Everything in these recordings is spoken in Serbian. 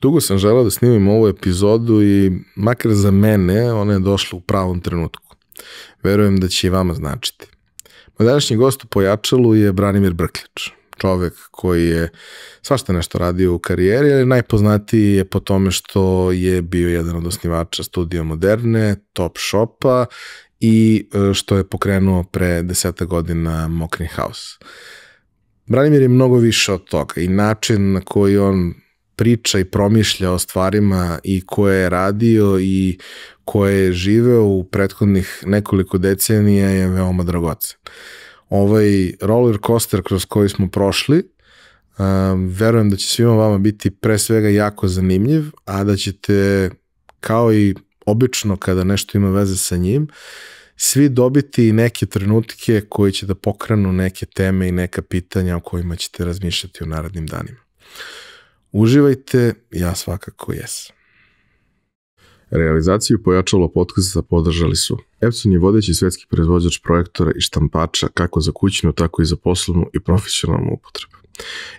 Dugo sam želeo da snimim ovu epizodu i makar za mene ona je došla u pravom trenutku. Verujem da će i vama značiti. Moj današnji gost u Pojačalu je Branimir Brkljač, čovek koji je svašta nešto radio u karijeri, ali najpoznatiji je po tome što je bio jedan od osnivača studija Moderne, Top Shopa i e, što je pokrenuo pre deseta godina Mokrin House. Branimir je mnogo više od toga i način na koji on priča i promišlja o stvarima i koje je radio i koje je živeo u prethodnih nekoliko decenija je veoma dragocen. Ovaj roller coaster kroz koji smo prošli, um, verujem da će svima vama biti pre svega jako zanimljiv, a da ćete kao i obično kada nešto ima veze sa njim, svi dobiti neke trenutke koji će da pokrenu neke teme i neka pitanja o kojima ćete razmišljati u narednim danima. Uživajte, ja svakako jesam. Realizaciju pojačalo podcasta podržali su Epson je vodeći svetski proizvođač projektora i štampača kako za kućnu, tako i za poslovnu i profesionalnu upotrebu.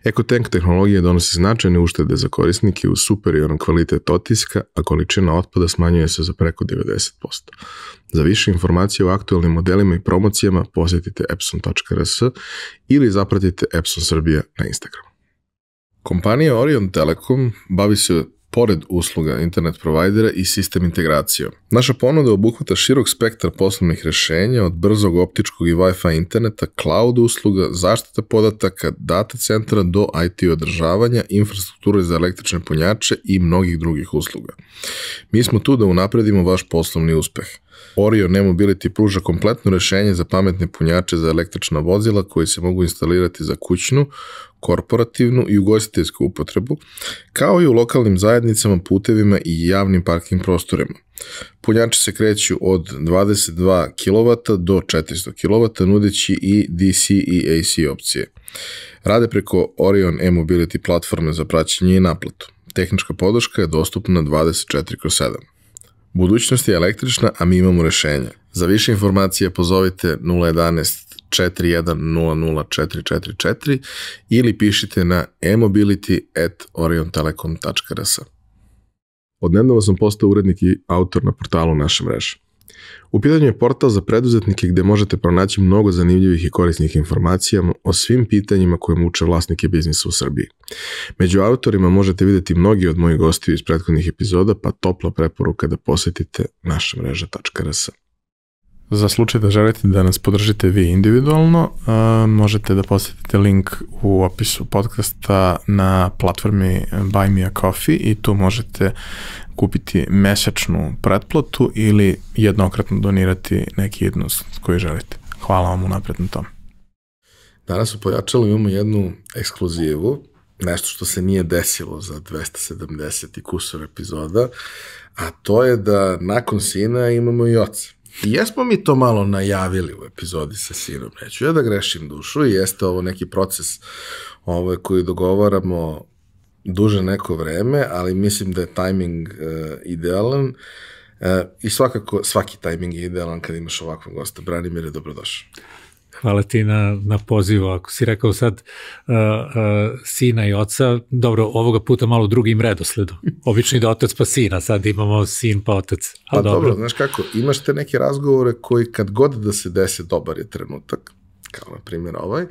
EcoTank tehnologija donosi značajne uštede za korisnike uz superioran kvalitet otiska, a količina otpada smanjuje se za preko 90%. Za više informacije o aktualnim modelima i promocijama posetite epson.rs ili zapratite Epson Srbija na Instagramu. Kompanija Orion Telekom bavi se pored usluga internet provajdera i sistem integracijom. Naša ponuda obuhvata širok spektar poslovnih rešenja od brzog optičkog i Wi-Fi interneta, cloud usluga, zaštita podataka, data centra do IT održavanja, infrastrukture za električne punjače i mnogih drugih usluga. Mi smo tu da unapredimo vaš poslovni uspeh. Orion e-mobility pruža kompletno rešenje za pametne punjače za električna vozila koji se mogu instalirati za kućnu, korporativnu i ugostiteljsku upotrebu, kao i u lokalnim zajednicama, putevima i javnim parking prostorima. Punjači se kreću od 22 kW do 400 kW, nudeći i DC i AC opcije. Rade preko Orion e-mobility platforme za praćenje i naplatu. Tehnička podrška je dostupna 24 kroz 7. Budućnost je električna, a mi imamo rešenje. Za više informacije pozovite 011 41004444 ili pišite na e-mobility at oriontelekom.rs. Odnedavno sam postao urednik i autor na portalu naše mreže. U pitanju je portal za preduzetnike gde možete pronaći mnogo zanimljivih i korisnih informacija o svim pitanjima koje muče vlasnike biznisa u Srbiji. Među autorima možete videti mnogi od mojih gostiju iz prethodnih epizoda, pa topla preporuka da posetite naša mreža.rs. Za slučaj da želite da nas podržite vi individualno, uh, možete da posetite link u opisu podcasta na platformi Buy Me a Coffee i tu možete kupiti mesečnu pretplatu ili jednokratno donirati neki jednost koji želite. Hvala vam unapred na tom. Danas u Pojačalu imamo jednu ekskluzivu, nešto što se nije desilo za 270 i kusor epizoda, a to je da nakon sina imamo i oca. I jesmo mi to malo najavili u epizodi sa sinom, neću ja da grešim dušu i jeste ovo neki proces ovaj, koji dogovaramo duže neko vreme, ali mislim da je tajming uh, idealan uh, i svakako svaki tajming je idealan kad imaš ovakvog gosta. Branimir je dobrodošao. Hvala ti na, na pozivu. Ako si rekao sad uh, uh, sina i oca, dobro, ovoga puta malo drugim redosledu. Obično ide otac pa sina, sad imamo sin pa otac. A pa dobro. dobro, znaš kako, imaš te neke razgovore koji kad god da se dese dobar je trenutak, kao na primjer ovaj,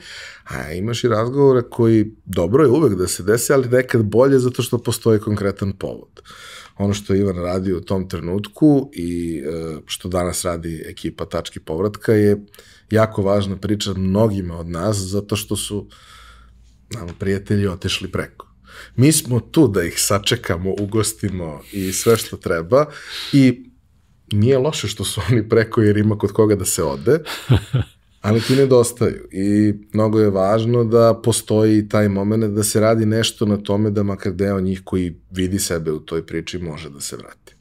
a imaš i razgovore koji dobro je uvek da se desi, ali nekad bolje zato što postoji konkretan povod. Ono što Ivan radi u tom trenutku i e, što danas radi ekipa Tački povratka je jako važna priča mnogima od nas, zato što su nam prijatelji otišli preko. Mi smo tu da ih sačekamo, ugostimo i sve što treba i nije loše što su oni preko jer ima kod koga da se ode, ali ti nedostaju i mnogo je važno da postoji taj moment da se radi nešto na tome da makar deo njih koji vidi sebe u toj priči može da se vrati.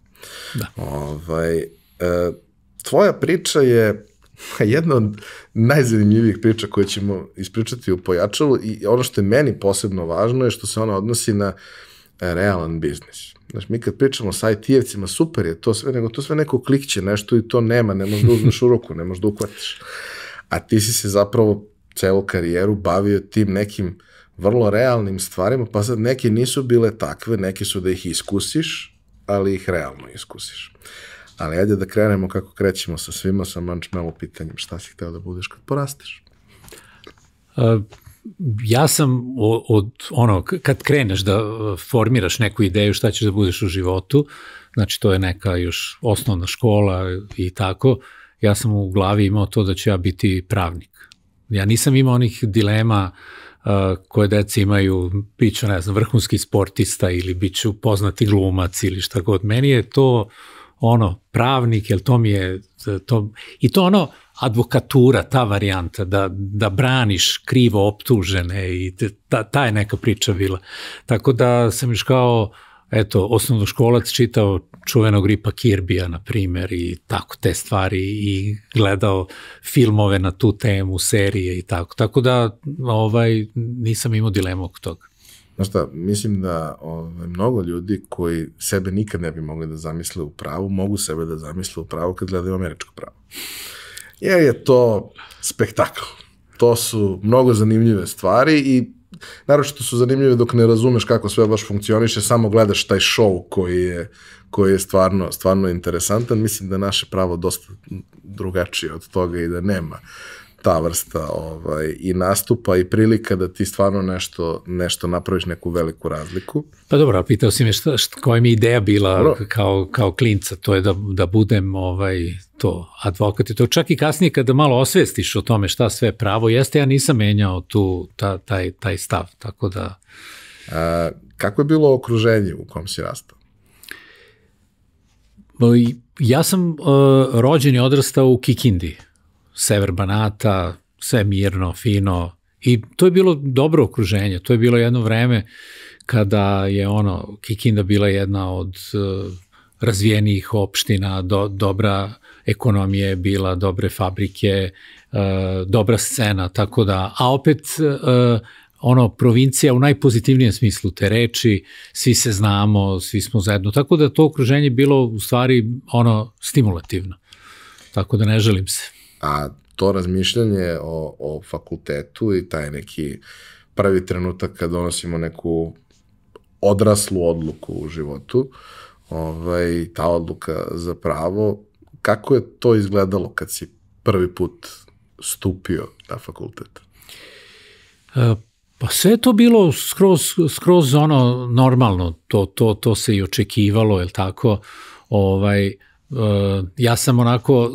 Da. Ovaj, e, tvoja priča je jedna od najzanimljivijih priča koje ćemo ispričati u pojačalu i ono što je meni posebno važno je što se ona odnosi na realan biznis. Znaš, mi kad pričamo sa IT-evcima, super je to sve, nego to sve neko klikće nešto i to nema, ne možeš da uzmeš u ruku, ne možeš da. A ti si se zapravo celu karijeru bavio tim nekim vrlo realnim stvarima, pa sad neke nisu bile takve, neke su da ih iskusiš, ali ih realno iskusiš. Ali ajde da krenemo kako krećemo sa svima, sa mančmelo pitanjem šta si hteo da budeš kad porasteš. Uh, ja sam od ono, kad kreneš da formiraš neku ideju šta ćeš da budeš u životu, znači to je neka još osnovna škola i tako, ja sam u glavi imao to da ću ja biti pravnik. Ja nisam imao onih dilema uh, koje deci imaju, bit ću, ne znam, vrhunski sportista ili bit ću poznati glumac ili šta god. Meni je to ono, pravnik, jer to mi je, to, i to ono, advokatura, ta varijanta, da, da braniš krivo optužene i ta, ta je neka priča bila. Tako da sam još kao, eto, osnovnoškolac čitao čuvenog Ripa Kirbija, na primer, i tako te stvari, i gledao filmove na tu temu, serije i tako. Tako da, ovaj, nisam imao dilemu oko toga. Znaš šta, mislim da ovaj, mnogo ljudi koji sebe nikad ne bi mogli da zamisle u pravu, mogu sebe da zamisle u pravu kad gledaju američko pravo. Jer je to spektakl. To su mnogo zanimljive stvari i naročito su zanimljive dok ne razumeš kako sve baš funkcioniše, samo gledaš taj show koji je, koji je stvarno, stvarno interesantan. Mislim da naše pravo dosta drugačije od toga i da nema ta vrsta ovaj, i nastupa i prilika da ti stvarno nešto, nešto napraviš neku veliku razliku. Pa dobro, pitao si me šta, šta, koja mi ideja bila dobro. kao, kao klinca, to je da, da budem ovaj, to advokat i to čak i kasnije kada malo osvestiš o tome šta sve pravo jeste, ja nisam menjao tu ta, taj, taj stav, tako da... A, kako je bilo okruženje u kom si rastao? Ja sam uh, rođen i odrastao u Kikindi, sever Banata, sve mirno, fino. I to je bilo dobro okruženje, to je bilo jedno vreme kada je ono, Kikinda bila jedna od uh, razvijenijih opština, do, dobra ekonomija je bila, dobre fabrike, uh, dobra scena, tako da, a opet uh, ono, provincija u najpozitivnijem smislu te reči, svi se znamo, svi smo zajedno, tako da to okruženje bilo u stvari ono stimulativno, tako da ne želim se. A to razmišljanje o, o fakultetu i taj neki prvi trenutak kad donosimo neku odraslu odluku u životu, ovaj, ta odluka za pravo, kako je to izgledalo kad si prvi put stupio na fakultet? E, pa sve je to bilo skroz, skroz ono normalno, to, to, to se i očekivalo, je tako? Ovaj, uh, ja sam onako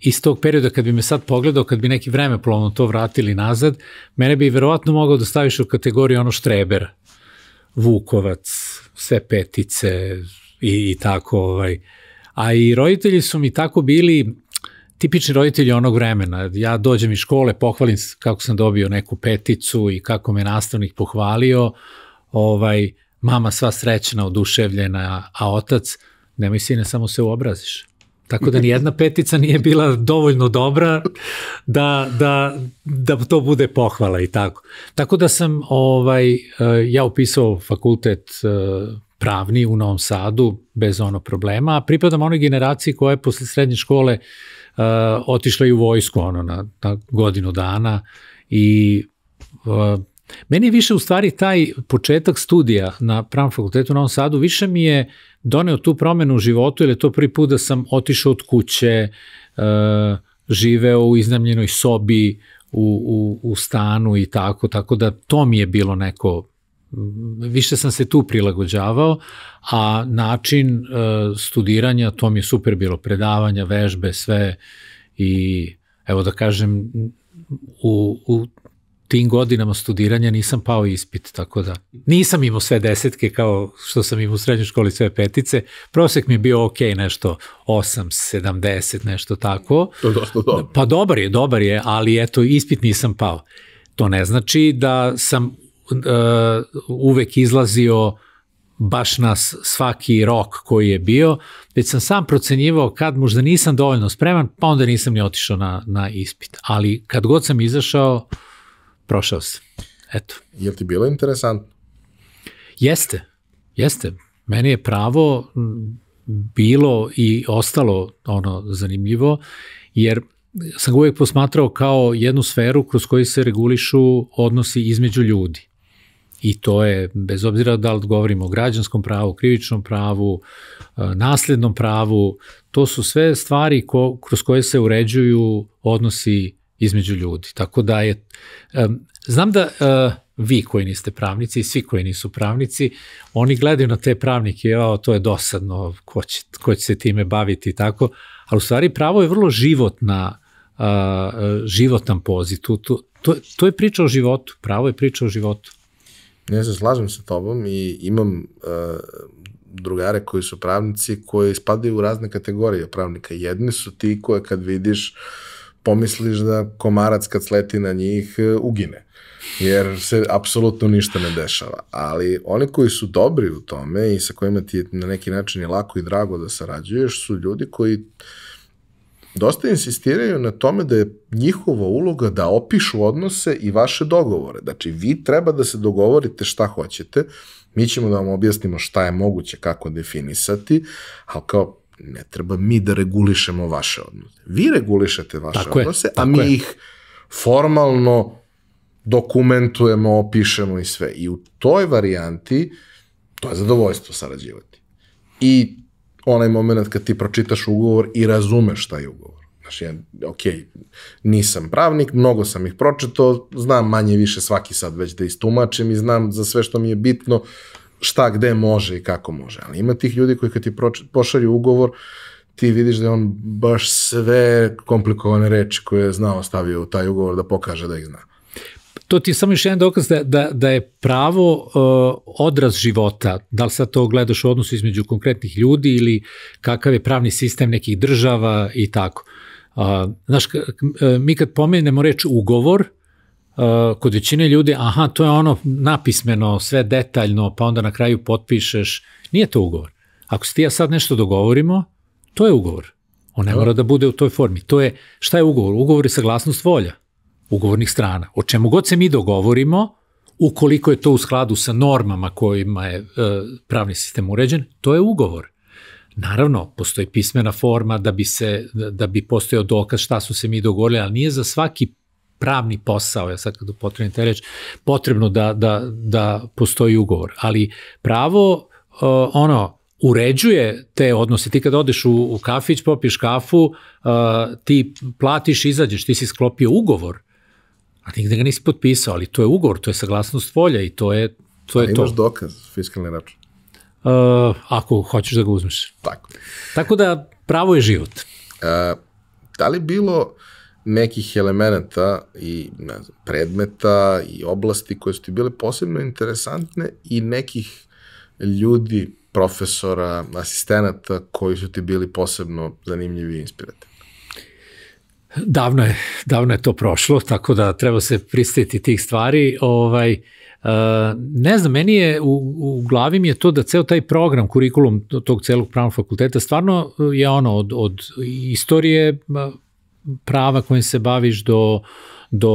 iz tog perioda kad bi me sad pogledao, kad bi neki vreme plovno to vratili nazad, mene bi verovatno mogao da staviš u kategoriju ono štrebera. Vukovac, sve petice i, i tako. Ovaj. A i roditelji su mi tako bili tipični roditelji onog vremena. Ja dođem iz škole, pohvalim kako sam dobio neku peticu i kako me nastavnik pohvalio. Ovaj, mama sva srećna, oduševljena, a otac, nemoj sine, samo se uobraziš. Tako da ni jedna petica nije bila dovoljno dobra da, da, da to bude pohvala i tako. Tako da sam ovaj, eh, ja upisao fakultet eh, pravni u Novom Sadu bez ono problema, a pripadam onoj generaciji koja je posle srednje škole uh, otišla i u vojsku ono na, na godinu dana i meni više u stvari taj početak studija na pravnom fakultetu u Novom Sadu više mi je doneo tu promenu u životu, jer je to prvi put da sam otišao od kuće, uh, živeo u iznamljenoj sobi, u, u, u stanu i tako, tako da to mi je bilo neko više sam se tu prilagođavao, a način uh, studiranja, to mi je super bilo, predavanja, vežbe, sve i evo da kažem, u, u tim godinama studiranja nisam pao ispit, tako da nisam imao sve desetke kao što sam imao u srednjoj školi sve petice, prosek mi je bio ok, nešto 8, 70, nešto tako. To je dosta dobro. Pa dobar je, dobar je, ali eto, ispit nisam pao. To ne znači da sam uh, uvek izlazio baš na svaki rok koji je bio, već sam sam procenjivao kad možda nisam dovoljno spreman, pa onda nisam ni otišao na, na ispit. Ali kad god sam izašao, prošao sam. Eto. Je li ti bilo interesantno? Jeste, jeste. Meni je pravo bilo i ostalo ono zanimljivo, jer sam ga uvijek posmatrao kao jednu sferu kroz koju se regulišu odnosi između ljudi. I to je, bez obzira da li govorimo o građanskom pravu, krivičnom pravu, naslednom pravu, to su sve stvari ko, kroz koje se uređuju odnosi između ljudi. Tako da je, znam da vi koji niste pravnici i svi koji nisu pravnici, oni gledaju na te pravnike, o, to je dosadno, ko će, ko će se time baviti i tako, ali u stvari pravo je vrlo životna, uh, životan poziv. To, to, to, to je priča o životu, pravo je priča o životu. Ja se slažem sa tobom i imam uh, drugare koji su pravnici koji spadaju u razne kategorije pravnika. Jedni su ti koje kad vidiš pomisliš da komarac kad sleti na njih ugine jer se apsolutno ništa ne dešava. Ali oni koji su dobri u tome i sa kojima ti je na neki način je lako i drago da sarađuješ su ljudi koji dosta insistiraju na tome da je njihova uloga da opišu odnose i vaše dogovore. Znači, vi treba da se dogovorite šta hoćete, mi ćemo da vam objasnimo šta je moguće, kako definisati, ali kao ne treba mi da regulišemo vaše odnose. Vi regulišete vaše tako odnose, je, a mi je. ih formalno dokumentujemo, opišemo i sve. I u toj varijanti to je zadovoljstvo sarađivati. I onaj moment kad ti pročitaš ugovor i razumeš šta je ugovor. Znaš, ja, ok, nisam pravnik, mnogo sam ih pročitao, znam manje više svaki sad već da istumačim i znam za sve što mi je bitno šta gde može i kako može. Ali ima tih ljudi koji kad ti pošalju ugovor, ti vidiš da je on baš sve komplikovane reči koje je znao stavio u taj ugovor da pokaže da ih zna to ti je samo još jedan dokaz da, da, da je pravo uh, odraz života. Da li sad to gledaš u odnosu između konkretnih ljudi ili kakav je pravni sistem nekih država i tako. Uh, znaš, mi kad pomenemo reč ugovor, uh, kod većine ljudi, aha, to je ono napismeno, sve detaljno, pa onda na kraju potpišeš. Nije to ugovor. Ako se ti ja sad nešto dogovorimo, to je ugovor. On ne mora da bude u toj formi. To je, šta je ugovor? Ugovor je saglasnost volja ugovornih strana. O čemu god se mi dogovorimo, ukoliko je to u skladu sa normama kojima je e, pravni sistem uređen, to je ugovor. Naravno, postoji pismena forma da bi, se, da bi postojao dokaz šta su se mi dogovorili, ali nije za svaki pravni posao, ja sad kad upotrebim te reč, potrebno da, da, da postoji ugovor. Ali pravo, uh, ono, uređuje te odnose. Ti kad odeš u, u kafić, popiješ kafu, uh, ti platiš, izađeš, ti si sklopio ugovor a nigde ga nisi potpisao, ali to je ugovor, to je saglasnost volja i to je to. Je to. imaš dokaz, fiskalni račun? Uh, ako hoćeš da ga uzmeš. Tako. Tako da pravo je život. Uh, da li bilo nekih elemenata i ne znam, predmeta i oblasti koje su ti bile posebno interesantne i nekih ljudi, profesora, asistenata koji su ti bili posebno zanimljivi i inspirativni? Davno je, davno je to prošlo, tako da treba se pristaviti tih stvari. Ovaj, Uh, ne znam, meni je, u, u glavi mi je to da ceo taj program, kurikulum tog celog pravnog fakulteta stvarno je ono od, od istorije prava kojim se baviš do, do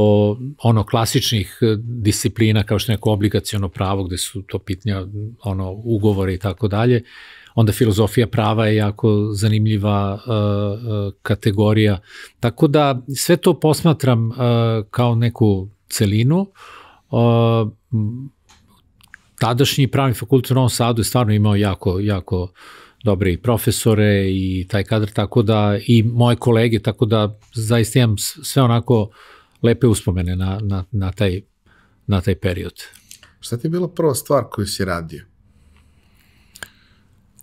ono klasičnih disciplina kao što je neko obligacijono pravo gde su to pitanja ono ugovore i tako dalje onda filozofija prava je jako zanimljiva uh, uh, kategorija. Tako da sve to posmatram uh, kao neku celinu. Uh, tadašnji pravni fakultet u Novom Sadu je stvarno imao jako, jako dobre i profesore i taj kadar, tako da i moje kolege, tako da zaista imam sve onako lepe uspomene na, na, na, taj, na taj period. Šta ti je bila prva stvar koju si radio?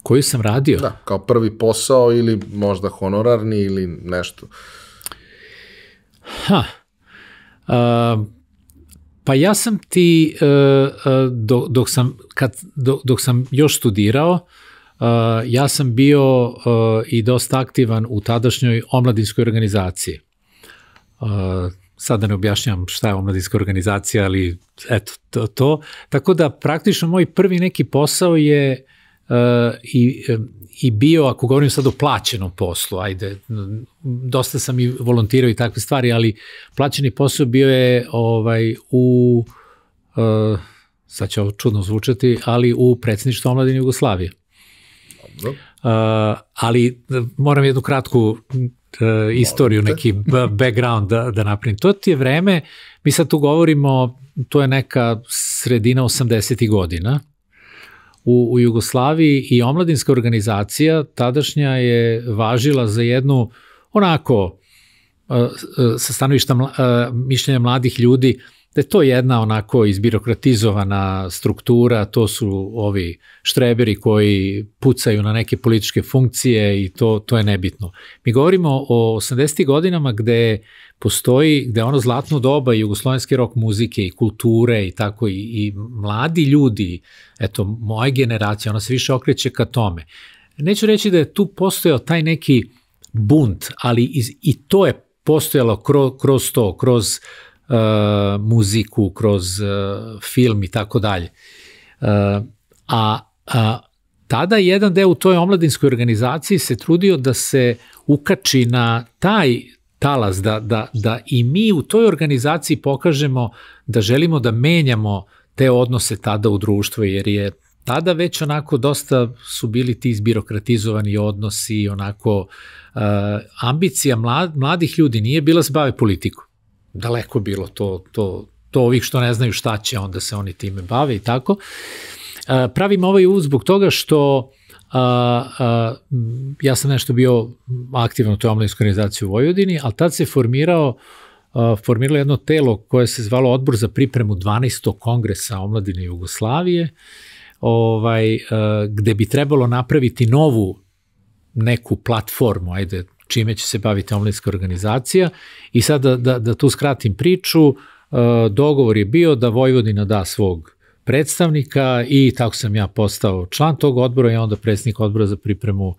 Koju sam radio? Da, kao prvi posao ili možda honorarni ili nešto. Ha. Uh, pa ja sam ti, uh, uh, dok, dok, sam, kad, dok, dok sam još studirao, uh, ja sam bio uh, i dosta aktivan u tadašnjoj omladinskoj organizaciji. Uh, sad da ne objašnjam šta je omladinska organizacija, ali eto, to, to. Tako da praktično moj prvi neki posao je i, i bio, ako govorim sad o plaćenom poslu, ajde, dosta sam i volontirao i takve stvari, ali plaćeni posao bio je ovaj, u, sad će ovo čudno zvučati, ali u predsjedništvu omladine Jugoslavije. Uh, ali moram jednu kratku istoriju, neki background da, da napravim. To ti je vreme, mi sad tu govorimo, to je neka sredina 80. godina, u, u Jugoslaviji i omladinska organizacija tadašnja je važila za jednu onako sa stanovišta mišljenja mladih ljudi da je to jedna onako izbirokratizovana struktura, to su ovi štreberi koji pucaju na neke političke funkcije i to, to je nebitno. Mi govorimo o 80. godinama gde postoji, gde ono zlatno doba jugoslovenske rock muzike i kulture i tako i, i mladi ljudi, eto, moja generacija, ona se više okreće ka tome. Neću reći da je tu postojao taj neki bunt, ali iz, i to je postojalo kroz, kroz to, kroz uh, muziku, kroz uh, film i tako dalje. Uh, a, a tada jedan deo u toj omladinskoj organizaciji se trudio da se ukači na taj talas, da, da, da i mi u toj organizaciji pokažemo da želimo da menjamo te odnose tada u društvu, jer je tada već onako dosta su bili ti izbirokratizovani odnosi, onako uh, ambicija mlad, mladih ljudi nije bila da se bave politikom. Daleko bilo to, to, to ovih što ne znaju šta će, onda se oni time bave i tako. Uh, pravim ovaj uvod zbog toga što a, a, ja sam nešto bio aktivan u toj omladinskoj organizaciji u Vojvodini, ali tad se formirao a, formiralo jedno telo koje se zvalo Odbor za pripremu 12. kongresa omladine Jugoslavije, ovaj, a, gde bi trebalo napraviti novu neku platformu, ajde, čime će se baviti omladinska organizacija i sad da, da, da tu skratim priču, dogovor je bio da Vojvodina da svog predstavnika i tako sam ja postao član tog odbora i onda predsednik odbora za pripremu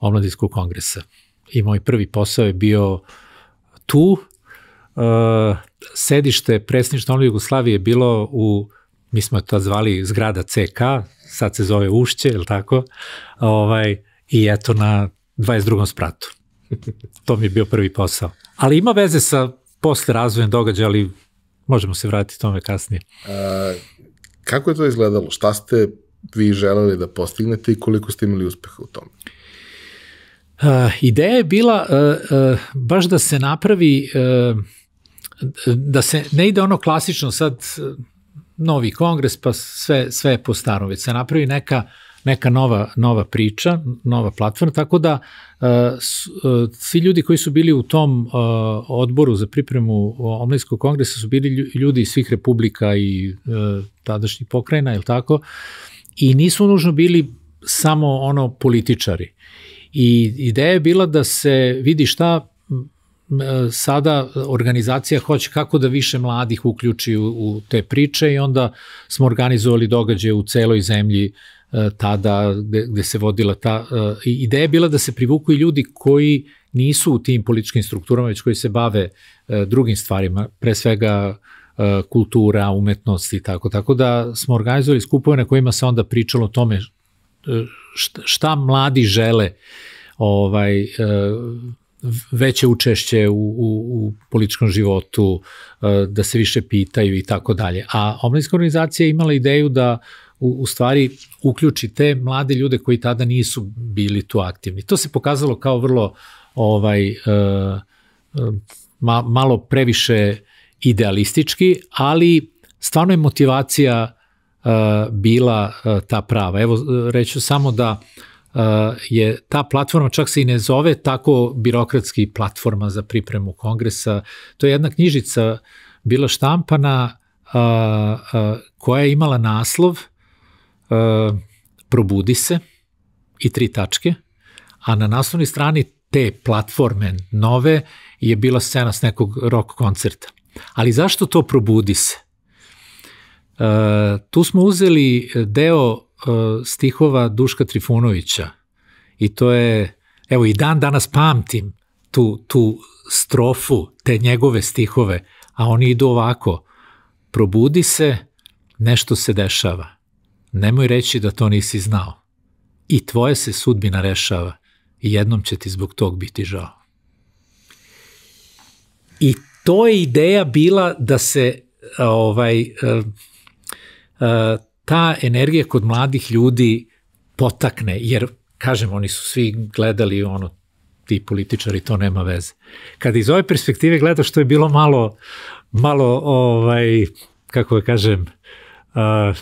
omladinskog kongresa. I moj prvi posao je bio tu. Uh, sedište predsedništva Omladine Jugoslavije je bilo u, mi smo to zvali zgrada CK, sad se zove Ušće, je li tako? Ovaj, I eto na 22. spratu. To mi je bio prvi posao. Ali ima veze sa posle razvojem događaja, ali možemo se vratiti tome kasnije. Uh, Kako je to izgledalo? Šta ste vi želeli da postignete i koliko ste imali uspeha u tome? Uh, ideja je bila uh, uh, baš da se napravi uh, da se ne ide ono klasično sad novi kongres pa sve, sve je po starom, već se napravi neka neka nova, nova priča, nova platforma, tako da uh, uh, svi ljudi koji su bili u tom uh, odboru za pripremu Omladinskog kongresa su bili ljudi iz svih republika i tadašnjih pokrajina, je tako? I nisu nužno bili samo ono političari. I ideja je bila da se vidi šta sada organizacija hoće kako da više mladih uključi u, u te priče i onda smo organizovali događaje u celoj zemlji E, tada gde, gde se vodila ta uh, ideja je bila da se privuku i ljudi koji nisu u tim političkim strukturama, već koji se bave uh, drugim stvarima, pre svega kultura, umetnost i tako. Tako da smo organizovali skupove na kojima se onda pričalo o tome šta, šta mladi žele ovaj, veće učešće u, u, u političkom životu, da se više pitaju i tako dalje. A omladinska organizacija je imala ideju da uh, u, u stvari uključi te mlade ljude koji tada nisu bili tu aktivni. To se pokazalo kao vrlo ovaj uh, ma, malo previše idealistički, ali stvarno je motivacija uh, bila uh, ta prava. Evo, reću samo da uh, je ta platforma, čak se i ne zove tako birokratski platforma za pripremu kongresa, to je jedna knjižica bila štampana uh, uh, koja je imala naslov uh, probudi se i tri tačke, a na naslovnoj strani te platforme nove je bila scena s nekog rock koncerta. Ali zašto to probudi se? Uh, tu smo uzeli deo uh, stihova Duška Trifunovića i to je, evo i dan danas pamtim tu, tu strofu, te njegove stihove, a oni idu ovako, probudi se, nešto se dešava. Nemoj reći da to nisi znao. I tvoje se sudbina rešava i jednom će ti zbog tog biti žao. I to je ideja bila da se ovaj ta energija kod mladih ljudi potakne, jer kažem, oni su svi gledali ono ti političari, to nema veze. Kada iz ove perspektive gledaš, što je bilo malo, malo, ovaj, kako da kažem, uh,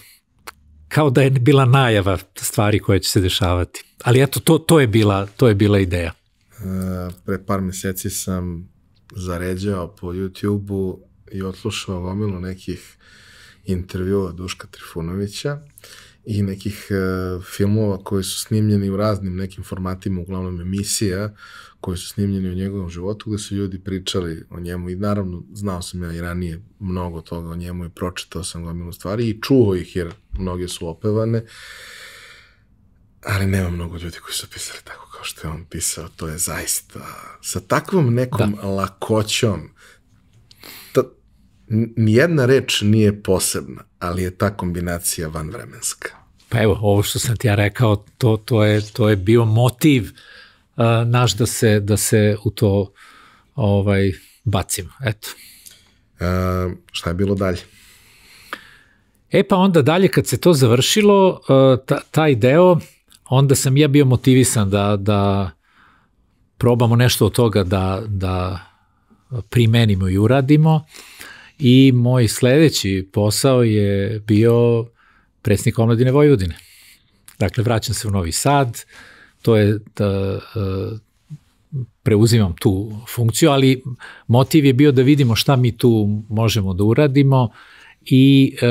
kao da je bila najava stvari koje će se dešavati. Ali eto, to, to, je, bila, to je bila ideja. Uh, pre par meseci sam zaređao po YouTube-u i odslušao gomilu nekih intervjua Duška Trifunovića i nekih uh, filmova koji su snimljeni u raznim nekim formatima, uglavnom emisija, koji su snimljeni u njegovom životu, gde su ljudi pričali o njemu i naravno znao sam ja i ranije mnogo toga o njemu i pročitao sam gomilu stvari i čuo ih jer mnoge su opevane, ali nema mnogo ljudi koji su pisali tako kao što je on pisao, to je zaista sa takvom nekom da. lakoćom, ta, nijedna reč nije posebna, ali je ta kombinacija vanvremenska. Pa evo, ovo što sam ti ja rekao, to, to, je, to je bio motiv uh, naš da se, da se u to ovaj, bacimo. Eto. Uh, šta je bilo dalje? E pa onda dalje kad se to završilo, uh, ta, taj deo, onda sam ja bio motivisan da, da probamo nešto od toga da, da primenimo i uradimo i moj sledeći posao je bio predsjednik omladine Vojvodine. Dakle, vraćam se u Novi Sad, to je da, preuzimam tu funkciju, ali motiv je bio da vidimo šta mi tu možemo da uradimo i e, e,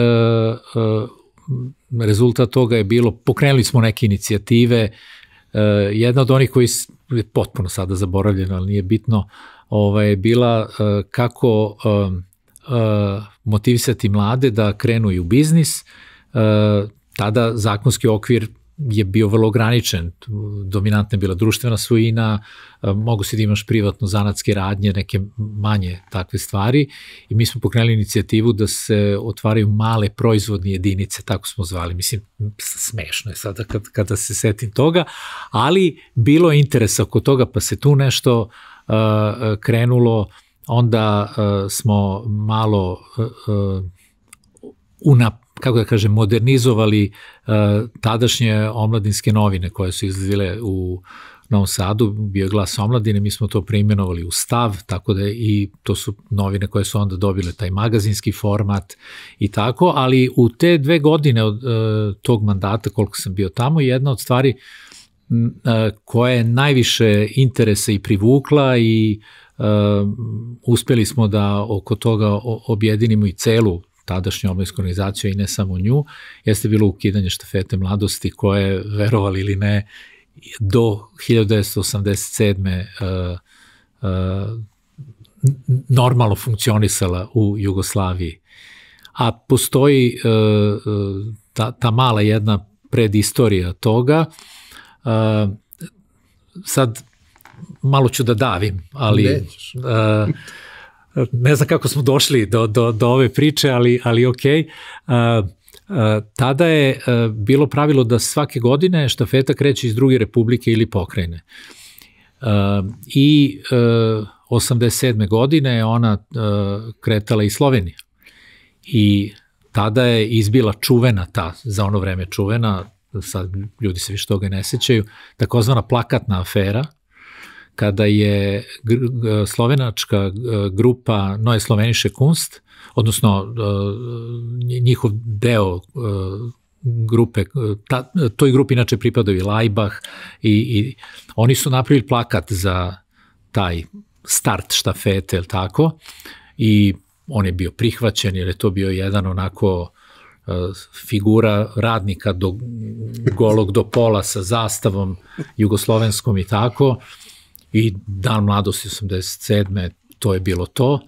rezultat toga je bilo, pokrenuli smo neke inicijative, e, jedna od onih koji je potpuno sada zaboravljena, ali nije bitno, ovaj, je bila e, kako e, e, motivisati mlade da krenu i u biznis, e, tada zakonski okvir je bio vrlo ograničen. Dominantna je bila društvena svojina, mogu se da imaš privatno zanatske radnje, neke manje takve stvari i mi smo pokrenuli inicijativu da se otvaraju male proizvodne jedinice, tako smo zvali. Mislim, smešno je sada kad, kada se setim toga, ali bilo je interesa oko toga pa se tu nešto uh, krenulo, onda uh, smo malo uh, unap kako da kažem, modernizovali uh, tadašnje omladinske novine koje su izlazile u Novom Sadu, bio je glas omladine, mi smo to preimenovali u stav, tako da i to su novine koje su onda dobile taj magazinski format i tako, ali u te dve godine od uh, tog mandata koliko sam bio tamo, jedna od stvari uh, koja je najviše interesa i privukla i uh, uspeli smo da oko toga objedinimo i celu tadašnju omladinsku organizaciju i ne samo nju, jeste bilo ukidanje štafete mladosti koje, verovali ili ne, do 1987. Uh, uh, normalno funkcionisala u Jugoslaviji. A postoji uh, uh ta, ta mala jedna predistorija toga. Uh, sad malo ću da davim, ali Nećeš. uh, ne znam kako smo došli do, do, do ove priče, ali, ali ok. Uh, tada je bilo pravilo da svake godine štafeta kreće iz druge republike ili pokrajine. Uh, I uh, 87. godine je ona uh, kretala iz Slovenije. I tada je izbila čuvena ta, za ono vreme čuvena, sad ljudi se više toga ne sećaju, takozvana plakatna afera, kada je slovenačka grupa Noje Sloveniše Kunst, odnosno njihov deo grupe, ta, toj grupi inače pripadaju i Lajbah i, i oni su napravili plakat za taj start štafete, ili tako, i on je bio prihvaćen jer je to bio jedan onako figura radnika do golog do pola sa zastavom jugoslovenskom i tako i dan mladosti 87. to je bilo to,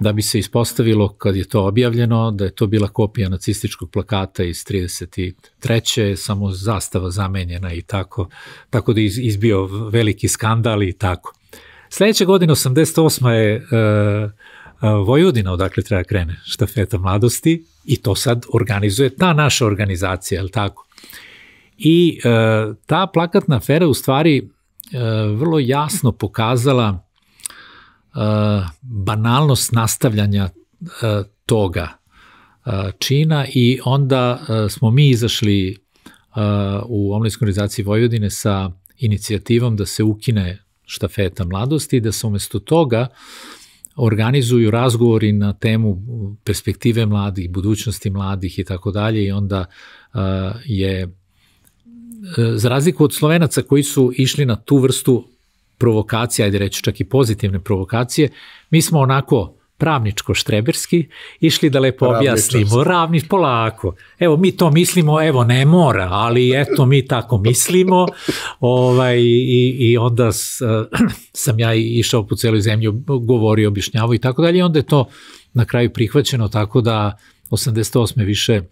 da bi se ispostavilo kad je to objavljeno da je to bila kopija nacističkog plakata iz 33. samo zastava zamenjena i tako, tako da izbio veliki skandal i tako. Sledeće godine, 88. je uh, Vojvodina odakle treba krene štafeta mladosti i to sad organizuje ta naša organizacija, je li tako? I uh, ta plakatna afera u stvari E, vrlo jasno pokazala e, banalnost nastavljanja e, toga čina i onda smo mi izašli u omladinskoj organizaciji Vojvodine sa inicijativom da se ukine štafeta mladosti, da se umesto toga organizuju razgovori na temu perspektive mladih, budućnosti mladih i tako dalje i onda je za razliku od Slovenaca koji su išli na tu vrstu provokacija, ajde reći čak i pozitivne provokacije, mi smo onako pravničko-štreberski, išli da lepo objasnimo, ravni polako. Evo, mi to mislimo, evo, ne mora, ali eto, mi tako mislimo. ovaj, i, I onda s, sam ja išao po celoj zemlji, govorio, objašnjavao i tako dalje. I onda je to na kraju prihvaćeno tako da 88. više e,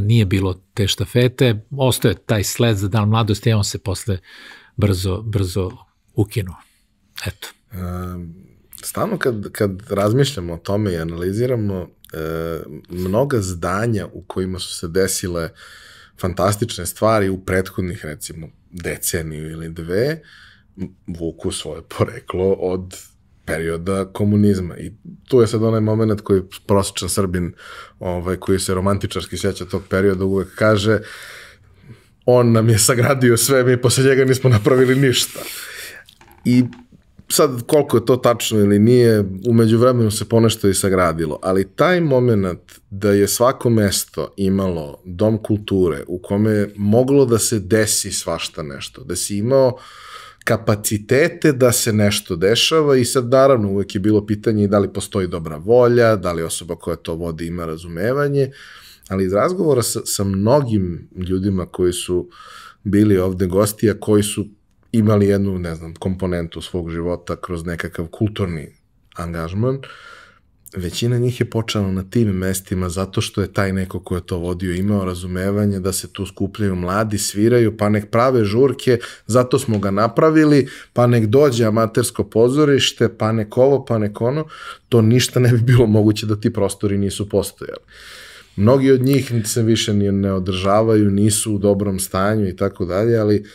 nije bilo te štafete. Ostaje taj sled za dan mladosti, a on se posle brzo, brzo ukinuo. Eto. Um Stalno kad, kad razmišljamo o tome i analiziramo e, mnoga zdanja u kojima su se desile fantastične stvari u prethodnih recimo deceniju ili dve vuku svoje poreklo od perioda komunizma. I tu je sad onaj moment koji prosječan Srbin ovaj, koji se romantičarski sjeća tog perioda uvek kaže on nam je sagradio sve, mi posle njega nismo napravili ništa. I sad koliko je to tačno ili nije, umeđu vremenu se ponešto i sagradilo, ali taj moment da je svako mesto imalo dom kulture u kome je moglo da se desi svašta nešto, da si imao kapacitete da se nešto dešava i sad naravno uvek je bilo pitanje da li postoji dobra volja, da li osoba koja to vodi ima razumevanje, ali iz razgovora sa, sa mnogim ljudima koji su bili ovde gosti, a koji su imali jednu, ne znam, komponentu svog života kroz nekakav kulturni angažman, većina njih je počela na tim mestima zato što je taj neko ko je to vodio imao razumevanje da se tu skupljaju mladi, sviraju, pa nek prave žurke, zato smo ga napravili, pa nek dođe amatersko pozorište, pa nek ovo, pa nek ono, to ništa ne bi bilo moguće da ti prostori nisu postojali. Mnogi od njih se više ne održavaju, nisu u dobrom stanju i tako dalje, ali uh,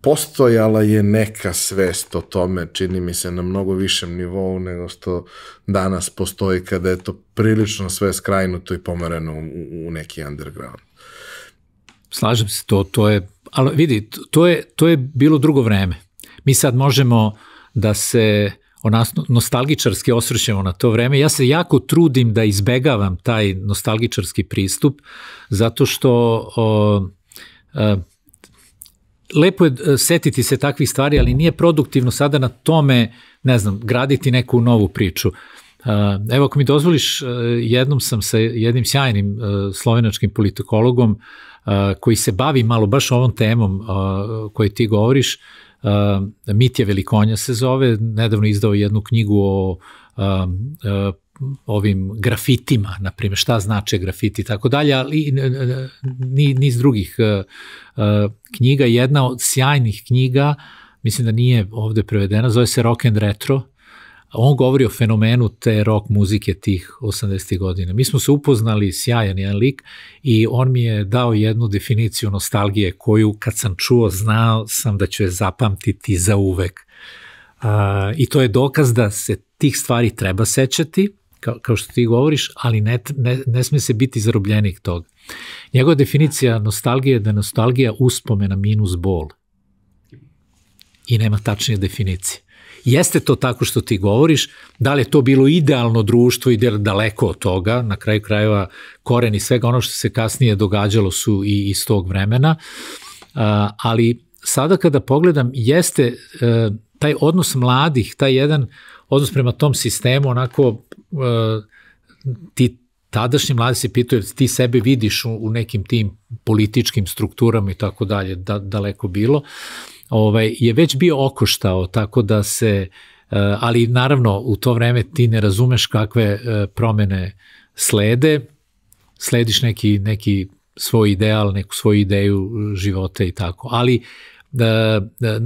postojala je neka svest o tome, čini mi se, na mnogo višem nivou nego što danas postoji kada je to prilično sve skrajnuto i pomereno u, u neki underground. Slažem se, to, to je, ali vidi, to je, to je bilo drugo vreme. Mi sad možemo da se onas, nostalgičarski osvrćemo na to vreme. Ja se jako trudim da izbegavam taj nostalgičarski pristup, zato što o, o, lepo je e, setiti se takvih stvari, ali nije produktivno sada na tome, ne znam, graditi neku novu priču. E, evo, ako mi dozvoliš, e, jednom sam sa jednim sjajnim slovenačkim politikologom koji se bavi malo baš ovom temom koji ti govoriš, Mitja Velikonja se zove, nedavno izdao jednu knjigu o ovim grafitima, na primjer šta znače grafiti i tako dalje, ali ni, niz drugih uh, uh, knjiga. Jedna od sjajnih knjiga, mislim da nije ovde prevedena, zove se Rock and Retro, on govori o fenomenu te rock muzike tih 80. godina. Mi smo se upoznali, sjajan jedan lik, i on mi je dao jednu definiciju nostalgije koju kad sam čuo znao sam da ću je zapamtiti za uvek. Uh, I to je dokaz da se tih stvari treba sećati, kao, kao što ti govoriš, ali ne, ne, ne sme se biti zarobljenik toga. Njegova definicija nostalgije je da je nostalgija uspomena minus bol. I nema tačnije definicije. Jeste to tako što ti govoriš, da li je to bilo idealno društvo i daleko od toga, na kraju krajeva koreni svega ono što se kasnije događalo su i iz tog vremena, ali sada kada pogledam, jeste e, taj odnos mladih, taj jedan odnos prema tom sistemu, onako E, ti tadašnji mladi se pitaju, ti sebe vidiš u, u nekim tim političkim strukturama i tako dalje, da, daleko bilo, ovaj, je već bio okoštao, tako da se, e, ali naravno u to vreme ti ne razumeš kakve e, promene slede, slediš neki, neki svoj ideal, neku svoju ideju života i tako, ali da, da,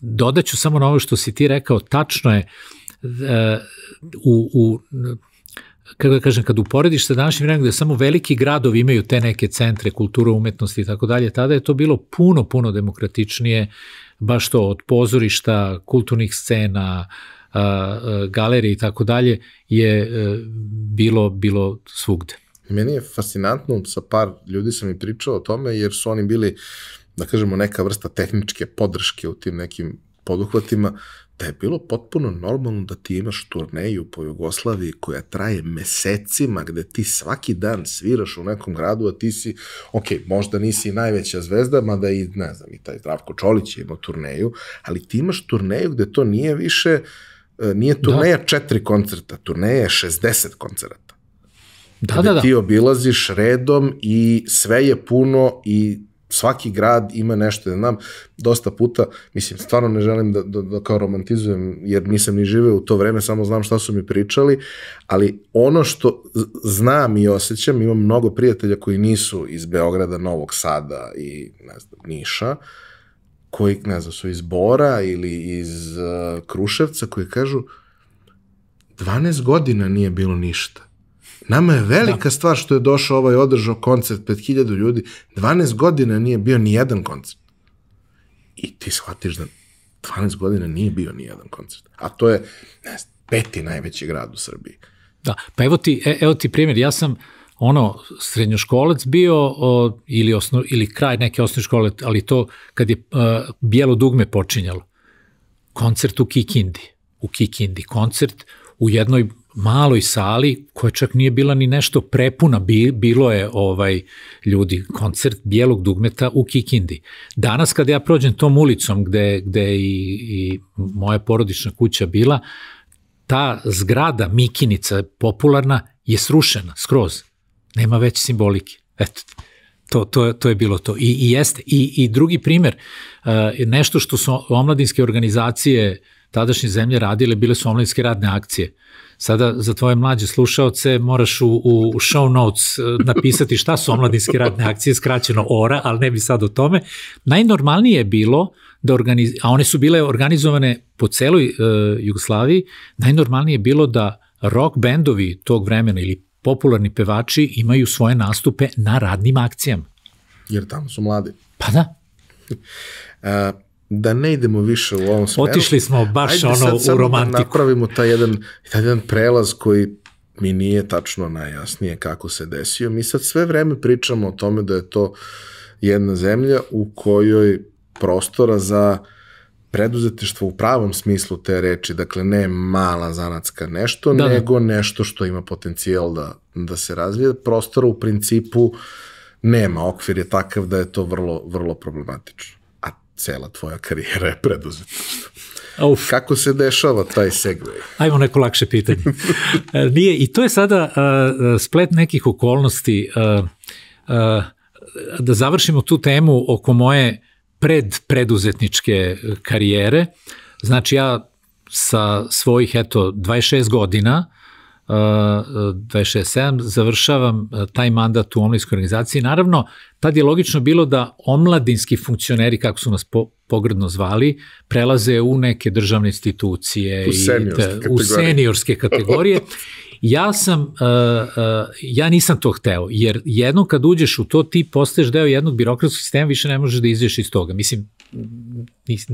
dodaću samo na ovo što si ti rekao, tačno je, u, u kako da kažem, kad uporediš sa današnjim vremenom gde samo veliki gradovi imaju te neke centre kulture, umetnosti i tako dalje, tada je to bilo puno, puno demokratičnije, baš to od pozorišta, kulturnih scena, galerije i tako dalje, je e, bilo, bilo svugde. Meni je fascinantno, sa par ljudi sam i pričao o tome, jer su oni bili, da kažemo, neka vrsta tehničke podrške u tim nekim poduhvatima, da je bilo potpuno normalno da ti imaš turneju po Jugoslaviji koja traje mesecima, gde ti svaki dan sviraš u nekom gradu, a ti si, ok, možda nisi najveća zvezda, mada i, ne znam, i taj Zdravko Čolić je imao turneju, ali ti imaš turneju gde to nije više, e, nije turneja da. četiri koncerta, turneja je 60 koncerta. Da, da, da. ti obilaziš redom i sve je puno i svaki grad ima nešto, da znam, dosta puta, mislim, stvarno ne želim da, da, da kao romantizujem, jer nisam ni živeo u to vreme, samo znam šta su mi pričali, ali ono što znam i osjećam, imam mnogo prijatelja koji nisu iz Beograda, Novog Sada i, ne znam, Niša, koji, ne znam, su iz Bora ili iz uh, Kruševca, koji kažu 12 godina nije bilo ništa. Nama je velika da. stvar što je došao ovaj održao koncert pred hiljadu ljudi. 12 godina nije bio ni jedan koncert. I ti shvatiš da 12 godina nije bio ni jedan koncert. A to je, ne znam, peti najveći grad u Srbiji. Da, pa evo ti, e, evo ti primjer, ja sam ono, srednjoškolac bio o, ili, osno, ili kraj neke osnovne škole, ali to kad je uh, bijelo dugme počinjalo. Koncert u Kikindi. U Kikindi. Koncert u jednoj maloj sali koja čak nije bila ni nešto prepuna, bilo je ovaj ljudi koncert bijelog dugmeta u Kikindi. Danas kada ja prođem tom ulicom gde, gde i, i moja porodična kuća bila, ta zgrada Mikinica popularna je srušena skroz. Nema već simbolike. Eto, to, to, to je bilo to. I, i jeste. I, I drugi primer, uh, nešto što su omladinske organizacije tadašnje zemlje radile, bile su omladinske radne akcije. Sada za tvoje mlađe slušaoce moraš u, u show notes e, napisati šta su omladinske radne akcije, skraćeno ORA, ali ne bi sad o tome. Najnormalnije je bilo da organiz... a one su bile organizovane po celoj uh, Jugoslaviji, najnormalnije je bilo da rock bendovi tog vremena ili popularni pevači imaju svoje nastupe na radnim akcijama. Jer tamo su mladi. Pa da. uh, da ne idemo više u ovom smeru. Otišli smo baš Ajde ono sad, u romantiku. Da napravimo taj jedan, taj jedan prelaz koji mi nije tačno najjasnije kako se desio. Mi sad sve vreme pričamo o tome da je to jedna zemlja u kojoj prostora za preduzetištvo u pravom smislu te reči, dakle ne mala zanatska nešto, da, da. nego nešto što ima potencijal da, da se razvije. Prostora u principu nema, okvir je takav da je to vrlo, vrlo problematično cela tvoja karijera je preduzetništvo. Uf. Kako se dešava taj segway? Ajmo neko lakše pitanje. E, nije, I to je sada uh, splet nekih okolnosti. Uh, uh, da završimo tu temu oko moje pred preduzetničke karijere. Znači ja sa svojih eto 26 godina 267, završavam e, taj mandat u omladinskoj organizaciji. Naravno, tad je logično bilo da omladinski funkcioneri, kako su nas po, pogredno zvali, prelaze u neke državne institucije u seniorske, i, u seniorske kategorije. Ja sam, uh, uh, ja nisam to hteo, jer jedno kad uđeš u to, ti postaješ deo jednog birokratskog sistema, više ne možeš da izađeš iz toga. Mislim, nis,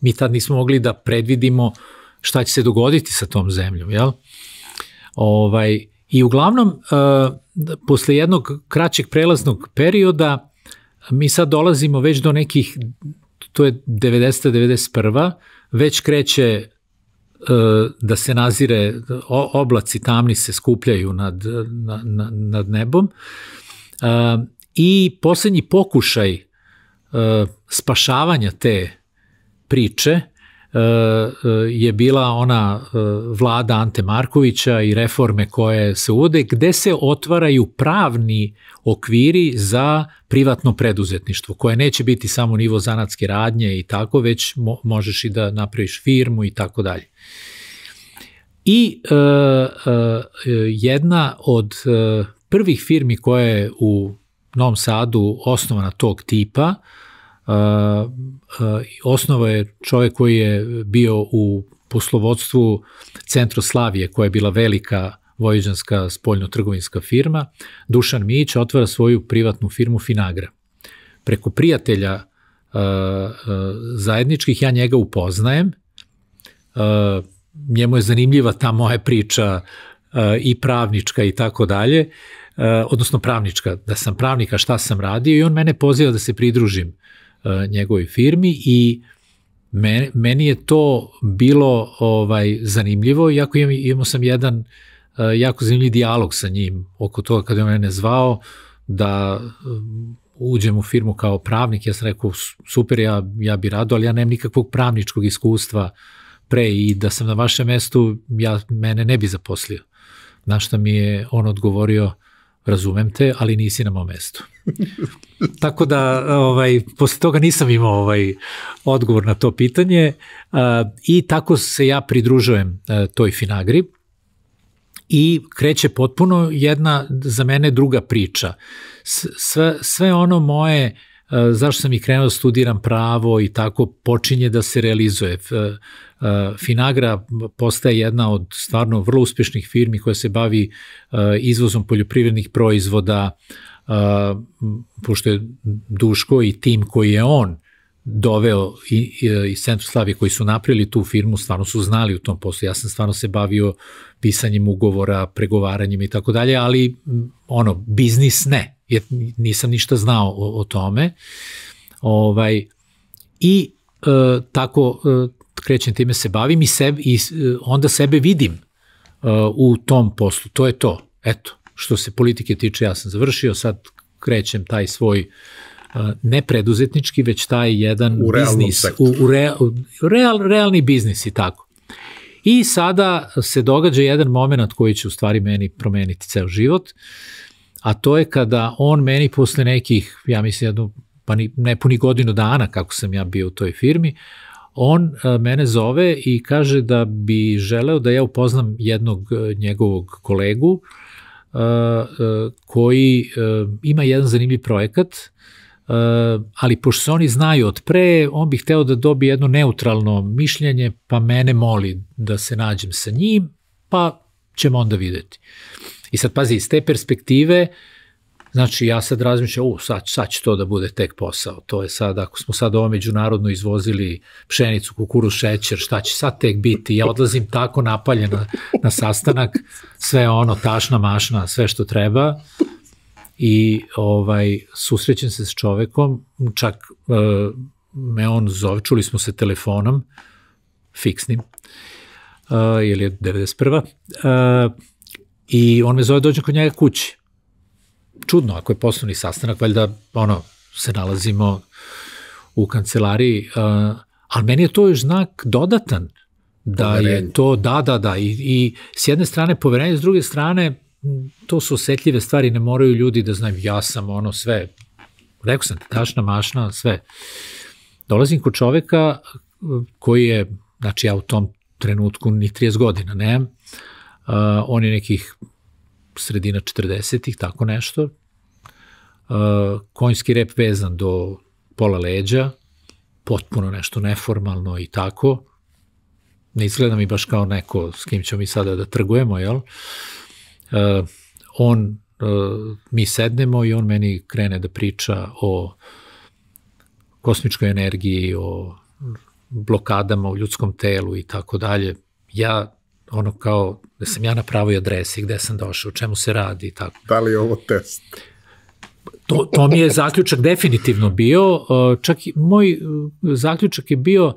mi tad nismo mogli da predvidimo šta će se dogoditi sa tom zemljom, jel? Ovaj, I uglavnom, uh, posle jednog kraćeg prelaznog perioda, mi sad dolazimo već do nekih, to je 90. 91. već kreće uh, da se nazire, oblaci tamni se skupljaju nad, nad, nad nebom uh, i poslednji pokušaj spašavanja te priče je bila ona e, vlada Ante Markovića i reforme koje se uvode, gde se otvaraju pravni okviri za privatno preduzetništvo, koje neće biti samo nivo zanatske radnje i tako, već mo možeš i da napraviš firmu i tako dalje. I e, e, jedna od e, prvih firmi koja je u Novom Sadu osnovana tog tipa, osnova je čovjek koji je bio u poslovodstvu Centroslavije, koja je bila velika vojvođanska spoljno-trgovinska firma, Dušan Mić otvara svoju privatnu firmu Finagra. Preko prijatelja uh, zajedničkih ja njega upoznajem, uh, njemu je zanimljiva ta moja priča uh, i pravnička i tako dalje, odnosno pravnička, da sam pravnika, šta sam radio i on mene poziva da se pridružim njegovoj firmi i meni, meni je to bilo ovaj zanimljivo, iako imam, imao sam jedan uh, jako zanimljiv dijalog sa njim oko toga kada je mene zvao da um, uđem u firmu kao pravnik, ja sam rekao super, ja, ja bi rado, ali ja nemam nikakvog pravničkog iskustva pre i da sam na vašem mestu, ja, mene ne bi zaposlio. Na šta mi je on odgovorio, razumem te, ali nisi na mom mestu. Tako da, ovaj, posle toga nisam imao ovaj odgovor na to pitanje i tako se ja pridružujem toj Finagri i kreće potpuno jedna za mene druga priča. Sve, sve ono moje uh, zašto sam i krenuo da studiram pravo i tako počinje da se realizuje. Finagra postaje jedna od stvarno vrlo uspešnih firmi koja se bavi izvozom poljoprivrednih proizvoda, pošto je Duško i tim koji je on doveo iz Centroslavije koji su napravili tu firmu, stvarno su znali u tom poslu. Ja sam stvarno se bavio pisanjem ugovora, pregovaranjem i tako dalje, ali ono, biznis ne jer nisam ništa znao o, o tome. Ovaj, I e, tako e, krećem time se bavim i, sebi, i e, onda sebe vidim e, u tom poslu. To je to. Eto, što se politike tiče, ja sam završio, sad krećem taj svoj e, ne preduzetnički, već taj jedan u biznis, u, u, real, u real, realni biznis i tako. I sada se događa jedan moment koji će u stvari meni promeniti ceo život. Uh, a to je kada on meni posle nekih, ja mislim, jednu, pa ni, ne puni godinu dana kako sam ja bio u toj firmi, on e, mene zove i kaže da bi želeo da ja upoznam jednog e, njegovog kolegu a, koji ima jedan zanimljiv projekat, ali pošto se oni znaju od pre, on bi hteo da dobije jedno neutralno mišljenje, pa mene moli da se nađem sa njim, pa ćemo onda videti. I sad pazi, iz te perspektive, znači ja sad razmišljam, u, sad, sad će to da bude tek posao. To je sad, ako smo sad ovo međunarodno izvozili pšenicu, kukuru, šećer, šta će sad tek biti? Ja odlazim tako napaljena na sastanak, sve ono, tašna, mašna, sve što treba i ovaj susrećem se s čovekom, čak uh, me on zove, čuli smo se telefonom, fiksnim, uh, jer je 91. Uh, I on me zove dođem kod njega kući. Čudno, ako je poslovni sastanak, valjda ono, se nalazimo u kancelariji, uh, ali meni je to još znak dodatan, da poverenje. je to, da, da, da, i, i s jedne strane poverenje, s druge strane, to su osetljive stvari, ne moraju ljudi da znaju, ja sam ono sve, rekao sam, tašna, mašna, sve. Dolazim kod čoveka koji je, znači ja u tom trenutku ni 30 godina nemam, Uh, on je nekih sredina 40-ih, tako nešto. Uh, konjski rep vezan do pola leđa, potpuno nešto neformalno i tako. Ne izgleda mi baš kao neko s kim ćemo mi sada da trgujemo, jel? Uh, on, uh, mi sednemo i on meni krene da priča o kosmičkoj energiji, o blokadama u ljudskom telu i tako dalje. Ja ono kao da sam ja na pravoj adresi, gde sam došao, o čemu se radi i tako. Da li je ovo test? To, to mi je zaključak definitivno bio, čak i moj zaključak je bio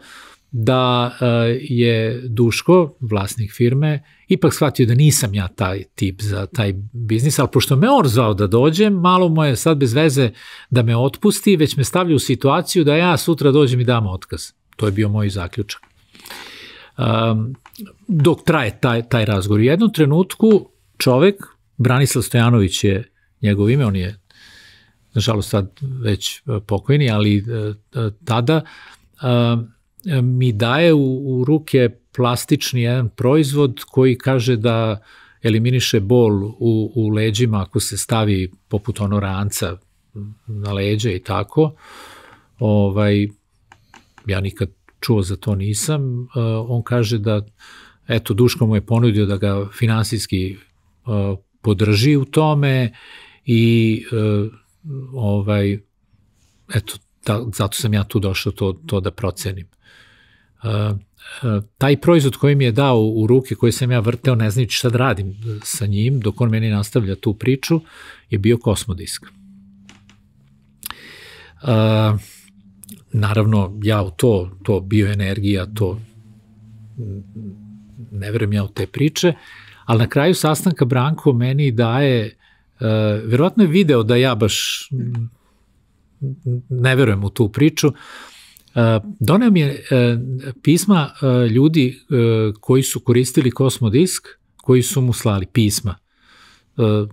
da je Duško, vlasnik firme, ipak shvatio da nisam ja taj tip za taj biznis, ali pošto me on zvao da dođem, malo mu je sad bez veze da me otpusti, već me stavlja u situaciju da ja sutra dođem i dam otkaz. To je bio moj zaključak. Um, dok traje taj, taj razgovor. U jednom trenutku čovek, Branislav Stojanović je njegov ime, on je nažalost sad već e, pokojni, ali e, e, tada mi daje u, u ruke plastični jedan proizvod koji kaže da eliminiše bol u, u leđima ako se stavi poput ono ranca na leđe i tako. Ovaj, ja nikad čuo za to nisam. Uh, on kaže da eto, Duško mu je ponudio da ga finansijski uh, podrži u tome i uh, ovaj, eto, da, zato sam ja tu došao to, to da procenim. Uh, taj proizvod koji mi je dao u ruke, koji sam ja vrteo, ne znajući šta da radim sa njim, dok on meni nastavlja tu priču, je bio kosmodisk. Uh, naravno, ja u to, to bioenergija, to ne verujem ja u te priče, ali na kraju sastanka Branko meni daje, uh, verovatno je video da ja baš ne verujem u tu priču, Uh, doneo mi je uh, pisma uh, ljudi uh, koji su koristili Kosmodisk, koji su mu slali pisma. Uh,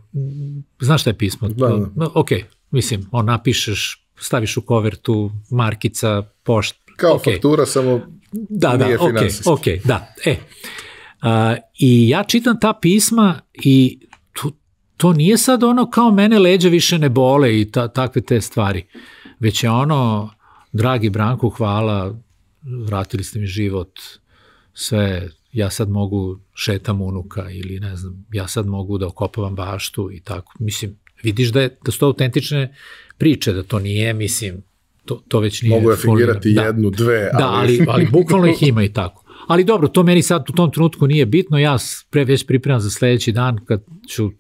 znaš šta je pismo? Da, da. Ok, mislim, on napišeš, staviš u kovertu, markica, pošt. Kao okay. faktura, samo da, nije da, finansijski. ok, ok, da. E, uh, I ja čitam ta pisma i tu, to nije sad ono kao mene leđa više ne bole i ta, takve te stvari, već je ono, dragi Branku, hvala, vratili ste mi život, sve, ja sad mogu šetam unuka ili ne znam, ja sad mogu da okopavam baštu i tako. Mislim, vidiš da, je, da su to autentične priče, da to nije, mislim, to, to već nije... Mogu ja fingirati da. jednu, dve, ali... Da, ali, ali bukvalno ih ima i tako. Ali dobro, to meni sad u tom trenutku nije bitno, ja pre već pripremam za sledeći dan kad ću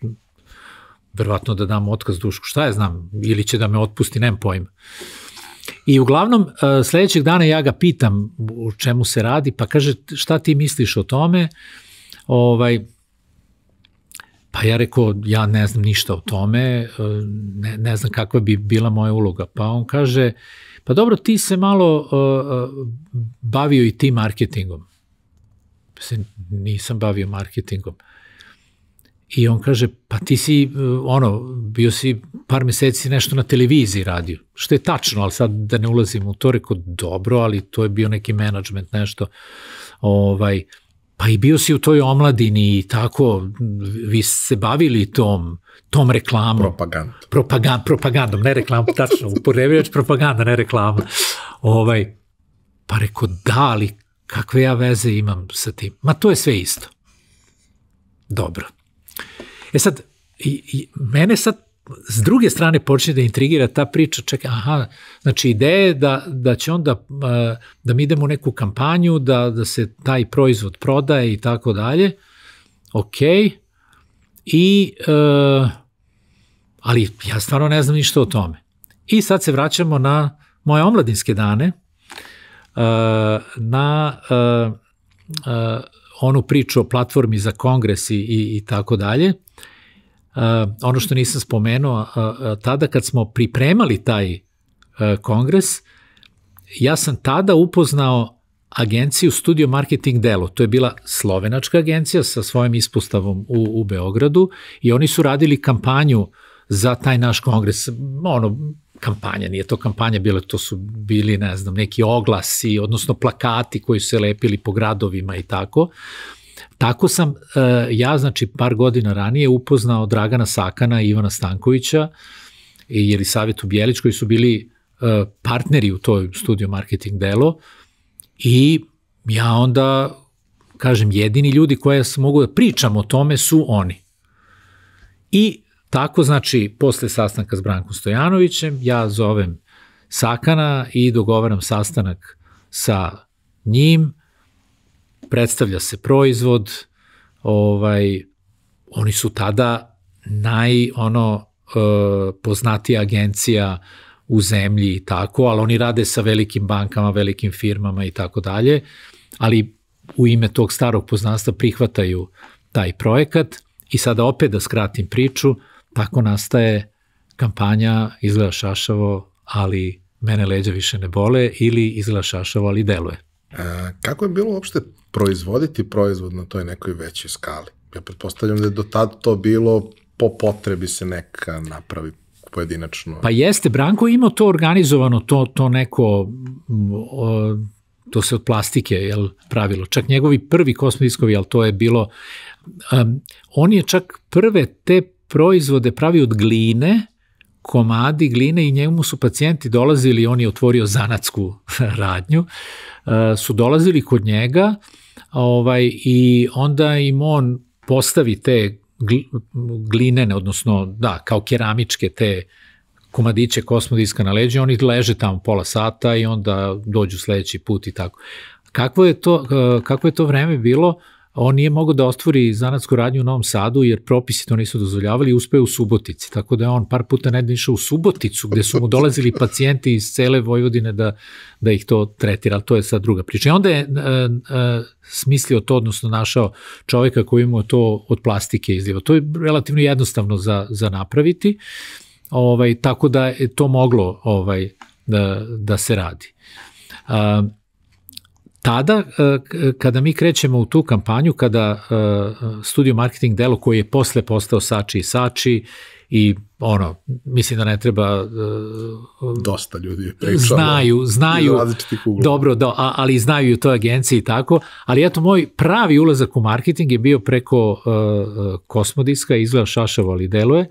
verovatno da dam otkaz dušku, šta je znam, ili će da me otpusti, nemam pojma. I uglavnom, e, sledećeg dana ja ga pitam u čemu se radi, pa kaže šta ti misliš o tome, ovaj, Pa ja rekao, ja ne znam ništa o tome, e, ne, ne znam kakva bi bila moja uloga. Pa on kaže, pa dobro, ti se malo uh, bavio i ti marketingom. Se nisam bavio marketingom. I on kaže, pa ti si, ono, bio si par meseci nešto na televiziji radio, što je tačno, ali sad da ne ulazim u to, rekao, dobro, ali to je bio neki management, nešto, ovaj, pa i bio si u toj omladini i tako, vi se bavili tom, tom reklamom. Propaganda. Propagand, propagandom, ne reklamom, tačno, upotrebivač propaganda, ne reklama. Ovaj, pa rekao, da, ali kakve ja veze imam sa tim? Ma to je sve isto. Dobro. E sad, i, i, mene sad s druge strane počne da intrigira ta priča, čekaj, aha, znači ideja je da, da će onda, da mi idemo u neku kampanju, da, da se taj proizvod prodaje i tako dalje, ok, i, uh, ali ja stvarno ne znam ništa o tome. I sad se vraćamo na moje omladinske dane, uh, na uh, uh, onu priču o platformi za kongres i, i, i tako dalje, ono što nisam spomenuo, uh, uh, tada kad smo pripremali taj kongres, ja sam tada upoznao agenciju Studio Marketing Delo. To je bila slovenačka agencija sa svojim ispostavom u, u Beogradu i oni su radili kampanju za taj naš kongres. Ono, kampanja, nije to kampanja bila, to su bili, ne znam, neki oglasi, odnosno plakati koji su se lepili po gradovima i tako. Tako sam uh, ja, znači, par godina ranije upoznao Dragana Sakana i Ivana Stankovića i Jelisavetu Bjelić, koji su bili uh, partneri u toj studio marketing delo i ja onda, kažem, jedini ljudi koje mogu da pričam o tome su oni. I tako, znači, posle sastanka s Brankom Stojanovićem, ja zovem Sakana i dogovaram sastanak sa njim, predstavlja se proizvod, ovaj, oni su tada naj, ono, e, poznatija agencija u zemlji i tako, ali oni rade sa velikim bankama, velikim firmama i tako dalje, ali u ime tog starog poznanstva prihvataju taj projekat i sada opet da skratim priču, tako nastaje kampanja izgleda šašavo, ali mene leđa više ne bole ili izgleda šašavo, ali deluje. A, kako je bilo uopšte proizvoditi proizvod na toj nekoj većoj skali? Ja pretpostavljam da je do tada to bilo po potrebi se neka napravi pojedinačno. Pa jeste, Branko imao to organizovano, to, to neko, o, to se od plastike jel, pravilo. Čak njegovi prvi kosmodiskovi, ali to je bilo, um, on je čak prve te proizvode pravi od gline, komadi gline i njemu su pacijenti dolazili, on je otvorio zanatsku radnju, su dolazili kod njega ovaj, i onda im on postavi te glinene, odnosno da, kao keramičke te komadiće kosmodiska na leđe, oni leže tamo pola sata i onda dođu sledeći put i tako. Kakvo je to, kako je to vreme bilo? On nije mogao da otvori zanatsku radnju u Novom Sadu jer propisi to nisu dozvoljavali i uspeo u Subotici. Tako da je on par puta nedelje išao u Suboticu gde su mu dolazili pacijenti iz cele Vojvodine da, da ih to tretira, ali to je sad druga priča. I onda je e, e, smislio to, odnosno našao čoveka koji mu to od plastike izliva. To je relativno jednostavno za, za napraviti, ovaj, tako da je to moglo ovaj, da, da se radi. A, tada, e, kada mi krećemo u tu kampanju, kada e, studio marketing delo koji je posle postao Sači i Sači i ono, mislim da ne treba e, dosta ljudi pričalo, znaju, znaju dobro, da, ali znaju i u toj agenciji i tako, ali eto moj pravi ulazak u marketing je bio preko uh, Kosmodiska, izgleda šašavo, ali deluje,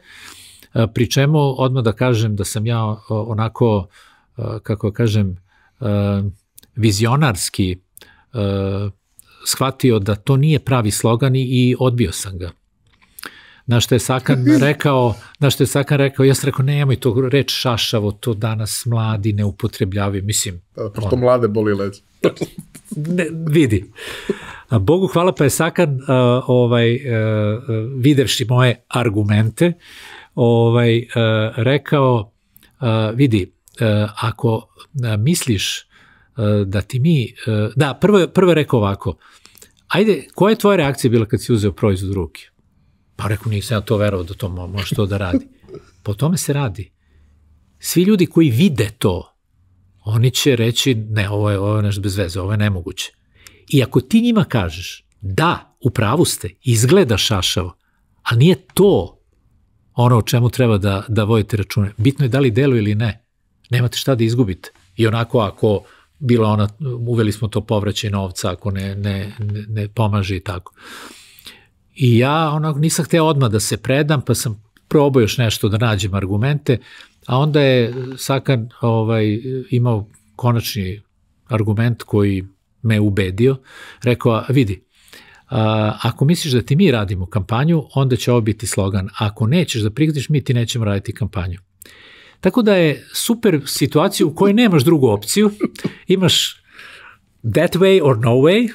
pri čemu odmah da kažem da sam ja onako, kako kažem, uh, vizionarski uh, shvatio da to nije pravi slogan i odbio sam ga. Na što je Sakan rekao, na što je Sakan rekao, ja sam rekao, nemoj to reč šašavo, to danas mladi ne upotrebljavaju, mislim. Da, pošto mlade boli leć. ne, vidi. Bogu hvala pa je Sakan uh, ovaj, uh, videvši moje argumente, ovaj, uh, rekao, uh, vidi, uh, ako misliš E, da ti mi, e, da, prvo prvo je rekao ovako, ajde, koja je tvoja reakcija bila kad si uzeo proizvod u ruke? Pa rekao, nisam ja to verovao da to može to da radi. Po tome se radi. Svi ljudi koji vide to, oni će reći, ne, ovo je, ovo je nešto bez veze, ovo je nemoguće. I ako ti njima kažeš, da, u pravu ste, izgleda šašavo, ali nije to ono o čemu treba da, da vodite račune. Bitno je da li delo ili ne. Nemate šta da izgubite. I onako ako bila ona, uveli smo to povraćaj novca ako ne, ne, ne, ne pomaže i tako. I ja onako nisam hteo odmah da se predam, pa sam probao još nešto da nađem argumente, a onda je Sakan ovaj, imao konačni argument koji me ubedio, rekao, vidi, a, ako misliš da ti mi radimo kampanju, onda će ovo biti slogan. Ako nećeš da prihvatiš, mi ti nećemo raditi kampanju. Tako da je super situacija u kojoj nemaš drugu opciju, imaš that way or no way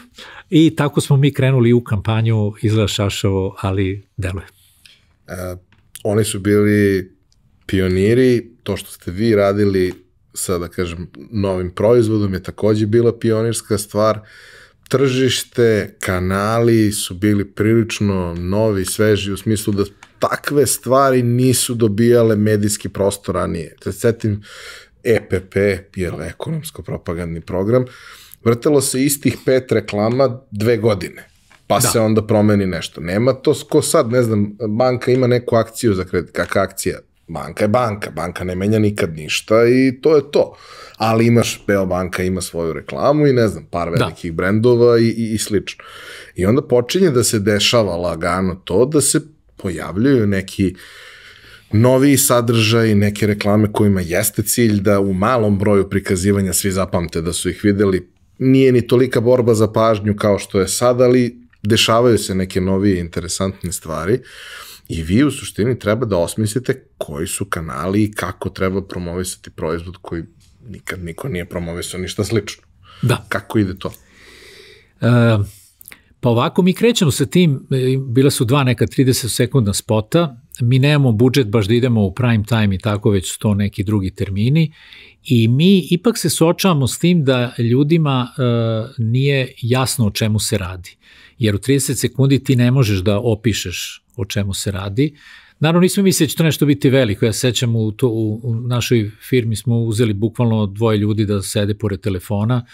i tako smo mi krenuli u kampanju izgleda šašavo, ali deluje. E, oni su bili pioniri, to što ste vi radili sa, da kažem, novim proizvodom je takođe bila pionirska stvar. Tržište, kanali su bili prilično novi, sveži u smislu da takve stvari nisu dobijale medijski prostor ranije. Da se setim EPP, je ekonomsko-propagandni program, vrtelo se istih pet reklama dve godine pa da. se onda promeni nešto. Nema to ko sad, ne znam, banka ima neku akciju za kredit, kakva akcija? Banka je banka, banka ne menja nikad ništa i to je to. Ali imaš, Beobanka ima svoju reklamu i ne znam, par da. velikih da. brendova i, i, i slično. I onda počinje da se dešava lagano to da se pojavljuju neki novi sadržaj, neke reklame kojima jeste cilj da u malom broju prikazivanja svi zapamte da su ih videli. Nije ni tolika borba za pažnju kao što je sad, ali dešavaju se neke novije interesantne stvari i vi u suštini treba da osmislite koji su kanali i kako treba promovisati proizvod koji nikad niko nije promovisao ništa slično. Da. Kako ide to? Uh, Pa ovako mi krećemo sa tim, e, bila su dva neka 30 sekundna spota, mi nemamo budžet baš da idemo u prime time i tako, već su to neki drugi termini i mi ipak se suočavamo s tim da ljudima e, nije jasno o čemu se radi. Jer u 30 sekundi ti ne možeš da opišeš o čemu se radi. Naravno, nismo mislili da će to nešto biti veliko. Ja sećam u, to, u, u našoj firmi smo uzeli bukvalno dvoje ljudi da sede pored telefona,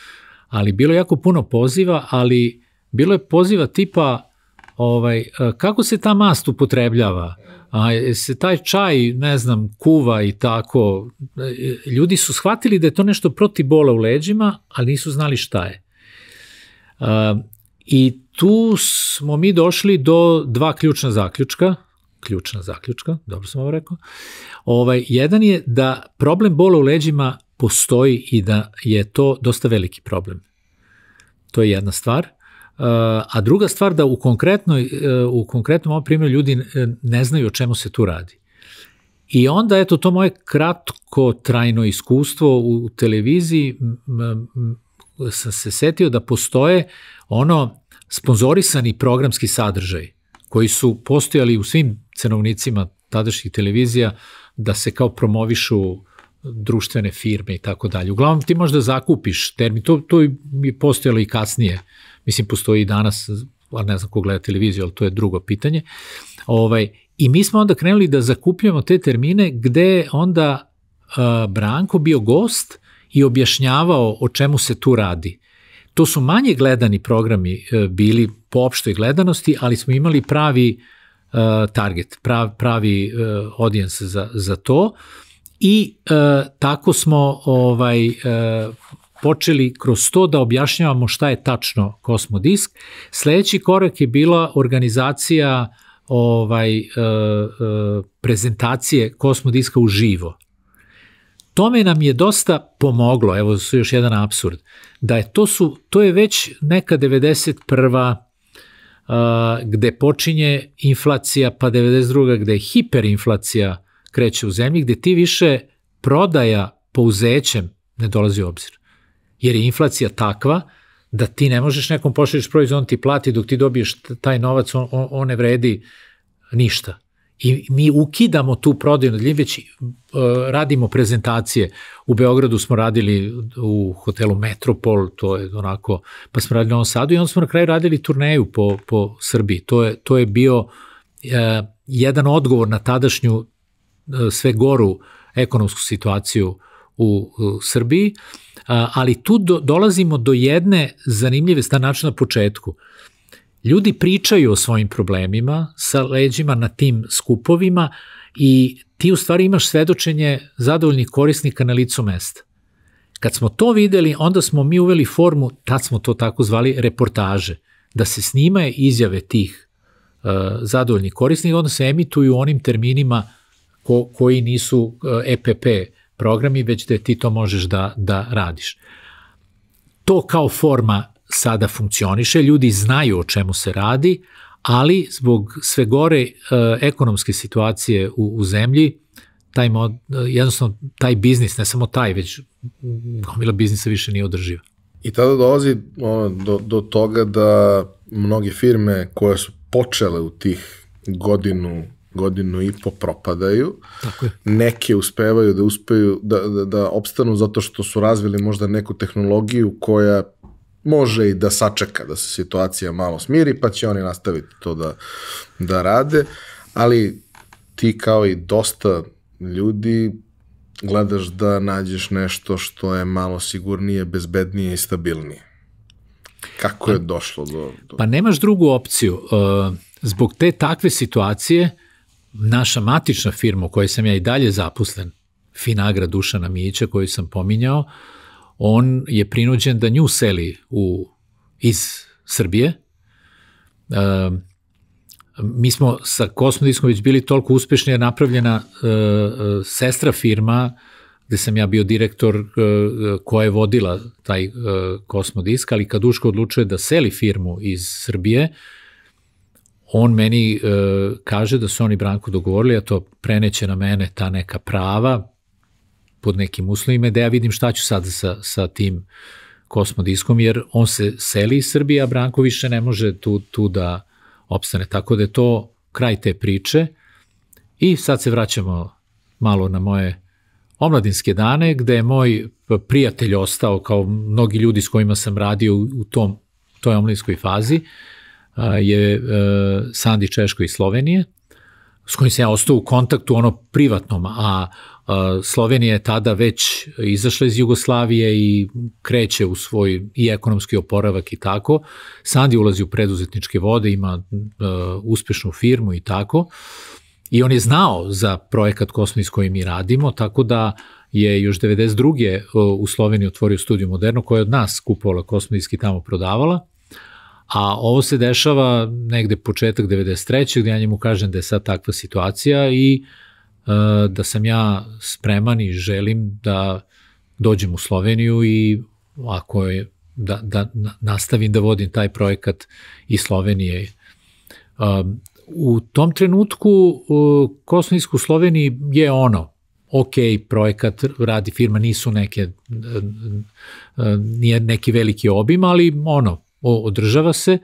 ali bilo jako puno poziva, ali bilo je poziva tipa ovaj, e, kako se ta mast upotrebljava, a se taj čaj, ne znam, kuva i tako, e, ljudi su shvatili da je to nešto protiv bola u leđima, ali nisu znali šta je. A, I tu smo mi došli do dva ključna zaključka, ključna zaključka, dobro sam ovo rekao. Ovaj, jedan je da problem bola u leđima postoji i da je to dosta veliki problem. To je jedna stvar. A druga stvar da u, konkretnoj, e, u konkretnom ovom primjeru ljudi ne znaju o čemu se tu radi. I onda, eto, to moje kratko trajno iskustvo u televiziji sam se setio da postoje ono sponzorisani programski sadržaj koji su postojali u svim cenovnicima tadašnjih televizija da se kao promovišu društvene firme i tako dalje. Uglavnom ti možda zakupiš termin, to, to je postojalo i kasnije, mislim postoji i danas, ne znam ko gleda televiziju, ali to je drugo pitanje. Ovaj, I mi smo onda krenuli da zakupljamo te termine gde onda uh, Branko bio gost i objašnjavao o čemu se tu radi. To su manje gledani programi uh, bili po opštoj gledanosti, ali smo imali pravi uh, target, prav, pravi uh, audience za, za to i uh, tako smo ovaj uh, počeli kroz to da objašnjavamo šta je tačno Kosmodisk. Sledeći korak je bila organizacija ovaj uh, uh, prezentacije Kosmodiska uživo. Tome nam je dosta pomoglo, evo su još jedan absurd, da je to su to je već neka 91 gde počinje inflacija, pa 92. gde je hiperinflacija kreće u zemlji, gde ti više prodaja pouzećem ne dolazi u obzir. Jer je inflacija takva da ti ne možeš nekom pošalješ proizvod, on ti plati, dok ti dobiješ taj novac, on, on ne vredi ništa. I mi ukidamo tu prodaju nad već uh, radimo prezentacije. U Beogradu smo radili u hotelu Metropol, to je onako, pa smo radili na Novom Sadu i onda smo na kraju radili turneju po, po Srbiji. To je, to je bio uh, jedan odgovor na tadašnju uh, sve goru ekonomsku situaciju u, Srbiji, ali tu do, dolazimo do jedne zanimljive stanačne na početku. Ljudi pričaju o svojim problemima sa leđima na tim skupovima i ti u stvari imaš svedočenje zadovoljnih korisnika na licu mesta. Kad smo to videli, onda smo mi uveli formu, tad smo to tako zvali, reportaže, da se snimaju izjave tih uh, zadovoljnih korisnika, onda se emituju onim terminima ko, koji nisu EPP programi, već da ti to možeš da, da radiš. To kao forma sada funkcioniše, ljudi znaju o čemu se radi, ali zbog sve gore e, ekonomske situacije u, u zemlji, taj mod, jednostavno taj biznis, ne samo taj, već gomila biznisa više nije održiva. I tada dolazi ono, do, do toga da mnoge firme koje su počele u tih godinu, godinu i po propadaju. Tako je. Neke uspevaju da uspeju da, da, da opstanu zato što su razvili možda neku tehnologiju koja može i da sačeka da se situacija malo smiri, pa će oni nastaviti to da, da rade, ali ti kao i dosta ljudi gledaš da nađeš nešto što je malo sigurnije, bezbednije i stabilnije. Kako je pa- došlo do... do... Pa nemaš drugu opciju. Uh, zbog te takve situacije, naša matična firma u kojoj sam ja i dalje zaposlen, Finagra Dušana Mića koju sam pominjao, on je prinuđen da nju seli u, iz Srbije. Uh, mi smo sa Kosmodiskom već bili toliko uspešni, je napravljena uh, sestra firma gde sam ja bio direktor uh, koja je vodila taj uh, Kosmodisk, ali kad Duško odlučuje da seli firmu iz Srbije, on meni uh, kaže da su oni Branko dogovorili, a to preneće na mene ta neka prava, pod nekim uslovima, da ja vidim šta ću sad sa, sa tim kosmodiskom, jer on se seli iz Srbije, a Branko više ne može tu, tu da opstane. Tako da je to kraj te priče. I sad se vraćamo malo na moje omladinske dane, gde je moj prijatelj ostao, kao mnogi ljudi s kojima sam radio u tom, toj omladinskoj fazi, je e, Sandi Češko iz Slovenije, s kojim sam ja ostao u kontaktu ono privatnom, a Slovenija je tada već izašla iz Jugoslavije i kreće u svoj i ekonomski oporavak i tako. Sandi ulazi u preduzetničke vode, ima uh, uspešnu firmu i tako. I on je znao za projekat Kosmos koji mi radimo, tako da je još 92. u Sloveniji otvorio studiju Moderno koja je od nas kupovala kosmodijski tamo prodavala. A ovo se dešava negde početak 93. gde ja njemu kažem da je sad takva situacija i uh, E, da sam ja spreman i želim da dođem u Sloveniju i ako je da, da nastavim da vodim taj projekat iz Slovenije. E, u tom trenutku Kosmijsku u Sloveniji je ono, ok, projekat radi firma, nisu neke, e, nije neki veliki obim, ali ono, održava se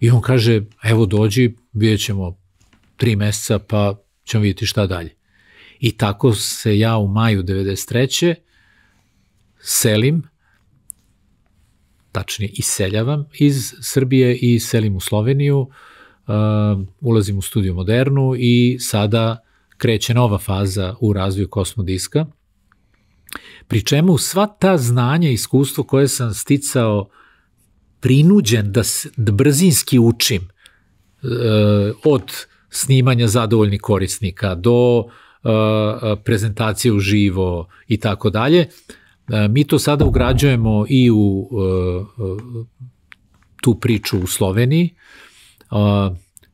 I on kaže, evo dođi, vidjet ćemo tri meseca, pa ćemo vidjeti šta dalje. I tako se ja u maju 93. selim, tačnije iseljavam iz Srbije i selim u Sloveniju, uh, ulazim u studiju Modernu i sada kreće nova faza u razvoju kosmodiska, pri čemu sva ta znanja i iskustvo koje sam sticao prinuđen da, da brzinski učim uh, od snimanja zadovoljnih korisnika do uh, prezentacije u živo i tako dalje. Mi to sada ugrađujemo i u tu priču u Sloveniji,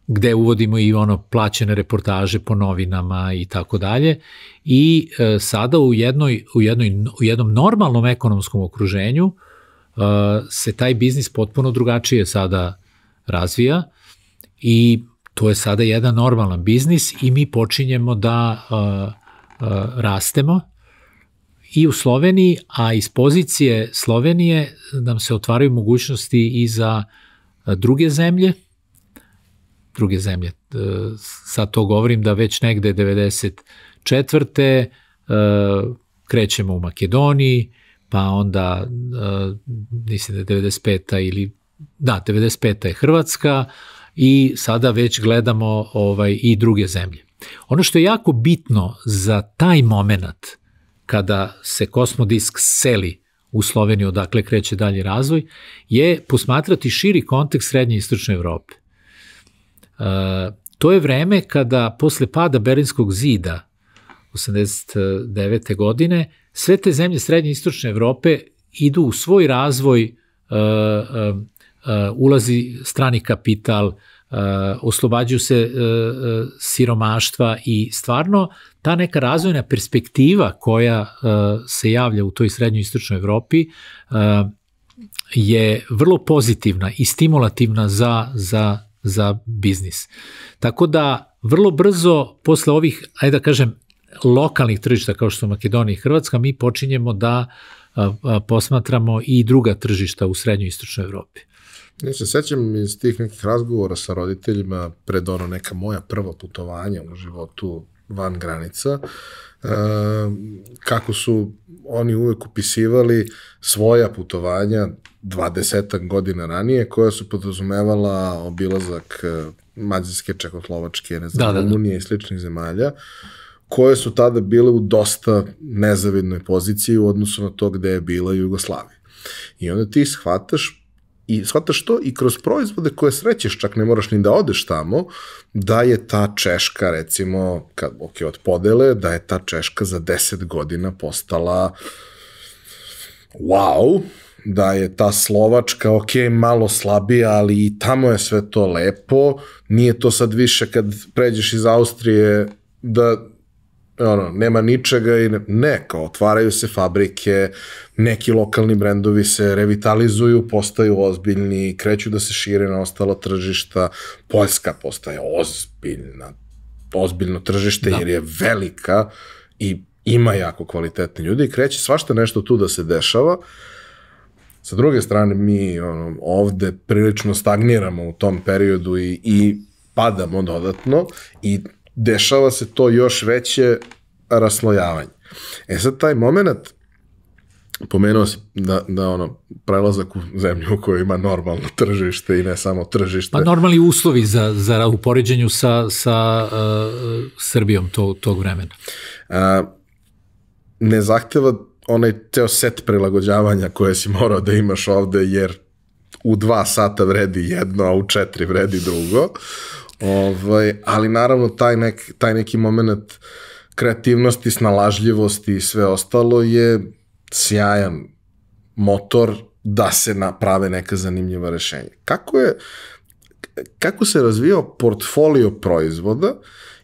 gde uvodimo i ono plaćene reportaže po novinama i tako dalje. I e, sada u, jednoj, u, jednoj, u jednom normalnom ekonomskom okruženju se taj biznis potpuno drugačije sada razvija i to je sada jedan normalan biznis i mi počinjemo da rastemo i u Sloveniji, a iz pozicije Slovenije nam se otvaraju mogućnosti i za druge zemlje, druge zemlje. Sad to govorim da već negde 94. krećemo u Makedoniji, pa onda mislim da je 95. ili da, 95. je Hrvatska, i sada već gledamo ovaj i druge zemlje. Ono što je jako bitno za taj moment kada se kosmodisk seli u Sloveniju, odakle kreće dalji razvoj, je posmatrati širi kontekst Srednje i Istočne Evrope. E, to je vreme kada posle pada Berlinskog zida 89. godine sve te zemlje Srednje i Istočne Evrope idu u svoj razvoj e, e, Uh, ulazi strani kapital, uh, oslobađaju se uh, siromaštva i stvarno ta neka razvojna perspektiva koja se javlja u toj srednjoj istočnoj Evropi je vrlo pozitivna i stimulativna za, za, za biznis. Tako da vrlo brzo posle ovih, ajde da kažem, lokalnih tržišta kao što su Makedonija i Hrvatska, mi počinjemo da posmatramo i druga tržišta u srednjoj istočnoj Evropi. Ja se sećam iz tih nekih razgovora sa roditeljima pred ono neka moja prva putovanja u životu van granica, e, kako su oni uvek upisivali svoja putovanja 20 godina ranije, koja su podrazumevala obilazak e, Mađarske, Čekoslovačke, ne znam, da, da, da. Rumunije i sličnih zemalja, koje su tada bile u dosta nezavidnoj poziciji u odnosu na to gde je bila Jugoslavija. I onda ti shvataš I shvataš to i kroz proizvode koje srećeš, čak ne moraš ni da odeš tamo, da je ta Češka, recimo, kad, ok, od podele, da je ta Češka za 10 godina postala wow, da je ta Slovačka, ok, malo slabija, ali i tamo je sve to lepo, nije to sad više kad pređeš iz Austrije da ono, nema ničega i ne, ne, kao otvaraju se fabrike, neki lokalni brendovi se revitalizuju, postaju ozbiljni, kreću da se šire na ostala tržišta, Poljska postaje ozbiljna, ozbiljno tržište da. jer je velika i ima jako kvalitetne ljudi i kreće svašta nešto tu da se dešava. Sa druge strane, mi ono, ovde prilično stagniramo u tom periodu i, i padamo dodatno i dešava se to još veće raslojavanje. E sad taj moment pomenuo si da, da ono, prelazak u zemlju u kojoj ima normalno tržište i ne samo tržište. Pa normalni uslovi za, za u poređenju sa, sa uh, Srbijom to, tog vremena. Uh, ne zahteva onaj ceo set prilagođavanja koje si morao da imaš ovde, jer u dva sata vredi jedno, a u četiri vredi drugo. Ovaj, ali naravno taj, nek, taj neki moment kreativnosti, snalažljivosti i sve ostalo je sjajan motor da se naprave neka zanimljiva rešenja. Kako je kako se razvijao portfolio proizvoda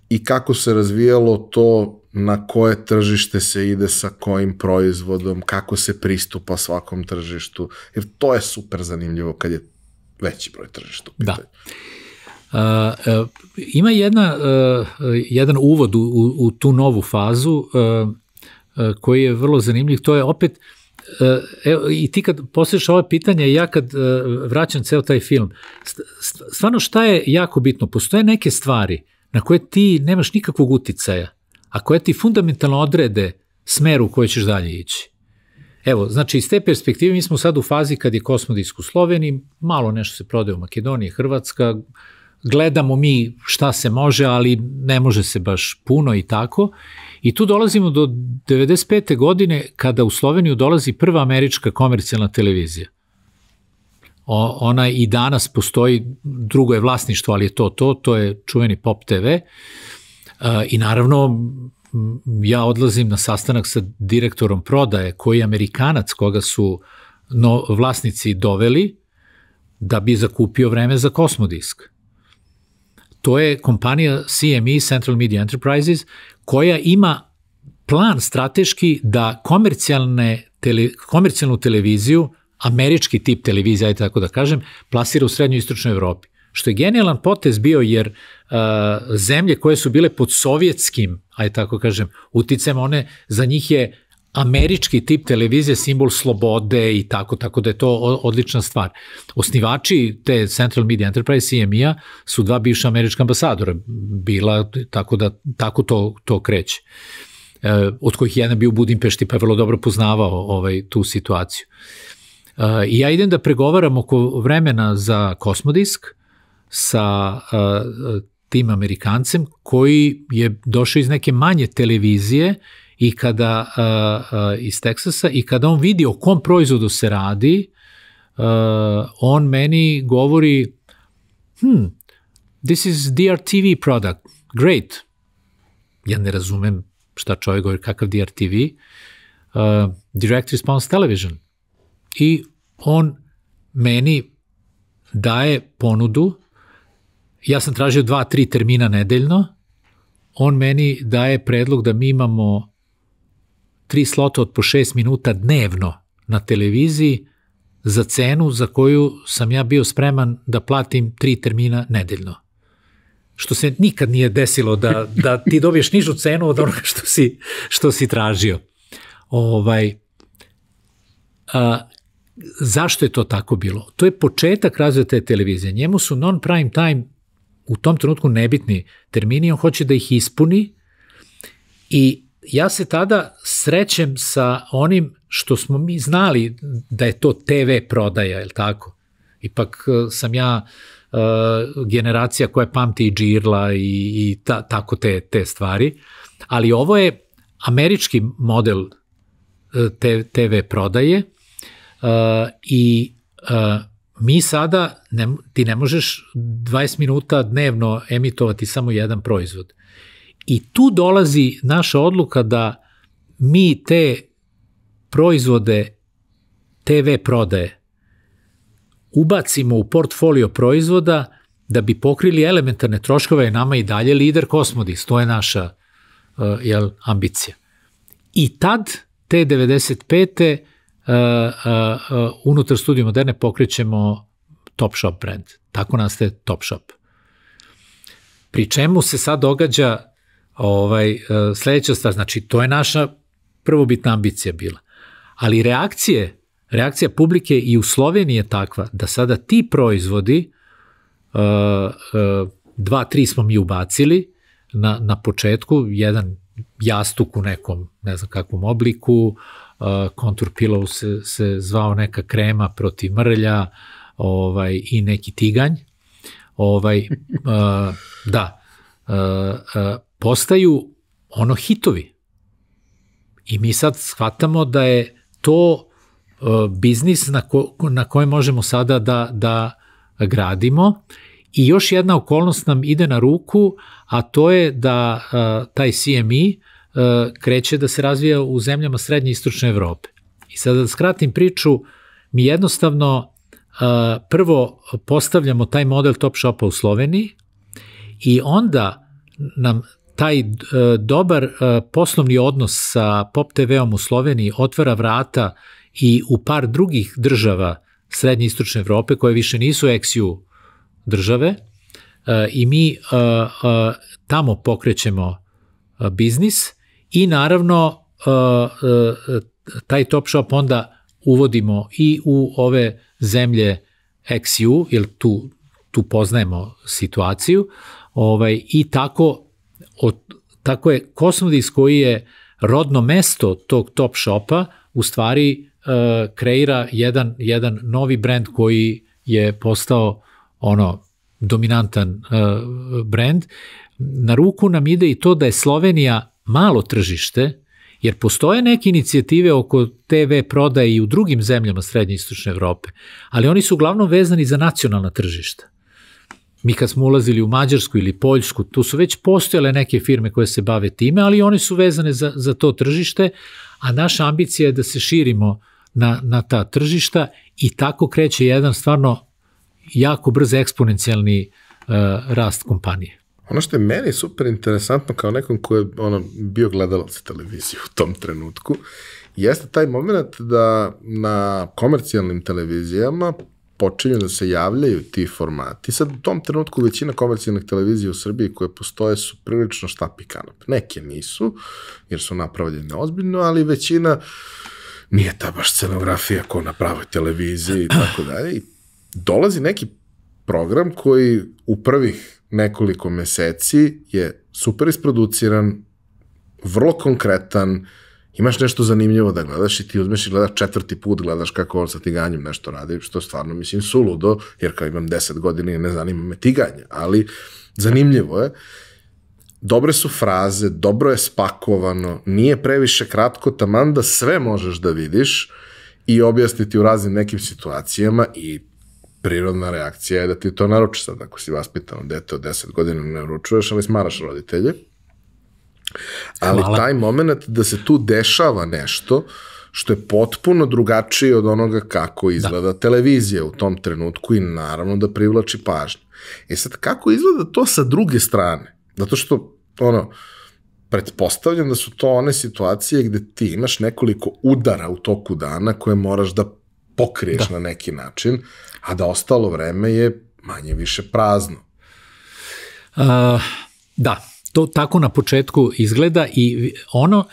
i kako se razvijalo to na koje tržište se ide sa kojim proizvodom, kako se pristupa svakom tržištu, jer to je super zanimljivo kad je veći broj tržišta u da. pitanju. Da. Uh, ima jedna, uh, jedan uvod u, u, tu novu fazu uh, koji je vrlo zanimljiv. To je opet evo, i ti kad posliš ove pitanje, ja kad vraćam ceo taj film, stvarno šta je jako bitno? Postoje neke stvari na koje ti nemaš nikakvog uticaja, a koje ti fundamentalno odrede smeru u kojoj ćeš dalje ići. Evo, znači iz te perspektive mi smo sad u fazi kad je kosmodisk u Sloveniji, malo nešto se prodaje u Makedoniji, Hrvatska, gledamo mi šta se može, ali ne može se baš puno i tako. I tu dolazimo do 95. godine kada u Sloveniju dolazi prva američka komercijalna televizija. O, ona i danas postoji, drugo je vlasništvo, ali je to to, to je čuveni Pop TV. E, I naravno, ja odlazim na sastanak sa direktorom prodaje, koji je Amerikanac, koga su no, vlasnici doveli, da bi zakupio vreme za Kosmodisk. To je kompanija CME, Central Media Enterprises, koja ima plan strateški da komercijalne tele, komercijalnu televiziju, američki tip televizije, ajde tako da kažem, plasira u srednjoj istočnoj Evropi. Što je genijalan potez bio jer uh, zemlje koje su bile pod sovjetskim, ajde tako kažem, uticajem, one, za njih je američki tip televizije simbol slobode i tako, tako da je to odlična stvar. Osnivači te Central Media Enterprise CME-a su dva bivša američka ambasadora bila, tako da tako to, to kreće. E, od kojih jedan bio u Budimpešti pa je vrlo dobro poznavao ovaj, tu situaciju. E, I ja idem da pregovaram oko vremena za Kosmodisk sa e, tim Amerikancem koji je došao iz neke manje televizije i kada uh, uh, iz Teksasa i kada on vidi o kom proizvodu se radi, uh, on meni govori hmm, this is DRTV product, great. Ja ne razumem šta čovjek govori, kakav DRTV. Uh, direct Response Television. I on meni daje ponudu, ja sam tražio dva, tri termina nedeljno, on meni daje predlog da mi imamo tri slota od po šest minuta dnevno na televiziji za cenu za koju sam ja bio spreman da platim tri termina nedeljno. Što se nikad nije desilo da, da ti dobiješ nižu cenu od onoga što si, što si tražio. Ovaj, a, zašto je to tako bilo? To je početak razvoja te televizije. Njemu su non-prime time u tom trenutku nebitni termini, on hoće da ih ispuni i ja se tada srećem sa onim što smo mi znali da je to TV prodaja, je li tako? Ipak e, sam ja uh, generacija koja pamti i džirla i, i ta, tako te, te stvari, ali ovo je američki model uh, te, TV prodaje i mi sada, ne, ti ne možeš 20 minuta dnevno emitovati samo jedan proizvod. I tu dolazi naša odluka da mi te proizvode TV prodaje ubacimo u portfolio proizvoda da bi pokrili elementarne troškove je nama i dalje lider Kosmodis, to je naša uh, jel, ambicija. I tad, te 95. Uh, uh, uh, unutar studiju moderne pokrećemo Top Shop brand. Tako nastaje Top Shop. Pri čemu se sad događa Ovaj, e, sledeća stvar, znači to je naša prvobitna ambicija bila. Ali reakcije, reakcija publike i u Sloveniji je takva da sada ti proizvodi, uh, uh, dva, tri smo mi ubacili na, na početku, jedan jastuk u nekom, ne znam kakvom obliku, uh, kontur pillow se, se zvao neka krema protiv mrlja ovaj, i neki tiganj. Ovaj, da, uh, postaju ono hitovi. I mi sad shvatamo da je to uh, biznis na, ko, na kojem možemo sada da, da gradimo i još jedna okolnost nam ide na ruku, a to je da uh, taj CME uh, kreće da se razvija u zemljama srednje i istočne Evrope. I sada da skratim priču, mi jednostavno uh, prvo postavljamo taj model Top Shopa u Sloveniji i onda nam taj uh, dobar uh, poslovni odnos sa Pop TV-om u Sloveniji otvara vrata i u par drugih država Srednje istočne Evrope koje više nisu XU države uh, i mi tamo pokrećemo biznis i naravno taj Top Shop onda uvodimo i u ove zemlje XU, jer tu, tu poznajemo situaciju, ovaj, i tako, od, tako je Kosmodis koji je rodno mesto tog top shopa, u stvari uh, kreira jedan, jedan novi brand koji je postao ono dominantan uh, brand. Na ruku nam ide i to da je Slovenija malo tržište, jer postoje neke inicijative oko TV prodaje i u drugim zemljama Srednje i Istočne Evrope, ali oni su uglavnom vezani za nacionalna tržišta. Mi kad smo ulazili u Mađarsku ili Poljsku, tu su već postojale neke firme koje se bave time, ali one su vezane za, za to tržište, a naša ambicija je da se širimo na, na ta tržišta i tako kreće jedan stvarno jako brz eksponencijalni uh, rast kompanije. Ono što je meni super interesantno kao nekom ko je ono, bio gledalac televizije u tom trenutku, jeste taj moment da na komercijalnim televizijama počinju da se javljaju ti formati. Sad u tom trenutku većina komercijalnih televizija u Srbiji koje postoje su prilično štapi kanap. Neke nisu, jer su napravljene ozbiljno, ali većina nije ta baš scenografija ko na pravoj televiziji i tako dalje. I dolazi neki program koji u prvih nekoliko meseci je super isproduciran, vrlo konkretan, imaš nešto zanimljivo da gledaš i ti uzmeš i gledaš četvrti put, gledaš kako on sa tiganjem nešto radi, što stvarno mislim suludo, jer kao imam 10 godina i ne zanima me tiganje, ali zanimljivo je. Dobre su fraze, dobro je spakovano, nije previše kratko, taman da sve možeš da vidiš i objasniti u raznim nekim situacijama i prirodna reakcija je da ti to naruči sad, ako si vaspitano dete od 10 godina ne naručuješ, ali smaraš roditelje. Ali Hvala. taj moment da se tu dešava nešto što je potpuno drugačije od onoga kako izgleda da. televizija u tom trenutku i naravno da privlači pažnju. E sad, kako izgleda to sa druge strane? Zato što, ono, pretpostavljam da su to one situacije gde ti imaš nekoliko udara u toku dana koje moraš da pokriješ da. na neki način, a da ostalo vreme je manje više prazno. Uh, da, to tako na početku izgleda i ono,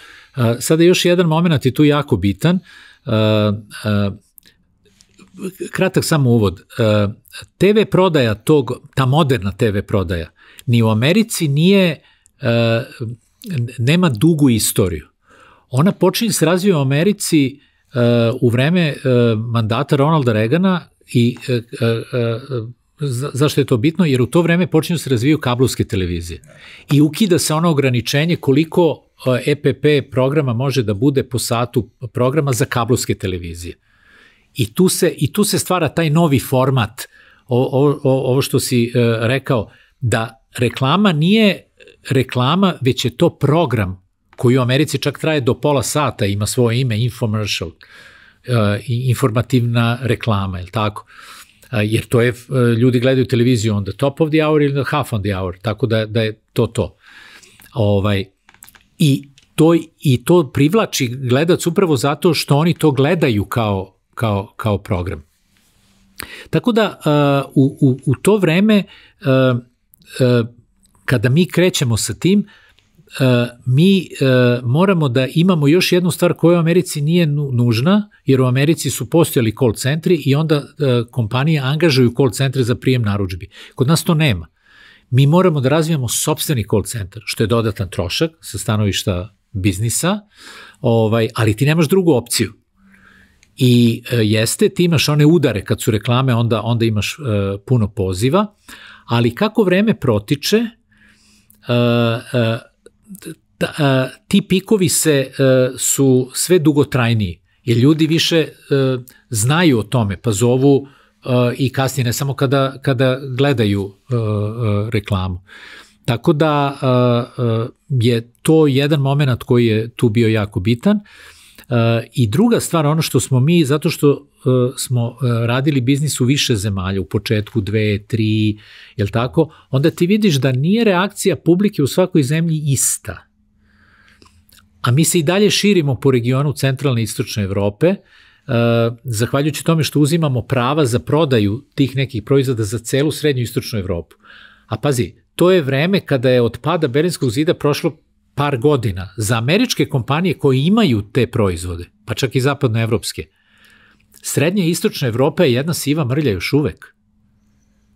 sada još jedan moment je tu jako bitan, kratak samo uvod, TV prodaja tog, ta moderna TV prodaja, ni u Americi nije, nema dugu istoriju. Ona počinje se razvija u Americi u vreme mandata Ronalda Reagana i uh, zašto je to bitno? Jer u to vreme počinju se razviju kablovske televizije i ukida se ono ograničenje koliko EPP programa može da bude po satu programa za kablovske televizije. I tu se, i tu se stvara taj novi format, o, o, ovo što si uh, rekao, da reklama nije reklama, već je to program koji u Americi čak traje do pola sata, ima svoje ime, infomercial, uh, informativna reklama, je tako? Uh, jer to je, uh, ljudi gledaju televiziju on the top of the hour ili half on the hour, tako da, da je to to. Ovaj, I to, i to privlači gledac upravo zato što oni to gledaju kao, kao, kao program. Tako da uh, u, u, u to vreme uh, kada mi krećemo sa tim, E, mi e, moramo da imamo još jednu stvar koja u Americi nije nužna, jer u Americi su postojali call centri i onda e, kompanije angažuju call centre za prijem naručbi. Kod nas to nema. Mi moramo da razvijamo sobstveni call centar, što je dodatan trošak sa stanovišta biznisa, ovaj, ali ti nemaš drugu opciju. I jeste, ti imaš one udare kad su reklame, onda, onda imaš puno poziva, ali kako vreme protiče, ta, a, ti pikovi se a, su sve dugotrajniji, jer ljudi više a, znaju o tome, pa zovu a, i kasnije, ne samo kada, kada gledaju a, a, reklamu. Tako da a, a, je to jedan moment koji je tu bio jako bitan. A, I druga stvar, ono što smo mi, zato što smo radili biznis u više zemalja, u početku dve, tri, jel tako, onda ti vidiš da nije reakcija publike u svakoj zemlji ista a mi se i dalje širimo po regionu centralne i istočne Evrope, uh, zahvaljujući tome što uzimamo prava za prodaju tih nekih proizvoda za celu srednju i istočnu Evropu. A pazi, to je vreme kada je od pada Berlinskog zida prošlo par godina. Za američke kompanije koje imaju te proizvode, pa čak i zapadnoevropske, Srednja i istočna Evropa je jedna siva mrlja još uvek.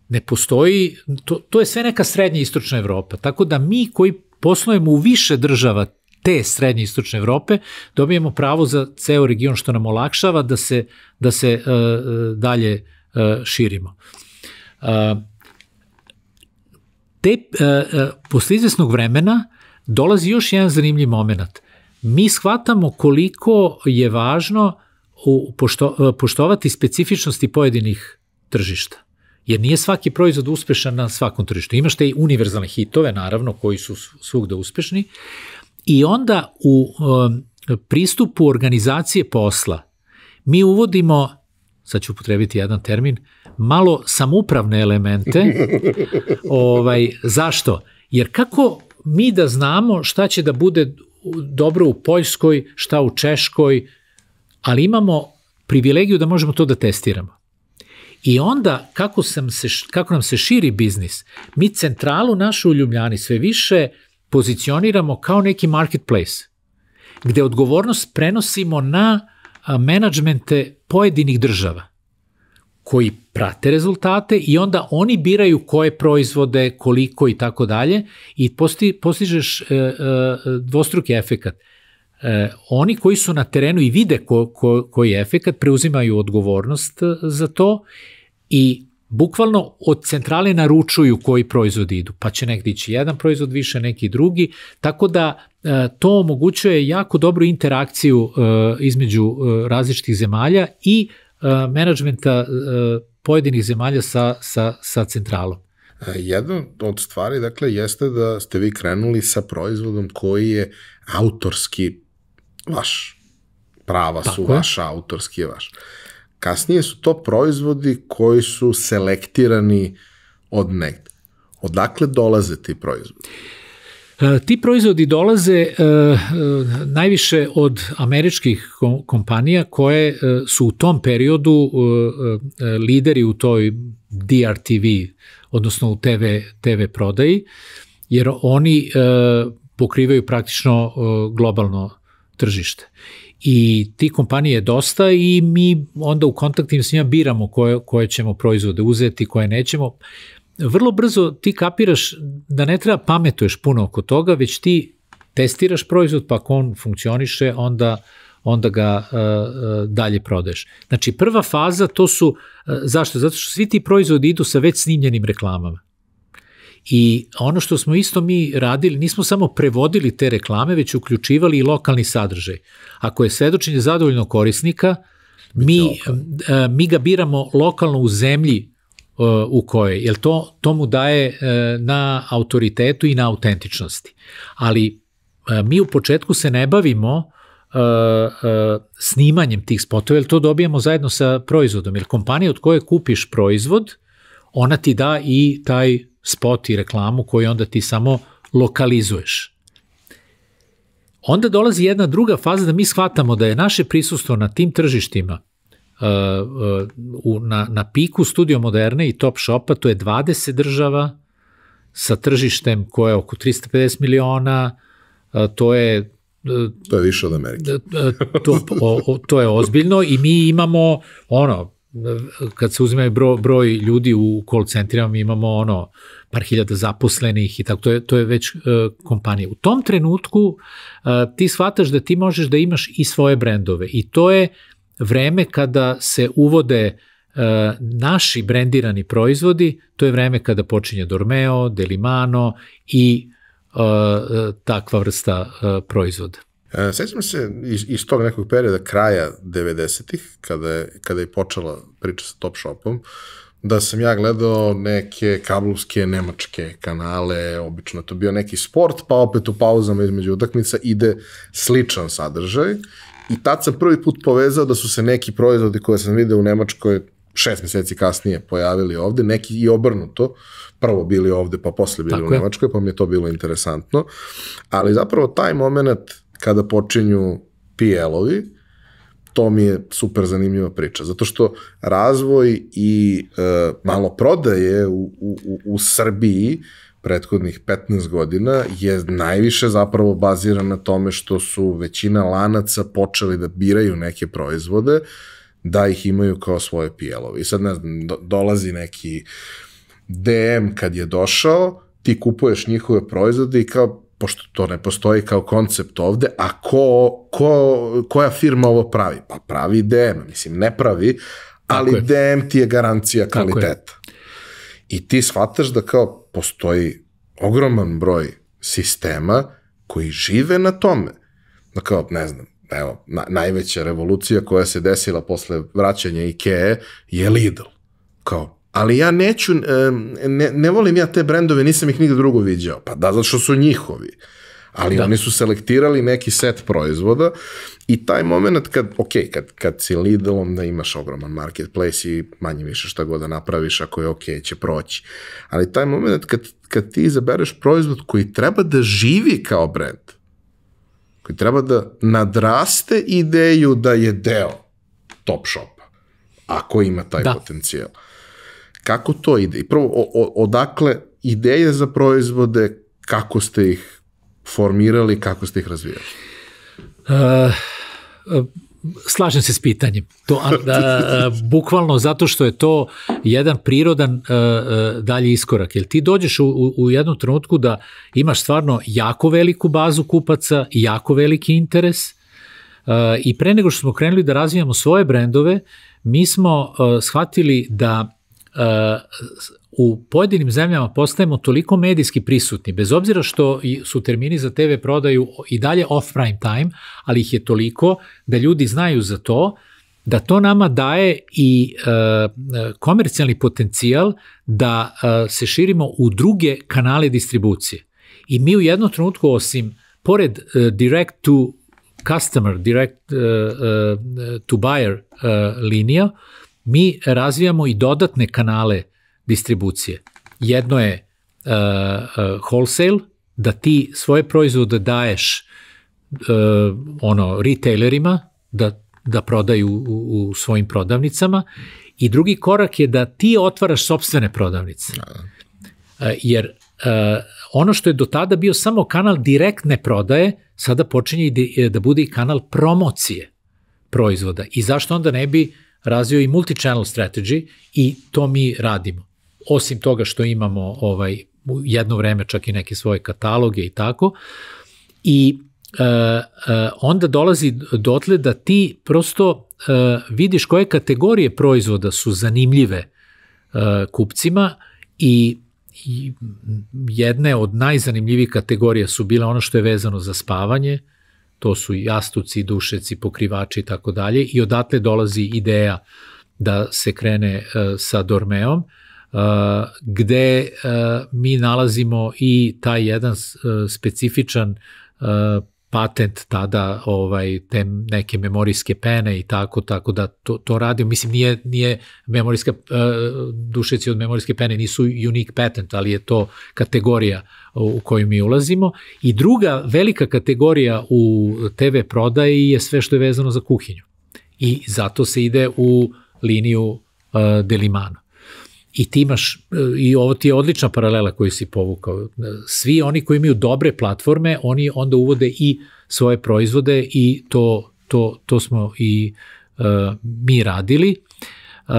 Ne postoji, to, to je sve neka srednja i istočna Evropa. Tako da mi koji poslujemo u više država te srednje istočne Evrope, dobijemo pravo za ceo region što nam olakšava da se, da se uh, dalje uh, širimo. Uh, te, uh, posle izvesnog vremena dolazi još jedan zanimljiv moment. Mi shvatamo koliko je važno u, pošto, poštovati specifičnosti pojedinih tržišta. Jer nije svaki proizvod uspešan na svakom tržištu. Imaš te univerzalne hitove, naravno, koji su svugde uspešni, I onda u um, pristupu organizacije posla mi uvodimo, sad ću upotrebiti jedan termin, malo samupravne elemente. ovaj, zašto? Jer kako mi da znamo šta će da bude dobro u Poljskoj, šta u Češkoj, ali imamo privilegiju da možemo to da testiramo. I onda, kako, sam se, kako nam se širi biznis, mi centralu našu u Ljubljani sve više pozicioniramo kao neki marketplace, gde odgovornost prenosimo na menadžmente pojedinih država koji prate rezultate i onda oni biraju koje proizvode, koliko i tako dalje i posti, postižeš e, e, dvostruki efekat. E, oni koji su na terenu i vide ko, ko, koji je efekat preuzimaju odgovornost za to i bukvalno od centrale naručuju koji proizvodi idu, pa će nekde ići jedan proizvod više, neki drugi, tako da e, to omogućuje jako dobru interakciju e, između e, različitih zemalja i menadžmenta pojedinih zemalja sa, sa, sa centralom. Jedna od stvari, dakle, jeste da ste vi krenuli sa proizvodom koji je autorski vaš. Prava Tako su je. vaša, autorski je vaš. Kasnije su to proizvodi koji su selektirani od negde. Odakle dolaze ti proizvodi? E, ti proizvodi dolaze e, e, najviše od američkih kompanija koje su u tom periodu lideri u toj DRTV, odnosno u TV, TV prodaji, jer oni pokrivaju praktično globalno tržište i ti kompanije je dosta i mi onda u kontaktima s njima biramo koje, koje ćemo proizvode uzeti, koje nećemo. Vrlo brzo ti kapiraš da ne treba pametuješ puno oko toga, već ti testiraš proizvod, pa ako on funkcioniše, onda onda ga uh, dalje prodaješ. Znači, prva faza to su, uh, zašto? Zato što svi ti proizvodi idu sa već snimljenim reklamama. I ono što smo isto mi radili, nismo samo prevodili te reklame, već uključivali i lokalni sadržaj. Ako je svedočenje zadovoljno korisnika, mi, mi ga biramo lokalno u zemlji u kojoj, jer to, to mu daje e, na autoritetu i na autentičnosti. Ali mi u početku se ne bavimo snimanjem tih spotova, jer to dobijamo zajedno sa proizvodom, jer kompanija od koje kupiš proizvod, ona ti da i taj spot i reklamu koju onda ti samo lokalizuješ. Onda dolazi jedna druga faza da mi shvatamo da je naše prisustvo na tim tržištima uh, uh, na, na piku Studio Moderne i Top Shopa, to je 20 država sa tržištem koje je oko 350 miliona, uh, to je To je više od Amerike. To, o, to je ozbiljno i mi imamo ono, kad se uzimaju broj, broj ljudi u call centrima, mi imamo ono par hiljada zaposlenih i tako, to je, to je već uh, kompanija. U tom trenutku uh, ti shvataš da ti možeš da imaš i svoje brendove i to je vreme kada se uvode uh, naši brendirani proizvodi, to je vreme kada počinje Dormeo, Delimano i uh, takva vrsta proizvoda. E, sećam se iz, iz tog nekog perioda kraja 90-ih, kada kada je počela priča sa Top Shopom, da sam ja gledao neke kablovske nemačke kanale, obično to bio neki sport, pa opet u pauzama između utakmica ide sličan sadržaj. I tad sam prvi put povezao da su se neki proizvodi koje sam video u Nemačkoj šest meseci kasnije pojavili ovde, neki i obrnuto, prvo bili ovde, pa posle bili Tako u Nemačkoj, pa mi je to bilo interesantno. Ali zapravo taj moment kada počinju PL-ovi, to mi je super zanimljiva priča, zato što razvoj i e, malo prodaje u, u, u Srbiji prethodnih 15 godina je najviše zapravo baziran na tome što su većina lanaca počeli da biraju neke proizvode da ih imaju kao svoje PL-ove. I sad, ne znam, do, dolazi neki DM kad je došao, ti kupuješ njihove proizvode i kao, pošto to ne postoji kao koncept ovde, a ko, ko, koja firma ovo pravi? Pa pravi DM, mislim, ne pravi, ali DM ti je garancija kvaliteta. I ti shvataš da kao postoji ogroman broj sistema koji žive na tome. Da kao, ne znam, evo, na, najveća revolucija koja se desila posle vraćanja Ikea je Lidl. Kao, ali ja neću, ne, ne volim ja te brendove, nisam ih nigde drugo viđao. Pa da, zato što su njihovi. Ali da. oni su selektirali neki set proizvoda i taj moment kad, ok, kad, kad si Lidl, onda imaš ogroman marketplace i manje više šta god da napraviš, ako je ok, će proći. Ali taj moment kad, kad ti izabereš proizvod koji treba da živi kao brend, koji treba da nadraste ideju da je deo top shopa, ako ima taj da. potencijal. Kako to ide? I prvo, o, o, odakle ideje za proizvode, kako ste ih formirali, kako ste ih razvijali? Uh, slažem se s pitanjem. To, a, a, bukvalno zato što je to jedan prirodan a, dalji iskorak. Jer ti dođeš u, u, jednom trenutku da imaš stvarno jako veliku bazu kupaca jako veliki interes a, i pre nego što smo krenuli da razvijamo svoje brendove, mi smo a, shvatili da a, u pojedinim zemljama postajemo toliko medijski prisutni, bez obzira što su termini za TV prodaju i dalje off prime time, ali ih je toliko da ljudi znaju za to, da to nama daje i e, komercijalni potencijal da e, se širimo u druge kanale distribucije. I mi u jednom trenutku, osim, pored e, direct to customer, direct e, e, to buyer e, linija, mi razvijamo i dodatne kanale distribucije. Jedno je uh, uh, wholesale, da ti svoje proizvode daješ uh, ono retailerima da, da prodaju u, u svojim prodavnicama i drugi korak je da ti otvaraš sobstvene prodavnice. Uh, jer uh, ono što je do tada bio samo kanal direktne prodaje, sada počinje i da bude i kanal promocije proizvoda. I zašto onda ne bi razvio i multi-channel strategy i to mi radimo osim toga što imamo ovaj jedno vreme čak i neke svoje kataloge i tako. I e, e, onda dolazi dotle da ti prosto e, vidiš koje kategorije proizvoda su zanimljive e, kupcima i i jedne od najzanimljivijih kategorija su bile ono što je vezano za spavanje, to su jastuci, dušeci, pokrivači i tako dalje i odatle dolazi ideja da se krene uh, sa Dormeom gde mi nalazimo i taj jedan specifičan patent tada ovaj te neke memorijske pene i tako tako da to to radi mislim nije nije memorijska dušeci od memorijske pene nisu unique patent ali je to kategorija u koju mi ulazimo. I druga velika kategorija u TV prodaji je sve što je vezano za kuhinju. I zato se ide u liniju uh, Delimano I ti imaš, e, i ovo ti je odlična paralela koju si povukao. Svi oni koji imaju dobre platforme, oni onda uvode i svoje proizvode i to, to, to smo i uh, mi radili. Uh,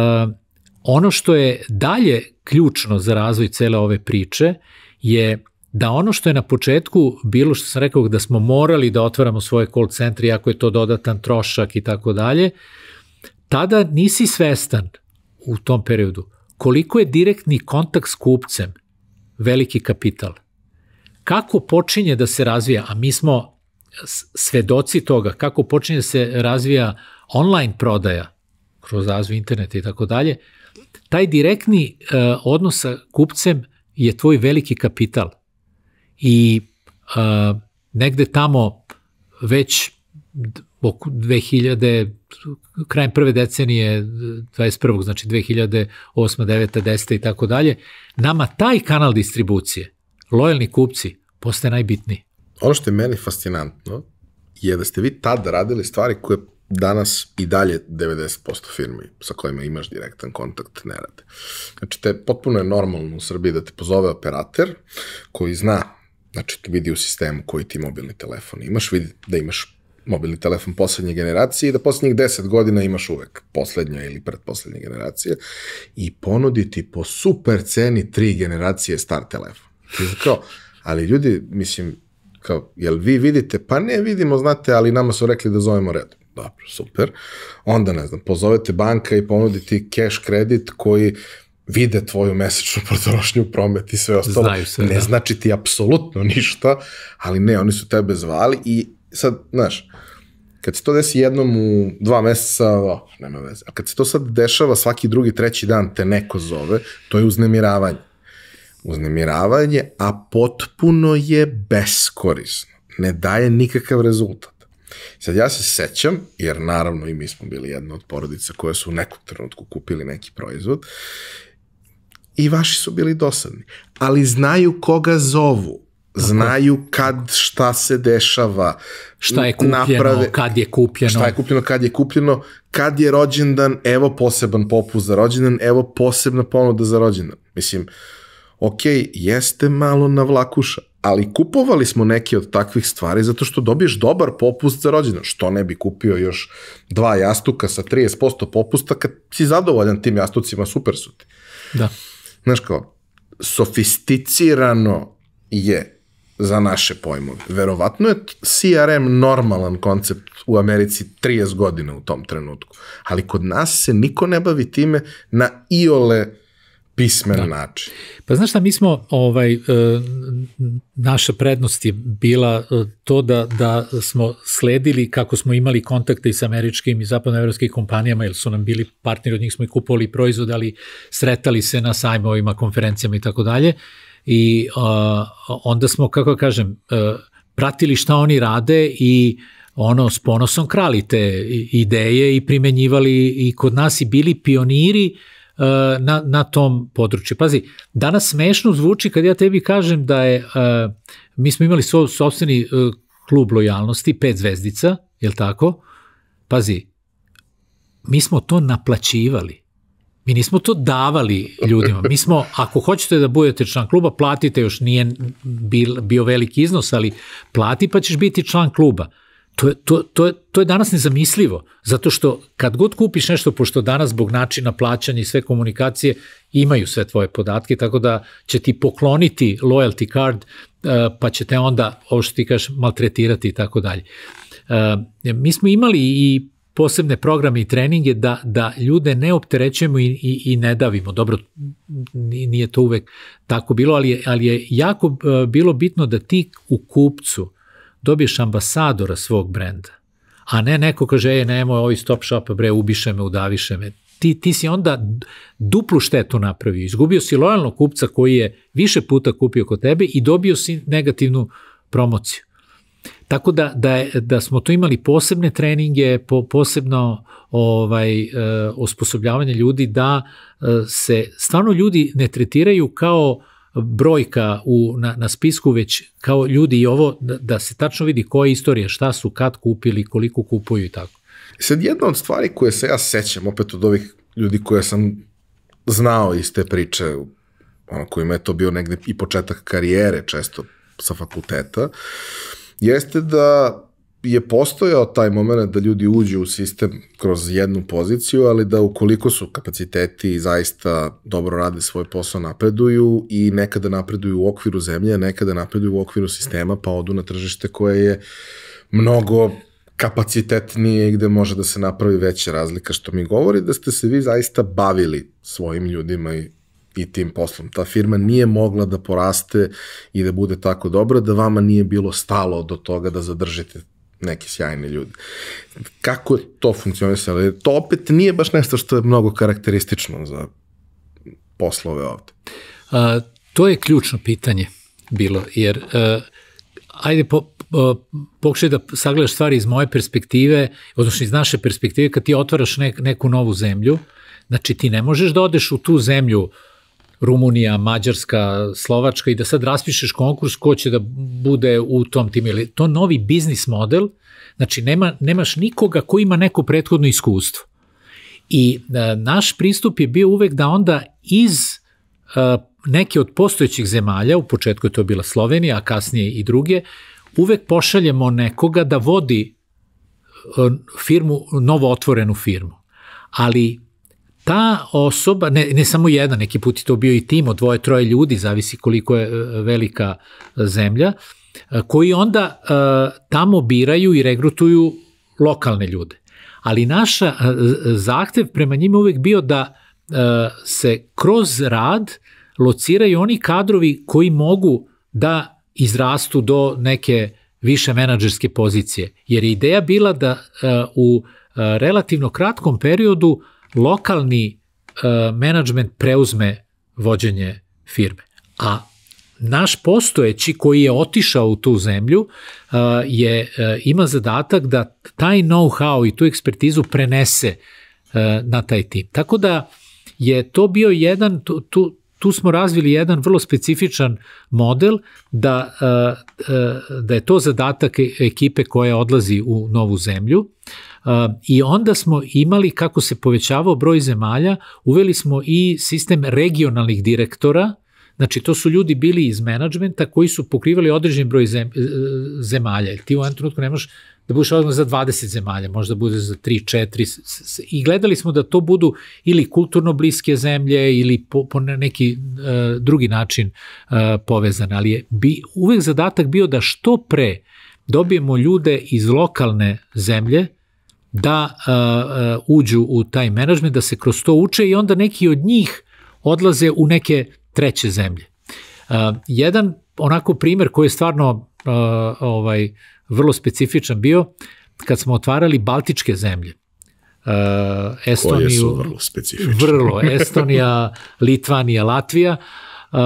ono što je dalje ključno za razvoj cele ove priče je da ono što je na početku bilo što sam rekao da smo morali da otvaramo svoje call centre iako je to dodatan trošak i tako dalje, tada nisi svestan u tom periodu koliko je direktni kontakt s kupcem veliki kapital. Kako počinje da se razvija, a mi smo svedoci toga, kako počinje da se razvija online prodaja kroz razvoj interneta i tako dalje, taj direktni uh, odnos sa kupcem je tvoj veliki kapital. I uh, negde tamo već oko 2000, krajem prve decenije 21. znači 2008. 9. 10. i tako dalje, nama taj kanal distribucije, lojalni kupci, postaje najbitniji. Ono što je meni fascinantno je da ste vi tad radili stvari koje danas i dalje 90% firmi sa kojima imaš direktan kontakt ne rade. Znači, te potpuno je normalno u Srbiji da te pozove operator koji zna, znači vidi u sistemu koji ti mobilni telefon imaš, vidi da imaš mobilni telefon poslednje generacije i da poslednjih 10 godina imaš uvek poslednja ili predposlednja generacija i ponuditi po super ceni tri generacije star telefon. Kao, ali ljudi, mislim, kao, jel vi vidite? Pa ne vidimo, znate, ali nama su rekli da zovemo redom. Dobro, super. Onda, ne znam, pozovete banka i ponuditi cash kredit koji vide tvoju mesečnu potrošnju, promet i sve ostalo. Znaju se, ne da. znači ti apsolutno ništa, ali ne, oni su tebe zvali i sad, znaš, kad se to desi jednom u dva meseca, o, nema veze. A kad se to sad dešava svaki drugi, treći dan te neko zove, to je uznemiravanje. Uznemiravanje, a potpuno je beskorisno. Ne daje nikakav rezultat. Sad ja se sećam, jer naravno i mi smo bili jedna od porodica koje su u nekom trenutku kupili neki proizvod, i vaši su bili dosadni. Ali znaju koga zovu. Znaju kad šta se dešava. Šta je kupljeno, naprave, kad je kupljeno. Šta je kupljeno, kad je kupljeno, kad je rođendan, evo poseban popust za rođendan, evo posebna ponuda za rođendan. Mislim, ok, jeste malo na vlakuša, ali kupovali smo neke od takvih stvari zato što dobiješ dobar popust za rođendan. Što ne bi kupio još dva jastuka sa 30% popusta kad si zadovoljan tim jastucima, super su ti. Da. Znaš kao, sofisticirano je za naše pojmove. Verovatno je CRM normalan koncept u Americi 30 godina u tom trenutku, ali kod nas se niko ne bavi time na iole pismen da. način. Pa znaš šta, mi smo, ovaj, e, naša prednost je bila e, to da, da smo sledili kako smo imali kontakte i sa američkim i zapadnoevropskim kompanijama, jer su nam bili partneri, od njih smo i kupovali proizvod, ali sretali se na sajmovima, konferencijama i tako dalje. I a, onda smo, kako kažem, a, pratili šta oni rade i ono s ponosom krali te ideje i primenjivali i kod nas i bili pioniri na, na tom području. Pazi, danas smešno zvuči kad ja tebi kažem da je, mi smo imali svoj sobstveni klub lojalnosti, pet zvezdica, je li tako? Pazi, mi smo to naplaćivali. Mi nismo to davali ljudima. Mi smo, ako hoćete da budete član kluba, platite, još nije bil, bio veliki iznos, ali plati pa ćeš biti član kluba. To je, to, to, je, to je danas nezamislivo, zato što kad god kupiš nešto, pošto danas zbog načina plaćanja i sve komunikacije imaju sve tvoje podatke, tako da će ti pokloniti loyalty card, pa će te onda, ovo što ti kažeš, maltretirati i tako dalje. Mi smo imali i posebne programe i treninge da, da ljude ne opterećujemo i, i, i ne davimo. Dobro, nije to uvek tako bilo, ali je, ali je jako bilo bitno da ti u kupcu dobiješ ambasadora svog brenda, a ne neko kaže, ej, nemoj ovi stop shop, bre, ubiše me, udaviše me. Ti, ti si onda duplu štetu napravio. Izgubio si lojalnog kupca koji je više puta kupio kod tebe i dobio si negativnu promociju. Tako da, da, je, da smo tu imali posebne treninge, po, posebno ovaj, e, osposobljavanje ljudi da e, se stvarno ljudi ne tretiraju kao brojka u, na, na spisku, već kao ljudi i ovo, da, da se tačno vidi koja je istorija, šta su, kad kupili, koliko kupuju i tako. Sad jedna od stvari koje se ja sećam, opet od ovih ljudi koje sam znao iz te priče, ono kojima je to bio negde i početak karijere, često sa fakulteta, jeste da je postojao taj moment da ljudi uđu u sistem kroz jednu poziciju, ali da ukoliko su kapaciteti zaista dobro rade svoj posao, napreduju i nekada napreduju u okviru zemlje, nekada napreduju u okviru sistema, pa odu na tržište koje je mnogo kapacitetnije i gde može da se napravi veća razlika, što mi govori da ste se vi zaista bavili svojim ljudima i i tim poslom. Ta firma nije mogla da poraste i da bude tako dobra da vama nije bilo stalo do toga da zadržite neki sjajni ljudi. Kako je to funkcionisalo? To opet nije baš nešto što je mnogo karakteristično za poslove ovde. A, to je ključno pitanje bilo, jer a, ajde po, pokušaj da sagledaš stvari iz moje perspektive, odnosno iz naše perspektive, kad ti otvaraš nek, neku novu zemlju, znači ti ne možeš da odeš u tu zemlju uh, Rumunija, Mađarska, Slovačka i da sad raspišeš konkurs ko će da bude u tom timu. Ili to novi biznis model, znači nema, nemaš nikoga ko ima neko prethodno iskustvo. I e, naš pristup je bio uvek da onda iz e, neke od postojećih zemalja, u početku je to bila Slovenija, a kasnije i druge, uvek pošaljemo nekoga da vodi firmu, novo otvorenu firmu. Ali ta osoba, ne, ne samo jedan, neki put je to bio i tim od dvoje, troje ljudi, zavisi koliko je velika zemlja, koji onda tamo biraju i regrutuju lokalne ljude. Ali naša zahtev prema njima uvek bio da se kroz rad lociraju oni kadrovi koji mogu da izrastu do neke više menadžerske pozicije. Jer je ideja bila da u relativno kratkom periodu lokalni menadžment preuzme vođenje firme. A naš postojeći koji je otišao u tu zemlju je ima zadatak da taj know-how i tu ekspertizu prenese na taj tim. Tako da je to bio jedan, tu, tu, tu smo razvili jedan vrlo specifičan model da, da je to zadatak ekipe koja odlazi u novu zemlju i onda smo imali, kako se povećavao broj zemalja, uveli smo i sistem regionalnih direktora, Znači, to su ljudi bili iz menadžmenta koji su pokrivali određen broj zem, e, zemalja. Ti u jednom trenutku ne možeš da budeš odmah za 20 zemalja, možda bude za 3, 4. I gledali smo da to budu ili kulturno bliske zemlje ili po, po neki uh, drugi način uh, povezane. Ali je bi, uvek zadatak bio da što pre dobijemo ljude iz lokalne zemlje, da uh, uđu u taj menadžment, da se kroz to uče i onda neki od njih odlaze u neke treće zemlje. Uh, jedan onako primer koji je stvarno uh, ovaj vrlo specifičan bio kad smo otvarali baltičke zemlje. Uh, Estoniju, Koje su vrlo specifične. Vrlo, Estonija, Litvanija, Latvija, uh,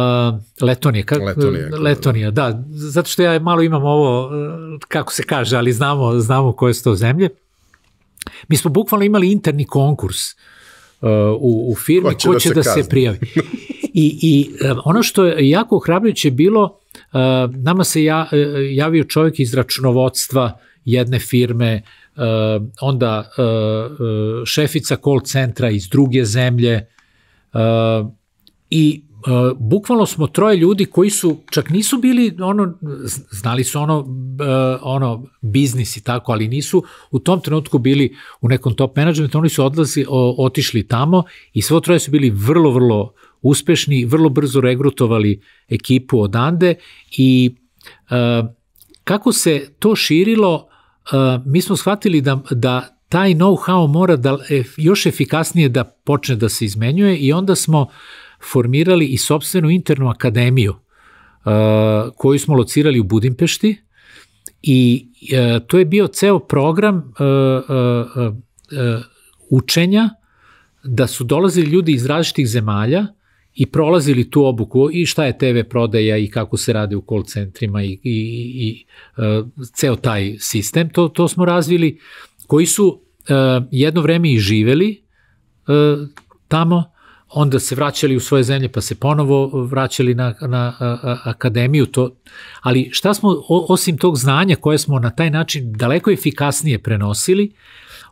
Letonija, kak, Letonija, Letonija, da, zato što ja malo imam ovo, kako se kaže, ali znamo, znamo koje su to zemlje. Mi smo bukvalno imali interni konkurs uh, u, u firmi ko će, ko da, će da, se, da se prijavi. I, I ono što je jako ohrabrujuće bilo, nama se ja, e, javio čovjek iz računovodstva jedne firme, onda e, e, šefica call centra iz druge zemlje i bukvalno smo troje ljudi koji su čak nisu bili ono znali su ono ono biznis i tako ali nisu u tom trenutku bili u nekom top menadžmentu. Oni su odlazi o, otišli tamo i svo troje su bili vrlo vrlo uspešni, vrlo brzo regrutovali ekipu odande i uh, kako se to širilo, uh, mi smo shvatili da, da taj know-how mora da još efikasnije da počne da se izmenjuje i onda smo formirali i sobstvenu internu akademiju uh, koju smo locirali u Budimpešti i uh, to je bio ceo program uh, učenja da su dolazili ljudi iz različitih zemalja i prolazili tu obuku i šta je TV prodaja i kako se radi u call centrima i, i, i ceo taj sistem, to, to smo razvili, koji su jedno vreme i živeli tamo, onda se vraćali u svoje zemlje, pa se ponovo vraćali na, na a, a, akademiju. To, ali šta smo, o, osim tog znanja koje smo na taj način daleko efikasnije prenosili,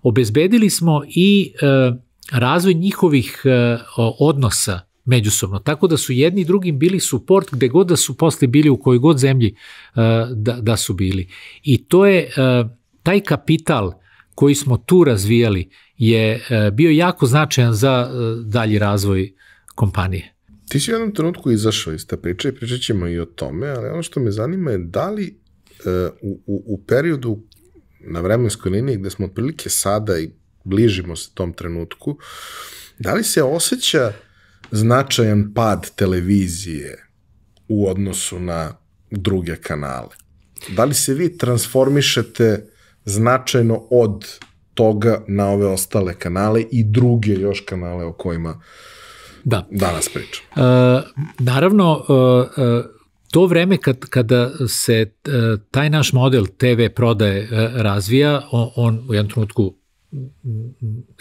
obezbedili smo i e, razvoj njihovih e, odnosa međusobno. Tako da su jedni drugim bili suport gde god da su posle bili u kojoj god zemlji uh, da, da su bili. I to je uh, taj kapital koji smo tu razvijali je uh, bio jako značajan za dalji razvoj kompanije. Ti si u jednom trenutku izašao iz te priče i pričat ćemo i o tome, ali ono što me zanima je da li u, u, u periodu na vremenskoj liniji gde smo otprilike sada i bližimo se tom trenutku, da li se osjeća značajan pad televizije u odnosu na druge kanale. Da li se vi transformišete značajno od toga na ove ostale kanale i druge još kanale o kojima da. danas pričam? E, naravno, e, e, to vreme kad, kada se e, taj naš model TV prodaje e, razvija, on, on u jednom trenutku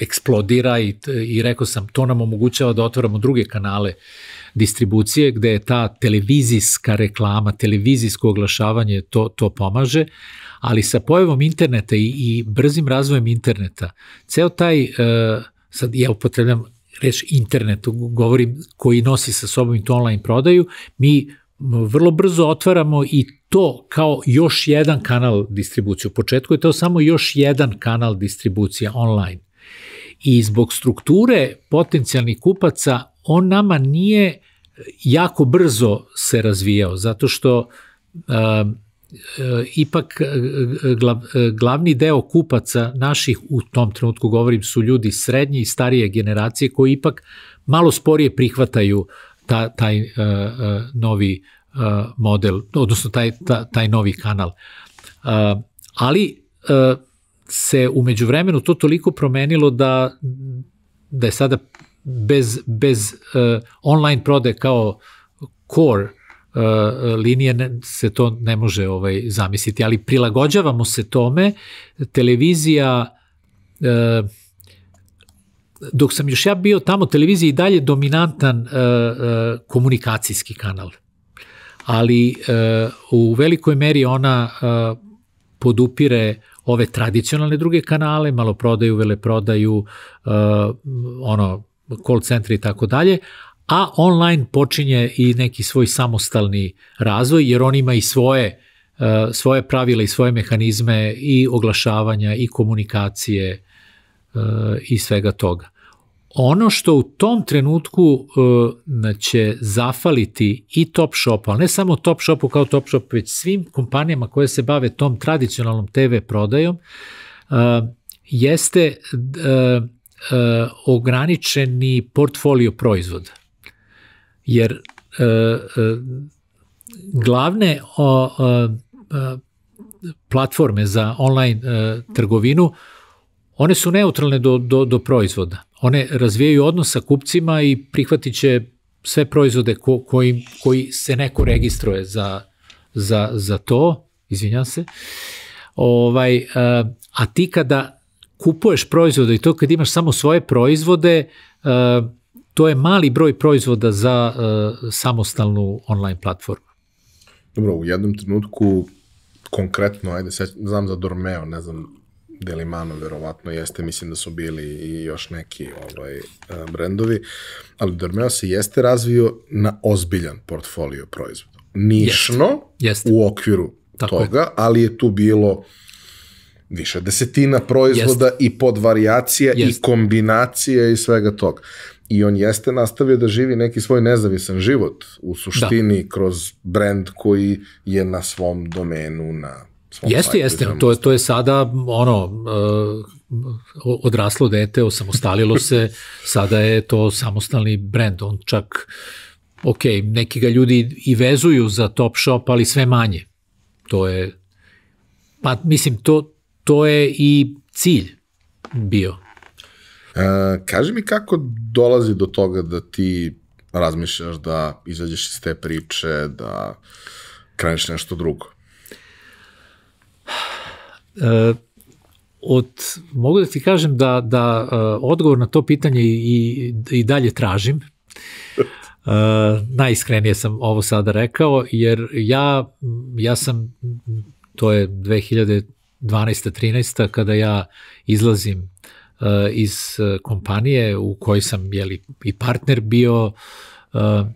eksplodira i, i rekao sam, to nam omogućava da otvoramo druge kanale distribucije gde je ta televizijska reklama, televizijsko oglašavanje to, to pomaže, ali sa pojavom interneta i, i brzim razvojem interneta, ceo taj, uh, sad ja upotrebljam reč internet, govorim koji nosi sa sobom i to online prodaju, mi vrlo brzo otvaramo i to kao još jedan kanal distribucije. U početku je to samo još jedan kanal distribucije online. I zbog strukture potencijalnih kupaca, on nama nije jako brzo se razvijao, zato što uh, ipak glav, glavni deo kupaca naših u tom trenutku govorim su ljudi srednje i starije generacije koji ipak malo sporije prihvataju ta, taj novi model, odnosno taj, ta, taj novi kanal. Ali se umeđu vremenu to toliko promenilo da, da je sada bez, bez online prode kao core linije ne, se to ne može ovaj zamisliti, ali prilagođavamo se tome. Televizija uh, dok sam još ja bio tamo, televizija i dalje dominantan uh, komunikacijski kanal. Ali u velikoj meri ona podupire ove tradicionalne druge kanale, maloprodaju, veleprodaju, ono, call centri i tako dalje, a online počinje i neki svoj samostalni razvoj, jer on ima i svoje, uh, svoje pravila i svoje mehanizme i oglašavanja i komunikacije uh, i svega toga. Ono što u tom trenutku uh, će zafaliti i Top Shopu, ali ne samo Top Shopu kao Top Shop, već svim kompanijama koje se bave tom tradicionalnom TV prodajom, jeste ograničeni portfolio proizvoda. Jer uh, uh, glavne uh, uh, platforme za online uh, trgovinu, one su neutralne do, do, do proizvoda. One razvijaju odnos sa kupcima i prihvatit će sve proizvode ko, koji, koji se neko registruje za, za, za to, izvinjam se, ovaj, a, a ti kada kupuješ proizvode i to kad imaš samo svoje proizvode, a, to je mali broj proizvoda za a, samostalnu online platformu. Dobro, u jednom trenutku konkretno, ajde, sad, znam za Dormeo, ne znam Delimano verovatno jeste, mislim da su bili i još neki ovaj, e, brendovi, ali Dormeo se jeste razvio na ozbiljan portfolio proizvoda. Nišno jeste. Jeste. u okviru Tako toga, je. ali je tu bilo više desetina proizvoda jeste. i podvarijacije jeste. i kombinacije i svega toga. I on jeste nastavio da živi neki svoj nezavisan život u suštini da. kroz brend koji je na svom domenu, na Jeste, jeste, to je, to je sada ono, uh, odraslo dete, osamostalilo se, sada je to samostalni brend, on čak, ok, neki ga ljudi i vezuju za Top Shop, ali sve manje. To je, pa mislim, to, to je i cilj bio. E, kaži mi kako dolazi do toga da ti razmišljaš da izađeš iz te priče, da kreneš nešto drugo? E, od, mogu da ti kažem da, da uh, odgovor na to pitanje i, i dalje tražim. Uh, najiskrenije sam ovo sada rekao, jer ja, ja sam, to je 2012. 13. kada ja izlazim iz kompanije u kojoj sam jeli, i partner bio, uh,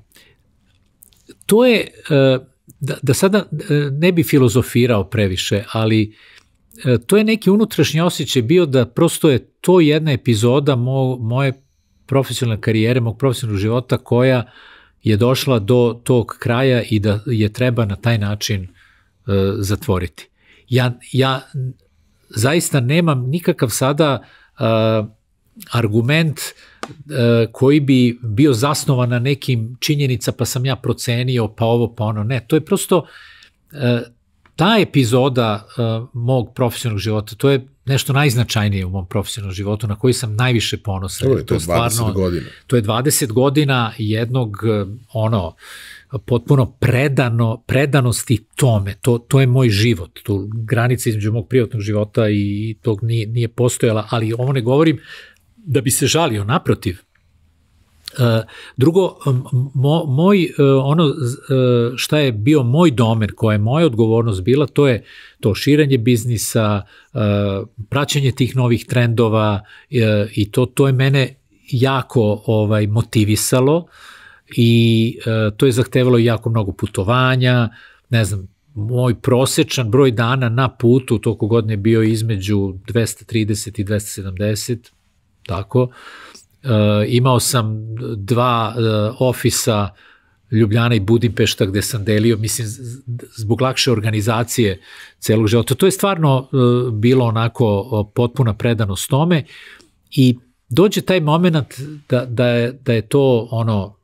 to je, da, da sada ne bi filozofirao previše, ali to je neki unutrašnji osjećaj bio da prosto je to jedna epizoda mo, moje profesionalne karijere, mog profesionalnog života koja je došla do tog kraja i da je treba na taj način zatvoriti. Ja, ja zaista nemam nikakav sada argument e, koji bi bio zasnovan na nekim činjenica pa sam ja procenio pa ovo pa ono. Ne, to je prosto e, ta epizoda uh, mog profesionalnog života, to je nešto najznačajnije u mom profesionalnom životu na koji sam najviše ponosan. To, to je 20 stvarno, godina. To je 20 godina jednog ono potpuno predano, predanosti tome. To, to je moj život. Tu granica između mog privatnog života i tog nije, nije postojala, ali ovo ne govorim da bi se žalio, naprotiv. E, drugo, mo, moj, e, ono e, šta je bio moj domen, koja je moja odgovornost bila, to je to širenje biznisa, praćenje tih novih trendova i to, to je mene jako ovaj motivisalo i uh, to je zahtevalo jako mnogo putovanja, ne znam, moj prosečan broj dana na putu toliko godine bio između 230 i 270, tako. Uh, imao sam dva uh, ofisa Ljubljana i Budimpešta gde sam delio, mislim, zbog lakše organizacije celog života. To je stvarno uh, bilo onako potpuna predanost tome i dođe taj moment da, da, je, da je to ono,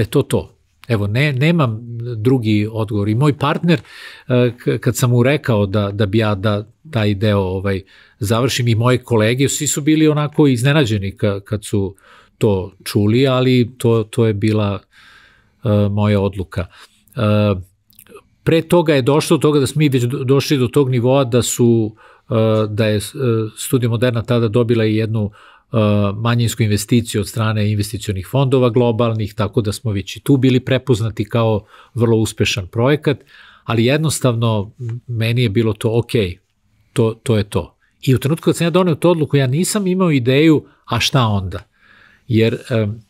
da je to to. Evo, ne, nemam drugi odgovor. I moj partner, uh, kad sam mu rekao da, da bi ja da taj deo ovaj, završim i moje kolege, svi su bili onako iznenađeni kad su to čuli, ali to, to je bila E, moja odluka. E, pre toga je došlo do toga da smo mi već došli do tog nivoa da su e, da je Studio Moderna tada dobila i jednu manjinsku investiciju od strane investicionih fondova globalnih, tako da smo već i tu bili prepoznati kao vrlo uspešan projekat, ali jednostavno meni je bilo to ok, to, to je to. I u trenutku kad sam ja doneo tu odluku, ja nisam imao ideju, a šta onda? Jer um,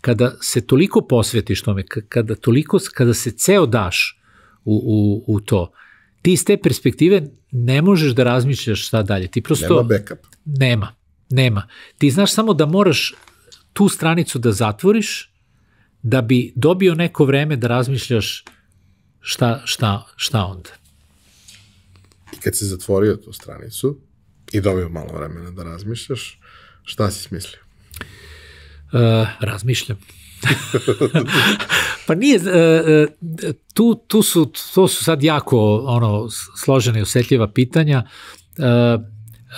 kada se toliko posvetiš tome, kada, toliko, kada se ceo daš u, u, u to, ti iz te perspektive ne možeš da razmišljaš šta dalje. Ti prosto... Nema backup. Nema, nema. Ti znaš samo da moraš tu stranicu da zatvoriš, da bi dobio neko vreme da razmišljaš šta, šta, šta onda. I kad si zatvorio tu stranicu i dobio malo vremena da razmišljaš, šta si smislio? Uh, razmišljam. pa nije, uh, tu, tu su, to su sad jako ono, složene i osetljiva pitanja. Uh,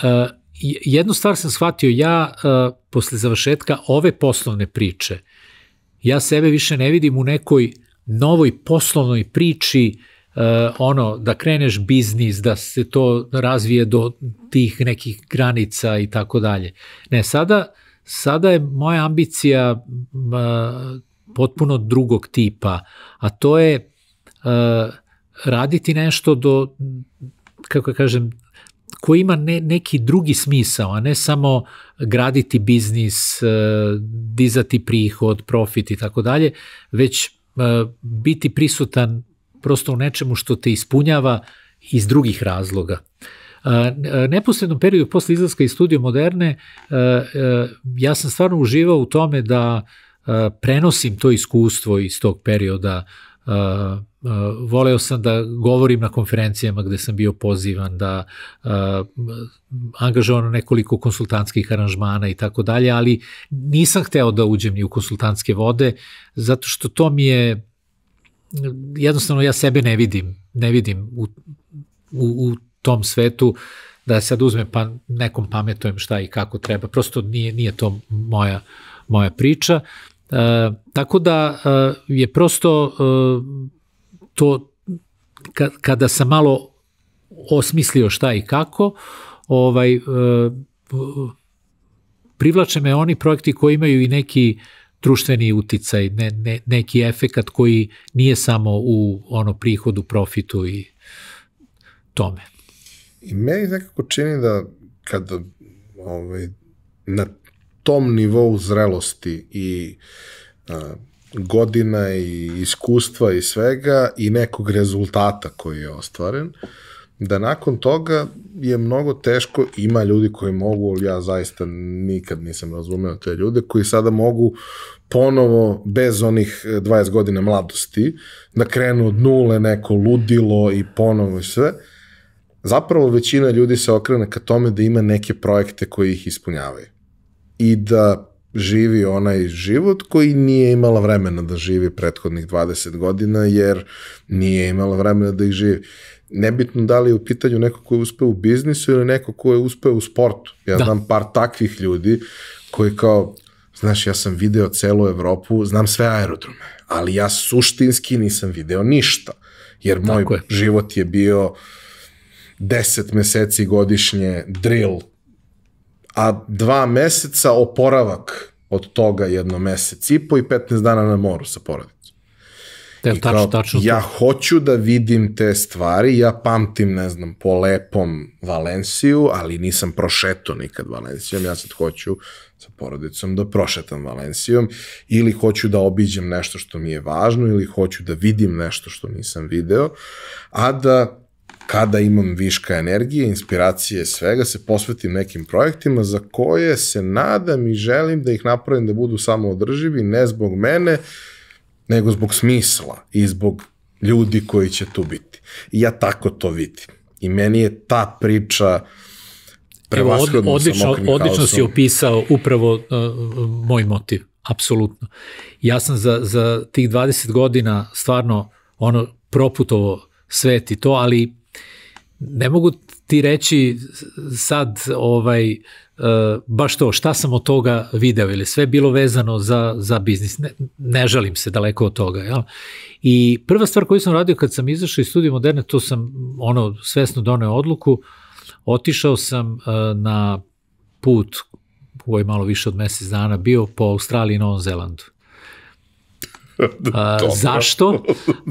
uh, jednu stvar sam shvatio, ja uh, posle završetka ove poslovne priče, ja sebe više ne vidim u nekoj novoj poslovnoj priči uh, ono, da kreneš biznis, da se to razvije do tih nekih granica i tako dalje. Ne, sada Sada je moja ambicija uh, potpuno drugog tipa, a to je uh, raditi nešto do, kako kažem, koji ima ne, neki drugi smisao, a ne samo graditi biznis, uh, dizati prihod, profit i tako dalje, već uh, biti prisutan prosto u nečemu što te ispunjava iz drugih razloga. Uh, neposrednom periodu posle izlaska iz studiju Moderne, ja sam stvarno uživao u tome da prenosim to iskustvo iz tog perioda. Voleo sam da govorim na konferencijama gde sam bio pozivan, da angažovan nekoliko konsultantskih aranžmana i tako dalje, ali nisam hteo da uđem ni u konsultantske vode, zato što to mi je jednostavno ja sebe ne vidim, ne vidim u, u, u tom svetu da sad uzme pa nekom pametujem šta i kako treba. Prosto nije, nije to moja, moja priča. E, tako da e, je prosto e, to ka, kada sam malo osmislio šta i kako, ovaj, e, privlače me oni projekti koji imaju i neki društveni uticaj, ne, ne, neki efekat koji nije samo u ono prihodu, profitu i tome. I meni nekako čini da kada ovaj, na tom nivou zrelosti i a, godina i iskustva i svega i nekog rezultata koji je ostvaren, da nakon toga je mnogo teško, ima ljudi koji mogu, ali ja zaista nikad nisam razumeo te ljude, koji sada mogu ponovo, bez onih 20 godina mladosti, da krenu od nule neko ludilo i ponovo i sve, zapravo većina ljudi se okrene ka tome da ima neke projekte koji ih ispunjavaju. I da živi onaj život koji nije imala vremena da živi prethodnih 20 godina, jer nije imala vremena da ih živi. Nebitno da li je u pitanju neko ko je uspeo u biznisu ili neko ko je uspeo u sportu. Ja da. znam par takvih ljudi koji kao, znaš, ja sam video celu Evropu, znam sve aerodrome, ali ja suštinski nisam video ništa, jer moj je. život je bio uh, 10 meseci godišnje drill, a dva meseca oporavak od toga jedno mesec i po i 15 dana na moru sa porodicom. Te, I tačno, kao, tačno ja hoću da vidim te stvari, ja pamtim, ne znam, po lepom Valenciju, ali nisam prošeto nikad Valencijom, ja sad hoću sa porodicom da prošetam Valencijom, ili hoću da obiđem nešto što mi je važno, ili hoću da vidim nešto što nisam video, a da kada imam viška energije, inspiracije, svega, se posvetim nekim projektima za koje se nadam i želim da ih napravim da budu samo održivi, ne zbog mene, nego zbog smisla i zbog ljudi koji će tu biti. I ja tako to vidim. I meni je ta priča Evo, od, prevashodno odlično, odlično si opisao upravo uh, moj motiv, apsolutno. Ja sam za, za tih 20 godina stvarno ono proputovo svet i to, ali ne mogu ti reći sad ovaj uh, baš to šta sam od toga video ili sve bilo vezano za, za biznis. Ne, ne žalim se daleko od toga. Jel? I prva stvar koju sam radio kad sam izašao iz studija moderne, to sam ono svesno doneo odluku, otišao sam uh, na put koji je malo više od mesec dana bio po Australiji i Novom Zelandu. A, zašto?